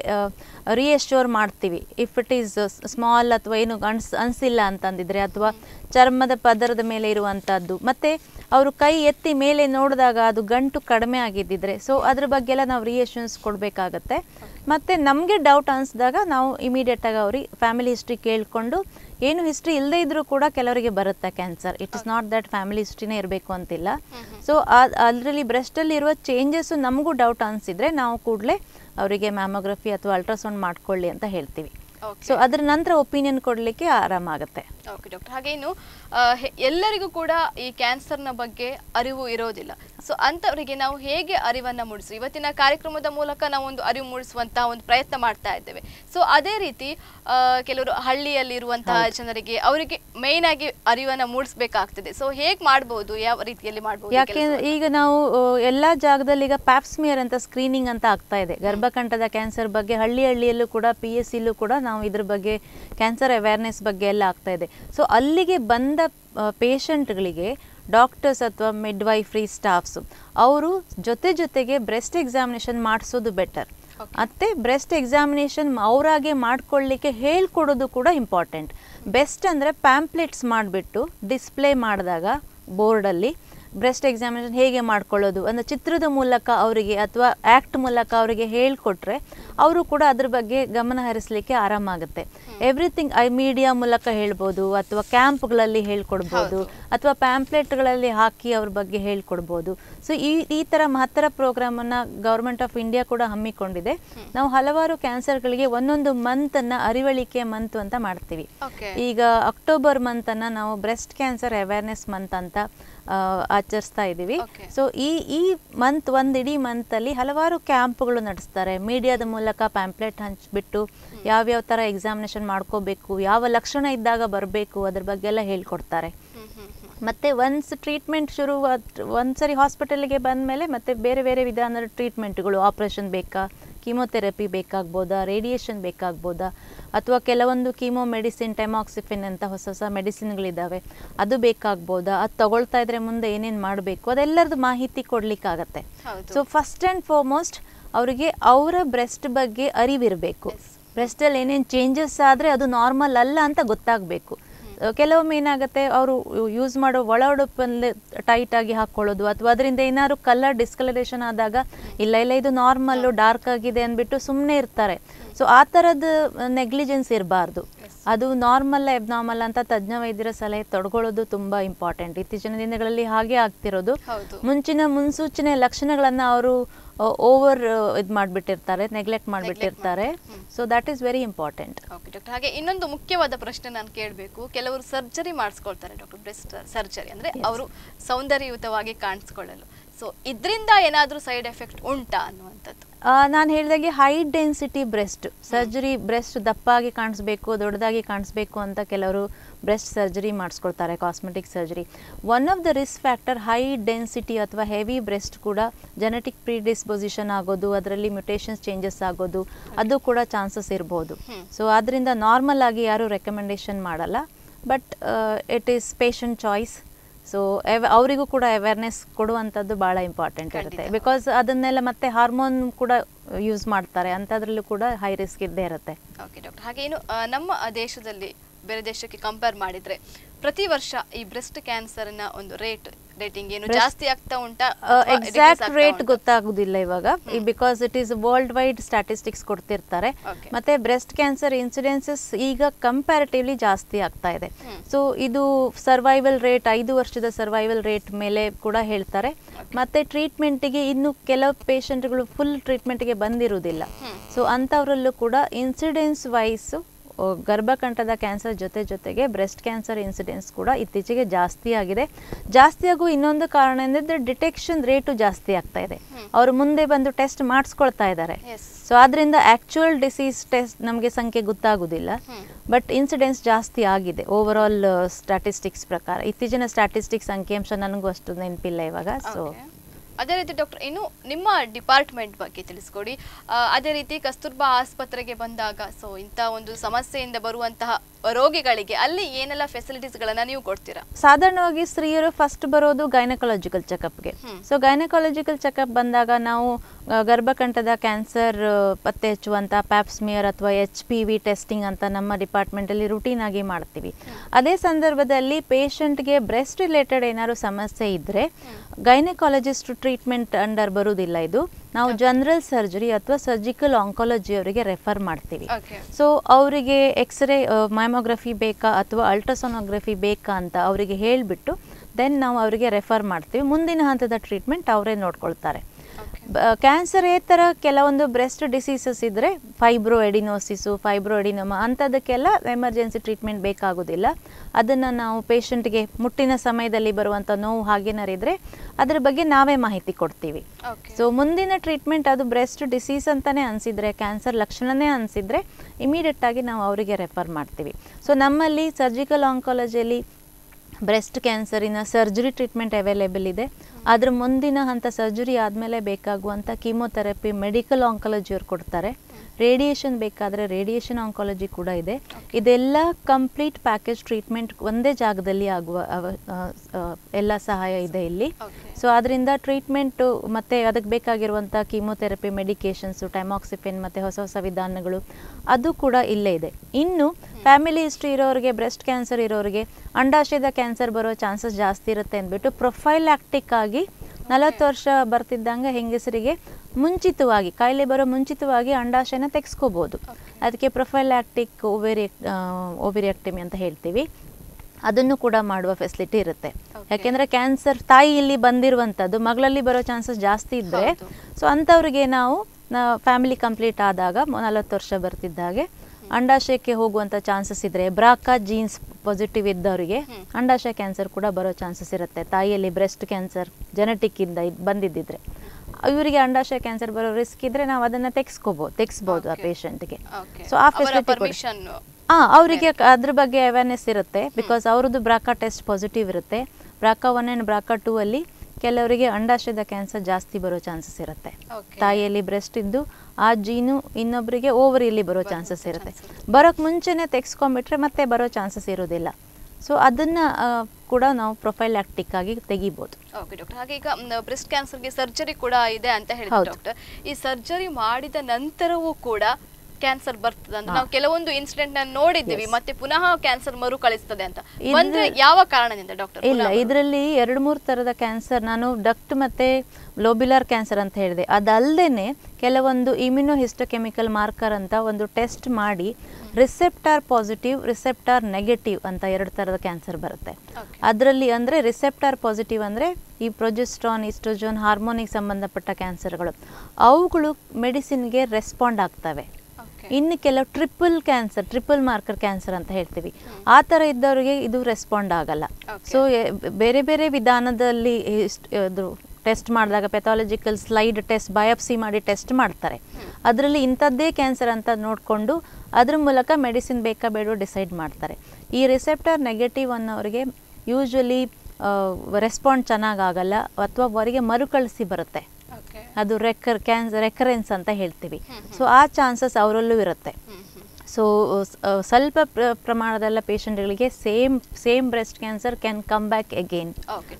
ರಿಯಶ್ಯೂರ್ ಮಾಡ್ತೀವಿ. ಇಫ್ ಇಟ್ ಈಸ್ ಸ್ಮಾಲ್ ಅಥವಾ ಏನು ಅನ್ಸ್, ಅನಿಸಿಲ್ಲ ಅಂತಂದಿದ್ರೆ ಅಥವಾ ಚರ್ಮದ ಪದರದ ಮೇಲೆ ಇರುವಂಥದ್ದು ಮತ್ತೆ ಅವರು ಕೈ ಎತ್ತಿ ಮೇಲೆ ನೋಡಿದಾಗ ಅದು ಗಂಟು ಕಡಿಮೆ ಆಗಿದ್ದಿದ್ರೆ ಸೊ ಅದ್ರ ಬಗ್ಗೆ ಎಲ್ಲ ನಾವು ರಿಯೇಷನ್ಸ್ ಕೊಡಬೇಕಾಗತ್ತೆ. ಮತ್ತೆ ನಮಗೆ ಡೌಟ್ ಅನಿಸಿದಾಗ ನಾವು ಇಮಿಡಿಯೇಟ್ ಆಗಿ ಅವ್ರಿಗೆ ಫ್ಯಾಮಿಲಿ ಹಿಸ್ಟ್ರಿ ಕೇಳಿಕೊಂಡು ಏನು ಹಿಸ್ಟ್ರಿ ಇಲ್ಲದೇ ಇದ್ರೂ ಕೂಡ ಕೆಲವರಿಗೆ ಬರುತ್ತೆ cancer it is not that family ಹಿಸ್ಟ್ರಿನೇ ಇರಬೇಕು ಅಂತಿಲ್ಲ. ಸೊ ಅದರಲ್ಲಿ ಬ್ರೆಸ್ಟಲ್ಲಿ ಇರುವ ಚೇಂಜಸ್ಸು ನಮಗೂ ಡೌಟ್ ಅನಿಸಿದರೆ ನಾವು ಕೂಡಲೇ ಅವರಿಗೆ ಮ್ಯಾಮೋಗ್ರಫಿ ಅಥವಾ ಅಲ್ಟ್ರಾಸೌಂಡ್ ಮಾಡ್ಕೊಳ್ಳಿ ಅಂತ ಹೇಳ್ತೀವಿ. ಸೊ ಅದರ ನಂತರ ಒಪಿನಿಯನ್ ಕೊಡಲಿಕ್ಕೆ ಆರಾಮಾಗುತ್ತೆ. ಓಕೆ ಡಾಕ್ಟರ್ ಹಾಗೆ ಇನ್ನು ಆ, ಹೆ- ಎಲ್ಲರಿಗೂ ಕೂಡ ಈ ಕ್ಯಾನ್ಸರ್ನ ಬಗ್ಗೆ ಅರಿವು ಇರೋದಿಲ್ಲ. ಸೊ ಅಂಥವರಿಗೆ ನಾವು ಹೇಗೆ ಅರಿವನ್ನ ಮೂಡಿಸಿ ಇವತ್ತಿನ ಕಾರ್ಯಕ್ರಮದ ಮೂಲಕ ನಾವು ಒಂದು ಅರಿವು ಮೂಡಿಸುವಂತಹ ಒಂದು ಪ್ರಯತ್ನ ಮಾಡ್ತಾ ಇದ್ದೇವೆ. ಸೊ ಅದೇ ರೀತಿ ಕೆಲವರು ಹಳ್ಳಿಯಲ್ಲಿರುವಂತಹ ಜನರಿಗೆ ಅವರಿಗೆ ಮೇನ್ ಆಗಿ ಅರಿವನ್ನ ಮೂಡಿಸಬೇಕಾಗ್ತದೆ. ಸೊ ಹೇಗೆ ಮಾಡಬಹುದು ಯಾವ ರೀತಿಯಲ್ಲಿ ಮಾಡಬಹುದು ಯಾಕೆಂದ್ರೆ ಈಗ ನಾವು ಎಲ್ಲಾ ಜಾಗದಲ್ಲಿ ಈಗ ಪ್ಯಾಪ್ಸ್ಮಿಯರ್ ಅಂತ ಸ್ಕ್ರೀನಿಂಗ್ ಅಂತ ಆಗ್ತಾ ಇದೆ. ಗರ್ಭಕಂಠದ ಕ್ಯಾನ್ಸರ್ ಬಗ್ಗೆ ಹಳ್ಳಿ ಹಳ್ಳಿಯಲ್ಲೂ ಕೂಡ ಪಿ ಎಸ್ ಸಿಲ್ಲೂ ಕೂಡ ನಾವು ಇದ್ರ ಬಗ್ಗೆ ಕ್ಯಾನ್ಸರ್ ಅವೇರ್ನೆಸ್ ಬಗ್ಗೆ ಎಲ್ಲ ಆಗ್ತಾ ಇದೆ. ಸೊ ಅಲ್ಲಿಗೆ ಬಂದ ಪೇಷಂಟ್ಗಳಿಗೆ ಡಾಕ್ಟರ್ಸ್ ಅಥವಾ ಮಿಡ್ವೈಫ್ರಿ ಸ್ಟಾಫ್ಸ್ ಅವರು ಜೊತೆ ಜೊತೆಗೆ ಬ್ರೆಸ್ಟ್ ಎಕ್ಸಾಮಿನೇಷನ್ ಮಾಡಿಸೋದು ಬೆಟರ್. ಮತ್ತೆ ಬ್ರೆಸ್ಟ್ ಎಕ್ಸಾಮಿನೇಷನ್ ಅವರಾಗೆ ಮಾಡ್ಕೊಳ್ಳಿಕ್ಕೆ ಹೇಳ್ಕೊಡೋದು ಕೂಡ ಇಂಪಾರ್ಟೆಂಟ್. ಬೆಸ್ಟ್ ಅಂದರೆ ಪ್ಯಾಂಪ್ಲೆಟ್ಸ್ ಮಾಡಿಬಿಟ್ಟು ಡಿಸ್ಪ್ಲೇ ಮಾಡಿದಾಗ ಬೋರ್ಡಲ್ಲಿ ಬ್ರೆಸ್ಟ್ ಎಕ್ಸಾಮಿನೇಷನ್ ಹೇಗೆ ಮಾಡ್ಕೊಳ್ಳೋದು ಅಂದರೆ ಚಿತ್ರದ ಮೂಲಕ ಅವರಿಗೆ ಅಥವಾ ಆ್ಯಕ್ಟ್ ಮೂಲಕ ಅವರಿಗೆ ಹೇಳಿಕೊಟ್ರೆ ಅವರು ಕೂಡ ಅದ್ರ ಬಗ್ಗೆ ಗಮನ ಹರಿಸಲಿಕ್ಕೆ ಆರಾಮಾಗುತ್ತೆ ಎವ್ರಿಥಿಂಗ್ ಐ ಮೀಡಿಯಾ ಮೂಲಕ ಹೇಳ್ಬೋದು ಅಥವಾ ಕ್ಯಾಂಪ್ಗಳಲ್ಲಿ ಹೇಳ್ಕೊಡ್ಬೋದು ಅಥವಾ ಪ್ಯಾಂಪ್ಲೆಟ್ಗಳಲ್ಲಿ ಹಾಕಿ ಅವ್ರ ಬಗ್ಗೆ ಹೇಳ್ಕೊಡ್ಬೋದು. ಸೊ ಈ ಈ ಥರ ಮಹತ್ತರ ಪ್ರೋಗ್ರಾಮನ್ನು ಗೌರ್ಮೆಂಟ್ ಆಫ್ ಇಂಡಿಯಾ ಕೂಡ ಹಮ್ಮಿಕೊಂಡಿದೆ. ನಾವು ಹಲವಾರು ಕ್ಯಾನ್ಸರ್ಗಳಿಗೆ ಒಂದೊಂದು ಮಂತನ್ನು ಅರಿವಳಿಕೆ ಮಂತ್ ಅಂತ ಮಾಡ್ತೀವಿ. ಈಗ ಅಕ್ಟೋಬರ್ ಮಂತನ್ನು ನಾವು ಬ್ರೆಸ್ಟ್ ಕ್ಯಾನ್ಸರ್ ಅವೇರ್ನೆಸ್ ಮಂತ್ ಅಂತ ಆಚರಿಸ್ತಾ ಇದ್ದೀವಿ. ಸೊ ಈ ಈ ಮಂತ್ ಒಂದು ಇಡೀ ಮಂತಲ್ಲಿ ಹಲವಾರು ಕ್ಯಾಂಪ್ಗಳು ನಡೆಸ್ತಾರೆ. ಮೀಡಿಯಾದ ಮೂಲಕ ಪ್ಯಾಂಪ್ಲೆಟ್ ಹಂಚ್ಬಿಟ್ಟು ಯಾವ್ಯಾವ ಥರ ಎಕ್ಸಾಮಿನೇಷನ್ ಮಾಡ್ಕೋಬೇಕು ಯಾವ ಲಕ್ಷಣ ಇದ್ದಾಗ ಬರಬೇಕು ಅದ್ರ ಬಗ್ಗೆ ಎಲ್ಲ ಹೇಳ್ಕೊಡ್ತಾರೆ ಮತ್ತೆ ಒನ್ಸ್ ಟ್ರೀಟ್ಮೆಂಟ್ ಶುರು ಒಂದ್ಸರಿ ಹಾಸ್ಪಿಟಲ್ಗೆ ಬಂದಮೇಲೆ ಮತ್ತೆ ಬೇರೆ ಬೇರೆ ವಿಧಾನದ ಟ್ರೀಟ್ಮೆಂಟ್ಗಳು ಆಪ್ರೇಷನ್ ಬೇಕಾ? ಕೀಮೋಥೆರಪಿ ಬೇಕಾಗ್ಬೋದಾ? ರೇಡಿಯೇಷನ್ ಬೇಕಾಗ್ಬೋದಾ? ಅಥವಾ ಕೆಲವೊಂದು ಕೀಮೋ ಮೆಡಿಸಿನ್ ಟೆಮಾಕ್ಸಿಫಿನ್ ಅಂತ ಹೊಸ ಹೊಸ ಮೆಡಿಸಿನ್ಗಳಿದ್ದಾವೆ ಅದು ಬೇಕಾಗ್ಬೋದಾ? ಅದು ತಗೊಳ್ತಾ ಇದ್ರೆ ಮುಂದೆ ಏನೇನು ಮಾಡಬೇಕು? ಅದೆಲ್ಲರದ್ದು ಮಾಹಿತಿ ಕೊಡ್ಲಿಕ್ಕಾಗತ್ತೆ. ಸೊ ಫಸ್ಟ್ ಆ್ಯಂಡ್ ಫಾರ್ಮೋಸ್ಟ್ ಅವರಿಗೆ ಅವರ ಬ್ರೆಸ್ಟ್ ಬಗ್ಗೆ ಅರಿವಿರಬೇಕು. ಬ್ರೆಸ್ಟಲ್ಲಿ ಏನೇನು ಚೇಂಜಸ್ ಆದರೆ ಅದು ನಾರ್ಮಲ್ ಅಲ್ಲ ಅಂತ ಗೊತ್ತಾಗಬೇಕು. ಕೆಲವೊಮ್ಮೆ ಏನಾಗುತ್ತೆ ಅವರು ಯೂಸ್ ಮಾಡೋ ಒಳ ಉಡುಪಲ್ಲಿ ಟೈಟ್ ಆಗಿ ಹಾಕೊಳ್ಳೋದು ಅಥವಾ ಅದರಿಂದ ಏನಾದ್ರು ಕಲರ್ ಡಿಸ್ಕಲರೇಷನ್ ಆದಾಗ ಇಲ್ಲ ಇಲ್ಲ ಇದು ನಾರ್ಮಲ್ಲು ಡಾರ್ಕ್ ಆಗಿದೆ ಅಂದ್ಬಿಟ್ಟು ಸುಮ್ಮನೆ ಇರ್ತಾರೆ. ಸೊ ಆ ಥರದ ನೆಗ್ಲಿಜೆನ್ಸ್ ಇರಬಾರ್ದು. ಅದು ನಾರ್ಮಲ್ ಎಬ್ನಾರ್ಮಲ್ ಅಂತ ತಜ್ಞ ವೈದ್ಯರ ಸಲಹೆ ತೊಡ್ಕೊಳ್ಳೋದು ತುಂಬಾ ಇಂಪಾರ್ಟೆಂಟ್ ಇತ್ತೀಚಿನ ದಿನಗಳಲ್ಲಿ ಹಾಗೆ ಆಗ್ತಿರೋದು. ಮುಂಚಿನ ಮುನ್ಸೂಚನೆ ಲಕ್ಷಣಗಳನ್ನು ಅವರು ಓವರ್ ಇದು ಮಾಡಿಬಿಟ್ಟಿರ್ತಾರೆ neglect ಮಾಡಿಬಿಟ್ಟಿರ್ತಾರೆ. So that is very important okay doctor ಹಾಗೆ ಇನ್ನೊಂದು ಮುಖ್ಯವಾದ ಪ್ರಶ್ನೆ ನಾನು ಕೇಳಬೇಕು. ಕೆಲವರು ಸರ್ಜರಿ ಮಾಡಿಸ್ಕೊಳ್ತಾರೆ ಡಾಕ್ಟರ್ ಬ್ರೆಸ್ಟ್ ಸರ್ಜರಿ ಅಂದರೆ ಅವರು ಸೌಂದರ್ಯಯುತವಾಗಿ ಕಾಣಿಸ್ಕೊಳ್ಳಲು. ಸೊ ಇದರಿಂದ ಏನಾದರೂ ಸೈಡ್ ಎಫೆಕ್ಟ್ ಉಂಟಾ ಅನ್ನುವಂಥದ್ದು? ನಾನು ಹೇಳಿದಾಗೆ high density breast surgery breast ದಪ್ಪಾಗಿ ಕಾಣಿಸ್ಬೇಕು ದೊಡ್ಡದಾಗಿ ಕಾಣಿಸ್ಬೇಕು ಅಂತ ಕೆಲವರು breast surgery ಮಾಡಿಸ್ಕೊಳ್ತಾರೆ cosmetic surgery one of the risk factor high density ಅಥವಾ ಹೆವಿ ಬ್ರೆಸ್ಟ್ ಕೂಡ ಜೆನೆಟಿಕ್ ಪ್ರಿಡಿಸ್ಪೊಸಿಷನ್ ಆಗೋದು ಅದರಲ್ಲಿ ಮ್ಯುಟೇಷನ್ಸ್ ಚೇಂಜಸ್ ಆಗೋದು ಅದು ಕೂಡ ಚಾನ್ಸಸ್ ಇರ್ಬೋದು. ಸೊ ಅದರಿಂದ ನಾರ್ಮಲ್ ಆಗಿ ಯಾರೂ ರೆಕಮೆಂಡೇಶನ್ ಮಾಡಲ್ಲ but it is patient choice so ಅವರಿಗೂ ಕೂಡ ಅವೇರ್ನೆಸ್ ಕೊಡುವಂಥದ್ದು ಭಾಳ ಇಂಪಾರ್ಟೆಂಟ್ ಇರುತ್ತೆ. ಬಿಕಾಸ್ ಅದನ್ನೆಲ್ಲ ಮತ್ತೆ ಹಾರ್ಮೋನ್ ಕೂಡ ಯೂಸ್ ಮಾಡ್ತಾರೆ. ಅಂಥದ್ರಲ್ಲೂ ಕೂಡ ಹೈ ರಿಸ್ಕ್ ಇದ್ದೇ ಇರುತ್ತೆ. ಓಕೆ ಡಾಕ್ಟರ್ ಹಾಗೆ ಏನು ನಮ್ಮ ದೇಶದಲ್ಲಿ ಬೇರೆ ದೇಶಕ್ಕೆ ಕಂಪೇರ್ ಮಾಡಿದ್ರೆ ಪ್ರತಿ ವರ್ಷ ಈ ಬ್ರೆಸ್ಟ್ ಕ್ಯಾನ್ಸರ್ನ ಒಂದು ರೇಟ್ ರೇಟಿಂಗ್ ಏನು ಜಾಸ್ತಿ ಆಗ್ತಾ ಉಂಟಾ? ಎಕ್ಸಾಕ್ಟ್ ರೇಟ್ ಗೊತ್ತಾಗೋದಿಲ್ಲ ಗೊತ್ತಾಗುದಿಲ್ಲ ಇವಾಗ. Because it is world wide statistics ಕೊಡ್ತಿರ್ತಾರೆ. ಮತ್ತೆ ಬ್ರೆಸ್ಟ್ ಕ್ಯಾನ್ಸರ್ ಇನ್ಸಿಡೆನ್ಸಸ್ ಈಗ ಕಂಪ್ಯಾರಿಟಿವ್ಲಿ ಜಾಸ್ತಿ ಆಗ್ತಾ ಇದೆ. ಸೊ ಇದು ಸರ್ವೈವಲ್ ರೇಟ್ ಐದು ವರ್ಷದ ಸರ್ವೈವಲ್ ರೇಟ್ ಮೇಲೆ ಕೂಡ ಹೇಳ್ತಾರೆ. ಮತ್ತೆ ಟ್ರೀಟ್ಮೆಂಟಿಗೆ ಇನ್ನು ಕೆಲವು ಪೇಷಂಟ್ಗಳು ಫುಲ್ ಟ್ರೀಟ್ಮೆಂಟ್ಗೆ ಬಂದಿರುವುದಿಲ್ಲ. ಸೊ ಅಂಥವರಲ್ಲೂ ಕೂಡ ಇನ್ಸಿಡೆನ್ಸ್ ವೈಸ್ ಗರ್ಭಕಂಠದ ಕ್ಯಾನ್ಸರ್ ಜೊತೆ ಜೊತೆಗೆ ಬ್ರೆಸ್ಟ್ ಕ್ಯಾನ್ಸರ್ ಇನ್ಸಿಡೆನ್ಸ್ ಕೂಡ ಇತ್ತೀಚೆಗೆ ಜಾಸ್ತಿ ಆಗಿದೆ. ಜಾಸ್ತಿ ಆಗುವ ಇನ್ನೊಂದು ಕಾರಣ ಏನಂದ್ರೆ ಡಿಟೆಕ್ಷನ್ ರೇಟು ಜಾಸ್ತಿ ಆಗ್ತಾ ಇದೆ. ಅವರು ಮುಂದೆ ಬಂದು ಟೆಸ್ಟ್ ಮಾಡಿಸ್ಕೊಳ್ತಾ ಇದ್ದಾರೆ. ಸೊ ಆದ್ರಿಂದ ಆಕ್ಚುಯಲ್ ಡಿಸೀಸ್ ಟೆಸ್ಟ್ ನಮಗೆ ಸಂಖ್ಯೆ ಗೊತ್ತಾಗುದಿಲ್ಲ. ಬಟ್ ಇನ್ಸಿಡೆನ್ಸ್ ಜಾಸ್ತಿ ಆಗಿದೆ. ಓವರ್ ಆಲ್ ಸ್ಟಾಟಿಸ್ಟಿಕ್ಸ್ ಪ್ರಕಾರ. ಇತ್ತೀಚಿನ ಸ್ಟಾಟಿಸ್ಟಿಕ್ಸ್ ಅಂಕಿಅಂಶ ನನಗೂ ಅಷ್ಟು ನೆನಪಿಲ್ಲ ಇವಾಗ. ಸೊ. ಅದೇ ರೀತಿ ಡಾಕ್ಟರ್, ಇನ್ನು ನಿಮ್ಮ ಡಿಪಾರ್ಟ್ಮೆಂಟ್ ಬಗ್ಗೆ ತಿಳಿಸ್ಕೊಡಿ. ಅದೇ ರೀತಿ ಕಸ್ತೂರ್ಬಾ ಆಸ್ಪತ್ರೆಗೆ ಬಂದಾಗ, ಸೊ ಇಂಥ ಒಂದು ಸಮಸ್ಯೆಯಿಂದ ಬರುವಂತಹ ರೋಗಿಗಳಿಗೆ ಅಲ್ಲಿ ಏನೆಲ್ಲ ಫೆಸಿಲಿಟೀಸ್ಗಳನ್ನ ನೀವು ಕೊಡ್ತೀರಾ? ಸಾಧಾರಣವಾಗಿ ಸ್ತ್ರೀಯರು ಫಸ್ಟ್ ಬರೋದು ಗೈನಕಾಲಜಿಕಲ್ ಚೆಕಪ್ಗೆ ಸೊ ಗೈನಕಾಲಜಿಕಲ್ ಚೆಕಪ್ ಬಂದಾಗ ನಾವು ಗರ್ಭಕಂಠದ ಕ್ಯಾನ್ಸರ್ ಪತ್ತೆ ಹಚ್ಚುವಂಥ ಪ್ಯಾಪ್ಸ್ಮಿಯರ್ ಅಥವಾ ಎಚ್ ಪಿ ವಿ ಟೆಸ್ಟಿಂಗ್ ಅಂತ ನಮ್ಮ ಡಿಪಾರ್ಟ್ಮೆಂಟಲ್ಲಿ ರುಟೀನ್ ಆಗಿ ಮಾಡ್ತೀವಿ. ಅದೇ ಸಂದರ್ಭದಲ್ಲಿ ಪೇಷಂಟ್ಗೆ ಬ್ರೆಸ್ಟ್ ರಿಲೇಟೆಡ್ ಏನಾದ್ರು ಸಮಸ್ಯೆ ಇದ್ದರೆ ಗೈನಕಾಲಜಿಸ್ಟ್ ಟ್ರೀಟ್ಮೆಂಟ್ ಅಂಡರ್ ಬರುವುದಿಲ್ಲ ಇದು. ನಾವು ಜನರಲ್ ಸರ್ಜರಿ ಅಥವಾ ಸರ್ಜಿಕಲ್ ಆಂಕಾಲಜಿ ಅವರಿಗೆ ರೆಫರ್ ಮಾಡ್ತೀವಿ. ಸೊ ಅವರಿಗೆ ಎಕ್ಸ್ರೇ ಮೈಮೋಗ್ರಫಿ ಬೇಕಾ ಅಥವಾ ಅಲ್ಟ್ರಾಸೋನೋಗ್ರಫಿ ಬೇಕಾ ಅಂತ ಅವರಿಗೆ ಹೇಳಿಬಿಟ್ಟು ದೆನ್ ನಾವು ಅವರಿಗೆ ರೆಫರ್ ಮಾಡ್ತೀವಿ. ಮುಂದಿನ ಹಂತದ ಟ್ರೀಟ್ಮೆಂಟ್ ಅವರೇ ನೋಡ್ಕೊಳ್ತಾರೆ. ಕ್ಯಾನ್ಸರೇತರ ಕೆಲವೊಂದು ಬ್ರೆಸ್ಟ್ ಡಿಸೀಸಸ್ ಇದ್ದರೆ ಫೈಬ್ರೋ ಎಡಿನೋಸಿಸು ಫೈಬ್ರೋ ಎಡಿನೋಮ ಅಂಥದಕ್ಕೆಲ್ಲ ಎಮರ್ಜೆನ್ಸಿ ಟ್ರೀಟ್ಮೆಂಟ್ ಬೇಕಾಗೋದಿಲ್ಲ. ಅದನ್ನು ನಾವು ಪೇಷಂಟ್ಗೆ ಮುಟ್ಟಿನ ಸಮಯದಲ್ಲಿ ಬರುವಂಥ ನೋವು ಹಾಗೇನಾರು ಇದ್ದರೆ ಅದರ ಬಗ್ಗೆ ನಾವೇ ಮಾಹಿತಿ ಕೊಡ್ತೀವಿ. ಸೊ ಮುಂದಿನ ಟ್ರೀಟ್ಮೆಂಟ್ ಅದು ಬ್ರೆಸ್ಟ್ ಡಿಸೀಸ್ ಅಂತಲೇ ಅನಿಸಿದರೆ ಕ್ಯಾನ್ಸರ್ ಲಕ್ಷಣನೇ ಅನಿಸಿದರೆ ಇಮಿಡಿಯೇಟಾಗಿ ನಾವು ಅವರಿಗೆ ರೆಫರ್ ಮಾಡ್ತೀವಿ. ಸೊ ನಮ್ಮಲ್ಲಿ ಸರ್ಜಿಕಲ್ ಆಂಕಾಲಜಿಯಲ್ಲಿ ಬ್ರೆಸ್ಟ್ ಕ್ಯಾನ್ಸರಿನ ಸರ್ಜರಿ ಟ್ರೀಟ್ಮೆಂಟ್ ಅವೈಲೇಬಲ್ ಇದೆ. ಅದ್ರ ಮುಂದಿನ ಹಂತ ಸರ್ಜರಿ ಆದಮೇಲೆ ಬೇಕಾಗುವಂಥ ಕೀಮೋಥೆರಪಿ ಮೆಡಿಕಲ್ ಆಂಕಾಲಜಿಯವ್ರು ಕೊಡ್ತಾರೆ. ರೇಡಿಯೇಷನ್ ಬೇಕಾದರೆ ರೇಡಿಯೇಷನ್ ಆಂಕಾಲಜಿ ಕೂಡ ಇದೆ. ಇದೆಲ್ಲ ಕಂಪ್ಲೀಟ್ ಪ್ಯಾಕೇಜ್ ಟ್ರೀಟ್ಮೆಂಟ್ ಒಂದೇ ಜಾಗದಲ್ಲಿ ಆಗುವ ಎಲ್ಲ ಸಹಾಯ ಇದೆ ಇಲ್ಲಿ. ಸೊ ಅದರಿಂದ ಟ್ರೀಟ್ಮೆಂಟು ಮತ್ತು ಅದಕ್ಕೆ ಬೇಕಾಗಿರುವಂಥ ಕೀಮೋಥೆರಪಿ ಮೆಡಿಕೇಷನ್ಸು ಟೈಮಾಕ್ಸಿಫಿನ್ ಮತ್ತು ಹೊಸ ಹೊಸ ವಿಧಾನಗಳು ಅದು ಕೂಡ ಇಲ್ಲೇ ಇದೆ. ಇನ್ನು ಫ್ಯಾಮಿಲಿ ಹಿಸ್ಟ್ರಿ ಇರೋರಿಗೆ ಬ್ರೆಸ್ಟ್ ಕ್ಯಾನ್ಸರ್ ಇರೋರಿಗೆ ಅಂಡಾಶಯದ ಕ್ಯಾನ್ಸರ್ ಬರೋ ಚಾನ್ಸಸ್ ಜಾಸ್ತಿ ಇರುತ್ತೆ ಅಂದ್ಬಿಟ್ಟು ಪ್ರೊಫೈಲ್ಯಾಕ್ಟಿಕ್ ಆಗಿ ನಲವತ್ತು ವರ್ಷ ಬರ್ತಿದ್ದಂಗೆ ಹೆಂಗಸರಿಗೆ ಮುಂಚಿತವಾಗಿ ಕಾಯಿಲೆ ಬರೋ ಮುಂಚಿತವಾಗಿ ಅಂಡಾಶಯನ ತೆಗೆಸ್ಕೋಬೋದು. ಅದಕ್ಕೆ ಪ್ರೊಫೈಲ್ಯಾಕ್ಟಿಕ್ ಓವೇರಿ ಓವೇರಿಯಾಕ್ಟಿಮಿ ಅಂತ ಹೇಳ್ತೀವಿ. ಅದನ್ನು ಕೂಡ ಮಾಡುವ ಫೆಸಿಲಿಟಿ ಇರುತ್ತೆ. ಯಾಕೆಂದರೆ ಕ್ಯಾನ್ಸರ್ ತಾಯಿ ಇಲ್ಲಿ ಬಂದಿರುವಂಥದ್ದು ಮಗಳಲ್ಲಿ ಬರೋ ಚಾನ್ಸಸ್ ಜಾಸ್ತಿ ಇದ್ದರೆ. ಸೊ ಅಂಥವ್ರಿಗೆ ನಾವು ಫ್ಯಾಮಿಲಿ ಕಂಪ್ಲೀಟ್ ಆದಾಗ ನಲವತ್ತು ವರ್ಷ ಬರ್ತಿದ್ದಾಗೆ ಅಂಡಾಶಯಕ್ಕೆ ಹೋಗುವಂತ ಚಾನ್ಸಸ್ ಇದ್ರೆ ಬ್ರಾಕಾ ಜೀನ್ಸ್ ಪಾಸಿಟಿವ್ ಇದ್ದವರಿಗೆ ಅಂಡಾಶಯ ಕ್ಯಾನ್ಸರ್ ಕೂಡ ಬರೋ ಚಾನ್ಸಸ್ ಇರುತ್ತೆ. ತಾಯಿಯಲ್ಲಿ ಬ್ರೆಸ್ಟ್ ಕ್ಯಾನ್ಸರ್ ಜೆನೆಟಿಕ್ ಇಂದ ಇದ್- ಬಂದಿದ್ದಿದ್ರೆ. ಇವರಿಗೆ ಅಂಡಾಶಯ ಕ್ಯಾನ್ಸರ್ ಬರೋ ರಿಸ್ಕ್ ಇದ್ರೆ ನಾವು ಅದನ್ನ ತೆಗೆಸ್ಕೋಬಹುದು ತೆಗೆಸ್ಬೋದು ಆ. ಪೇಷಂಟ್ಗೆ ಸೊ ಆ ಫೆಸಿಲಿಟಿ ಹಾ ಅವರಿಗೆ ಅದ್ರ ಬಗ್ಗೆ ಅವೇರ್ನೆಸ್ ಇರುತ್ತೆ ಬಿಕಾಸ್ ಅವ್ರದ್ದು ಬ್ರಾಕಾ ಟೆಸ್ಟ್ ಪಾಸಿಟಿವ್ ಇರುತ್ತೆ. BRCA one and BRCA two ಅಲ್ಲಿ ಕೆಲವರಿಗೆ ಅಂಡಾಶಯದ ಕ್ಯಾನ್ಸರ್ ಜಾಸ್ತಿ ಬರೋ ಚಾನ್ಸಸ್ ಇರುತ್ತೆ. ತಾಯಿಯಲ್ಲಿ ಬ್ರೆಸ್ಟ್ ಇದ್ದು ಆ ಜೀನು ಇನ್ನೊಬ್ಬರಿಗೆ ಓವರಿಯಲ್ಲಿ ಬರೋ ಚಾನ್ಸಸ್ ಇರುತ್ತೆ. ಬರೋಕ್ಕೆ ಮುಂಚೆನೆ ತೆಗೆಸ್ಕೊಂಡ್ಬಿಟ್ರೆ ಮತ್ತೆ ಬರೋ ಚಾನ್ಸಸ್ ಇರೋದಿಲ್ಲ. ಸೊ ಅದನ್ನ ಕೂಡ ನಾವು ಪ್ರೊಫೈಲ್ ಆಕ್ಟಿಕ್ ಆಗಿ ತೆಗಿಬಹುದು ಓಕೆ ಡಾಕ್ಟರ್ ಹಾಗೆ ಈಗ ಬ್ರೆಸ್ಟ್ ಕ್ಯಾನ್ಸರ್ಗೆ ಸರ್ಜರಿ ಕೂಡ ಇದೆ ಅಂತ ಹೇಳಿ. ಡಾಕ್ಟರ್ ಈ ಸರ್ಜರಿ ಮಾಡಿದ ನಂತರವೂ ಕೂಡ ಕ್ಯಾನ್ಸರ್ ಬರ್ತದೆ ಅಂತ ನಾವು ಕೆಲವೊಂದು ಇನ್ಸಿಡೆಂಟ್ನ ನೋಡಿದ್ದೀವಿ ಮತ್ತೆ ಪುನಃ ಕ್ಯಾನ್ಸರ್ ಮರುಕಳಿಸ್ತದೆ ಅಂತ. ಬಂದ್ರೆ ಯಾವ ಕಾರಣದಿಂದ ಡಾಕ್ಟರ್? ಇಲ್ಲ ಇದರಲ್ಲಿ ಎರಡು ಮೂರು ತರದ ಕ್ಯಾನ್ಸರ್ ನಾನು ಡಕ್ಟ್ ಮತ್ತೆ ಲೋಬ್ಯುಲರ್ ಕ್ಯಾನ್ಸರ್ ಅಂತ ಹೇಳಿದೆ. ಅದಲ್ಲದೆ ಕೆಲವೊಂದು ಇಮ್ಯುನೋ ಹಿಸ್ಟೋಕೆಮಿಕಲ್ ಮಾರ್ಕರ್ ಅಂತ ಒಂದು ಟೆಸ್ಟ್ ಮಾಡಿ ರಿಸೆಪ್ಟಾರ್ ಪಾಸಿಟಿವ್ ರಿಸೆಪ್ಟಾರ್ ನೆಗೆಟಿವ್ ಅಂತ ಎರಡು ಥರದ ಕ್ಯಾನ್ಸರ್ ಬರುತ್ತೆ. ಅದರಲ್ಲಿ ಅಂದರೆ ರಿಸೆಪ್ಟಾರ್ ಪಾಸಿಟಿವ್ ಅಂದರೆ ಈ ಪ್ರೊಜೆಸ್ಟ್ರಾನ್ ಇಸ್ಟ್ರೋಜೋನ್ ಹಾರ್ಮೋನಿಗೆ ಸಂಬಂಧಪಟ್ಟ ಕ್ಯಾನ್ಸರ್ಗಳು ಅವುಗಳು ಮೆಡಿಸಿನ್ಗೆ ರೆಸ್ಪಾಂಡ್ ಆಗ್ತವೆ. ಇನ್ನು ಕೆಲವು triple cancer triple marker cancer ಅಂತ ಹೇಳ್ತೀವಿ. ಆ ಥರ ಇದ್ದವರಿಗೆ ಇದು ರೆಸ್ಪಾಂಡ್ ಆಗಲ್ಲ. ಸೊ ಬೇರೆ ಬೇರೆ ವಿಧಾನದಲ್ಲಿ ಇದು ಟೆಸ್ಟ್ ಮಾಡಿದಾಗ ಪೆಥಾಲಜಿಕಲ್ ಸ್ಲೈಡ್ ಟೆಸ್ಟ್ ಬಯಾಪ್ಸಿ ಮಾಡಿ ಟೆಸ್ಟ್ ಮಾಡ್ತಾರೆ. ಅದರಲ್ಲಿ ಇಂಥದ್ದೇ ಕ್ಯಾನ್ಸರ್ ಅಂತ ನೋಡಿಕೊಂಡು ಅದ್ರ ಮೂಲಕ ಮೆಡಿಸಿನ್ ಬೇಕಾ ಬೇಡ ಡಿಸೈಡ್ ಮಾಡ್ತಾರೆ. ಈ ರಿಸೆಪ್ಟರ್ ನೆಗೆಟಿವ್ ಅನ್ನೋರಿಗೆ ಯೂಶ್ವಲಿ ರೆಸ್ಪಾಂಡ್ ಚೆನ್ನಾಗಾಗಲ್ಲ ಅಥವಾ ಅವರಿಗೆ ಮರುಕಳಿಸಿ ಬರುತ್ತೆ. ಅದು ರೆಕರ್ ಕ್ಯಾನ್ ರೆಕರೆನ್ಸ್ ಅಂತ ಹೇಳ್ತೀವಿ. ಸೊ ಆ ಚಾನ್ಸಸ್ ಅವರಲ್ಲೂ ಇರುತ್ತೆ. ಸೊ ಸ್ವಲ್ಪ ಪ್ರ- ಪ್ರಮಾಣದಲ್ಲ ಪೇಷಂಟ್ಗಳಿಗೆ same same breast cancer can come back again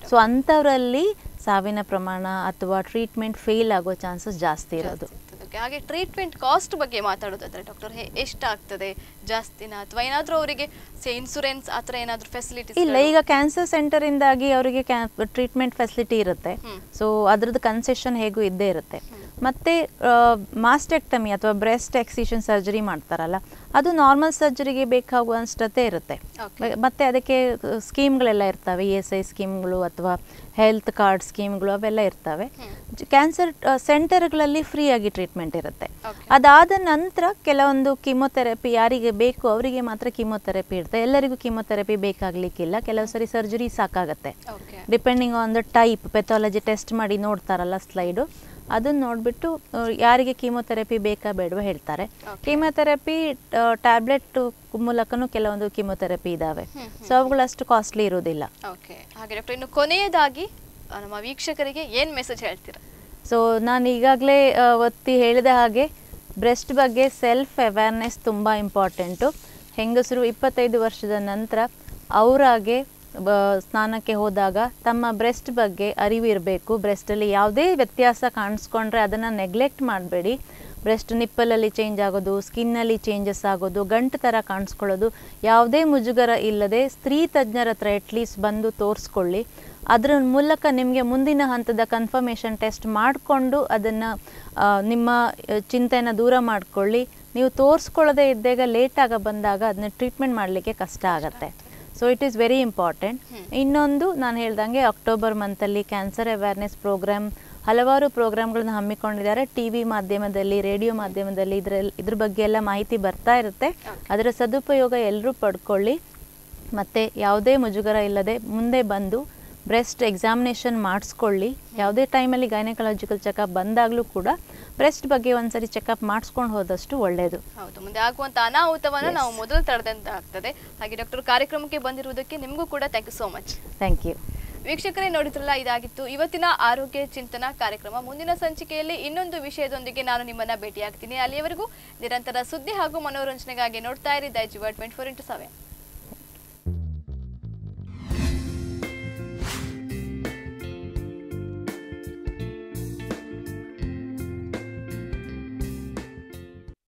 so ಅಂಥವರಲ್ಲಿ ಸಾವಿನ ಪ್ರಮಾಣ ಅಥವಾ ಟ್ರೀಟ್ಮೆಂಟ್ ಫೇಲ್ ಆಗೋ ಚಾನ್ಸಸ್ ಜಾಸ್ತಿ ಇರೋದು. ಓಕೆ ಹಾಗೆ ಟ್ರೀಟ್ಮೆಂಟ್ ಕಾಸ್ಟ್ ಬಗ್ಗೆ ಮಾತಾಡೋದಾದ್ರೆ ಡಾಕ್ಟರ್ ಎಷ್ಟಾಗ್ತದೆ? ಜಾಸ್ತಿನ? ಅಥವಾ ಏನಾದರೂ ಅವರಿಗೆ ಇನ್ಸೂರೆನ್ಸ್ ಆ ಥರ ಏನಾದರೂ ಫೆಸಿಲಿಟಿ ಇಲ್ಲ ಈಗ ಕ್ಯಾನ್ಸರ್ ಸೆಂಟರ್ ಇಂದಾಗಿ ಅವರಿಗೆ ಟ್ರೀಟ್ಮೆಂಟ್ ಫೆಸಿಲಿಟಿ ಇರುತ್ತೆ. ಸೊ ಅದ್ರದ್ದು ಕನ್ಸೆಷನ್ ಹೇಗೂ ಇದ್ದೇ ಇರುತ್ತೆ. ಮತ್ತೆ ಮಾಸ್ಟೆಕ್ಟಮಿ ಅಥವಾ ಬ್ರೆಸ್ಟ್ ಎಕ್ಸಿಷನ್ ಸರ್ಜರಿ ಮಾಡ್ತಾರಲ್ಲ ಅದು ನಾರ್ಮಲ್ ಸರ್ಜರಿಗೆ ಬೇಕಾಗುವಷ್ಟೇ ಇರುತ್ತೆ. ಮತ್ತು ಅದಕ್ಕೆ ಸ್ಕೀಮ್ಗಳೆಲ್ಲ ಇರ್ತವೆ ಇ ಎಸ್ ಐ ಸ್ಕೀಮ್ಗಳು ಅಥವಾ ಹೆಲ್ತ್ ಕಾರ್ಡ್ ಸ್ಕೀಮ್ಗಳು ಅವೆಲ್ಲ ಇರ್ತವೆ. ಕ್ಯಾನ್ಸರ್ ಸೆಂಟರ್ಗಳಲ್ಲಿ ಫ್ರೀ ಆಗಿ ಟ್ರೀಟ್ಮೆಂಟ್ ಇರುತ್ತೆ. ಅದಾದ ನಂತರ ಕೆಲವೊಂದು ಕಿಮೊಥೆರಪಿ ಯಾರಿಗೆ ಬೇಕು ಅವರಿಗೆ ಮಾತ್ರ ಕಿಮೊಥೆರಪಿ ಇರುತ್ತೆ. ಎಲ್ಲರಿಗೂ ಕಿಮೊಥೆರಪಿ ಬೇಕಾಗಲಿಕ್ಕಿಲ್ಲ. ಕೆಲವು ಸರಿ ಸರ್ಜರಿ ಸಾಕಾಗುತ್ತೆ. Depending on the type pathology test ಮಾಡಿ ನೋಡ್ತಾರಲ್ಲ ಸ್ಲೈಡು ಅದನ್ನ ನೋಡಿಬಿಟ್ಟು ಯಾರಿಗೆ ಕೀಮೊಥೆರಪಿ ಬೇಕಾ ಬೇಡವಾ ಹೇಳ್ತಾರೆ. ಕೀಮೊಥೆರಪಿ ಟ್ಯಾಬ್ಲೆಟ್ ಮೂಲಕನೂ ಕೆಲವೊಂದು ಕೀಮೊಥೆರಪಿ ಇದಾವೆ. ಸೊ ಅವುಗಳು ಅಷ್ಟು ಕಾಸ್ಟ್ಲಿ ಇರೋದಿಲ್ಲ ಇನ್ನು ಕೊನೆಯದಾಗಿ ನಮ್ಮ ವೀಕ್ಷಕರಿಗೆ ಏನು ಮೆಸೇಜ್ ಹೇಳ್ತೀರಾ? ಸೊ ನಾನು ಈಗಾಗಲೇ ಒತ್ತಿ ಹೇಳಿದ ಹಾಗೆ ಬ್ರೆಸ್ಟ್ ಬಗ್ಗೆ ಸೆಲ್ಫ್ ಅವೇರ್ನೆಸ್ ತುಂಬ ಇಂಪಾರ್ಟೆಂಟು ಹೆಂಗಸರು ಇಪ್ಪತ್ತೈದು ವರ್ಷದ ನಂತರ ಅವರಾಗೆ ಸ್ನಾನಕ್ಕೆ ಹೋದಾಗ ತಮ್ಮ ಬ್ರೆಸ್ಟ್ ಬಗ್ಗೆ ಅರಿವಿರಬೇಕು. ಬ್ರೆಸ್ಟಲ್ಲಿ ಯಾವುದೇ ವ್ಯತ್ಯಾಸ ಕಾಣಿಸ್ಕೊಂಡ್ರೆ ಅದನ್ನು ನೆಗ್ಲೆಕ್ಟ್ ಮಾಡಬೇಡಿ. ಬ್ರೆಸ್ಟ್ ನಿಪ್ಪಲಲ್ಲಿ ಚೇಂಜ್ ಆಗೋದು, ಸ್ಕಿನ್ನಲ್ಲಿ ಚೇಂಜಸ್ ಆಗೋದು, ಗಂಟು ಥರ ಕಾಣಿಸ್ಕೊಳ್ಳೋದು, ಯಾವುದೇ ಮುಜುಗರ ಇಲ್ಲದೆ ಸ್ತ್ರೀ ತಜ್ಞರ ಹತ್ರ ಅಟ್ಲೀಸ್ಟ್ ಬಂದು ತೋರಿಸ್ಕೊಳ್ಳಿ. ಅದರ ಮೂಲಕ ನಿಮಗೆ ಮುಂದಿನ ಹಂತದ ಕನ್ಫರ್ಮೇಷನ್ ಟೆಸ್ಟ್ ಮಾಡಿಕೊಂಡು ಅದನ್ನು ನಿಮ್ಮ ಚಿಂತೆಯನ್ನು ದೂರ ಮಾಡಿಕೊಳ್ಳಿ. ನೀವು ತೋರಿಸ್ಕೊಳ್ಳದೆ ಇದ್ದಾಗ ಲೇಟಾಗ ಬಂದಾಗ ಅದನ್ನ ಟ್ರೀಟ್ಮೆಂಟ್ ಮಾಡಲಿಕ್ಕೆ ಕಷ್ಟ ಆಗುತ್ತೆ. So it is very important ಇನ್ನೊಂದು ನಾನು ಹೇಳ್ದಂಗೆ ಅಕ್ಟೋಬರ್ ಮಂತಲ್ಲಿ ಕ್ಯಾನ್ಸರ್ ಅವೇರ್ನೆಸ್ ಪ್ರೋಗ್ರಾಮ್ ಹಲವಾರು ಪ್ರೋಗ್ರಾಮ್ಗಳನ್ನ ಹಮ್ಮಿಕೊಂಡಿದ್ದಾರೆ. ಟಿ ವಿ ಮಾಧ್ಯಮದಲ್ಲಿ ರೇಡಿಯೋ ಮಾಧ್ಯಮದಲ್ಲಿ ಇದ್ರಲ್ಲಿ ಇದ್ರ ಬಗ್ಗೆ ಎಲ್ಲ ಮಾಹಿತಿ ಬರ್ತಾ ಇರುತ್ತೆ. ಅದರ ಸದುಪಯೋಗ ಎಲ್ಲರೂ ಪಡ್ಕೊಳ್ಳಿ. ಮತ್ತು ಯಾವುದೇ ಮುಜುಗರ ಇಲ್ಲದೆ ಮುಂದೆ ಬಂದು ಬ್ರೆಸ್ಟ್ ಎಕ್ಸಾಮಿನೇಷನ್ ಮಾಡಿಸ್ಕೊಳ್ಳಿ. ಯಾವುದೇ ಟೈಮಲ್ಲಿ ಗೈನಕಾಲಜಿಕಲ್ ಚೆಕಪ್ ಬಂದಾಗಲೂ ಕೂಡ ಬ್ರೆಸ್ಟ್ ಬಗ್ಗೆ ಒಂದ್ಸರಿ ಚೆಕಪ್ ಮಾಡಿಸ್ಕೊಂಡು ಹೋದಷ್ಟು ಒಳ್ಳೆಯದು ಹೌದು ಮುಂದೆ ಆಗುವಂತ ಅನಾಹುತವನ್ನು ನಾವು ಮೊದಲು ತಡೆದಂತೆ ಆಗ್ತದೆ ಹಾಗೆ ಡಾಕ್ಟರ್ ಕಾರ್ಯಕ್ರಮಕ್ಕೆ ಬಂದಿರುವುದಕ್ಕೆ ನಿಮಗೂ ಕೂಡ thank you so much thank you ವೀಕ್ಷಕರೇ ನೋಡಿದ್ರಲ್ಲ ಇದಾಗಿತ್ತು ಇವತ್ತಿನ ಆರೋಗ್ಯ ಚಿಂತನಾ ಕಾರ್ಯಕ್ರಮ. ಮುಂದಿನ ಸಂಚಿಕೆಯಲ್ಲಿ ಇನ್ನೊಂದು ವಿಷಯದೊಂದಿಗೆ ನಾನು ನಿಮ್ಮನ್ನ ಭೇಟಿಯಾಗ್ತೀನಿ. ಅಲ್ಲಿಯವರೆಗೂ ನಿರಂತರ ಸುದ್ದಿ ಹಾಗೂ ಮನೋರಂಜನೆಗಾಗಿ ನೋಡ್ತಾ ಇರಿ. ದೈಜ್ ಟ್ವೆಂಟಿ ಫೋರ್ ಇಂಟು ಸೆವೆನ್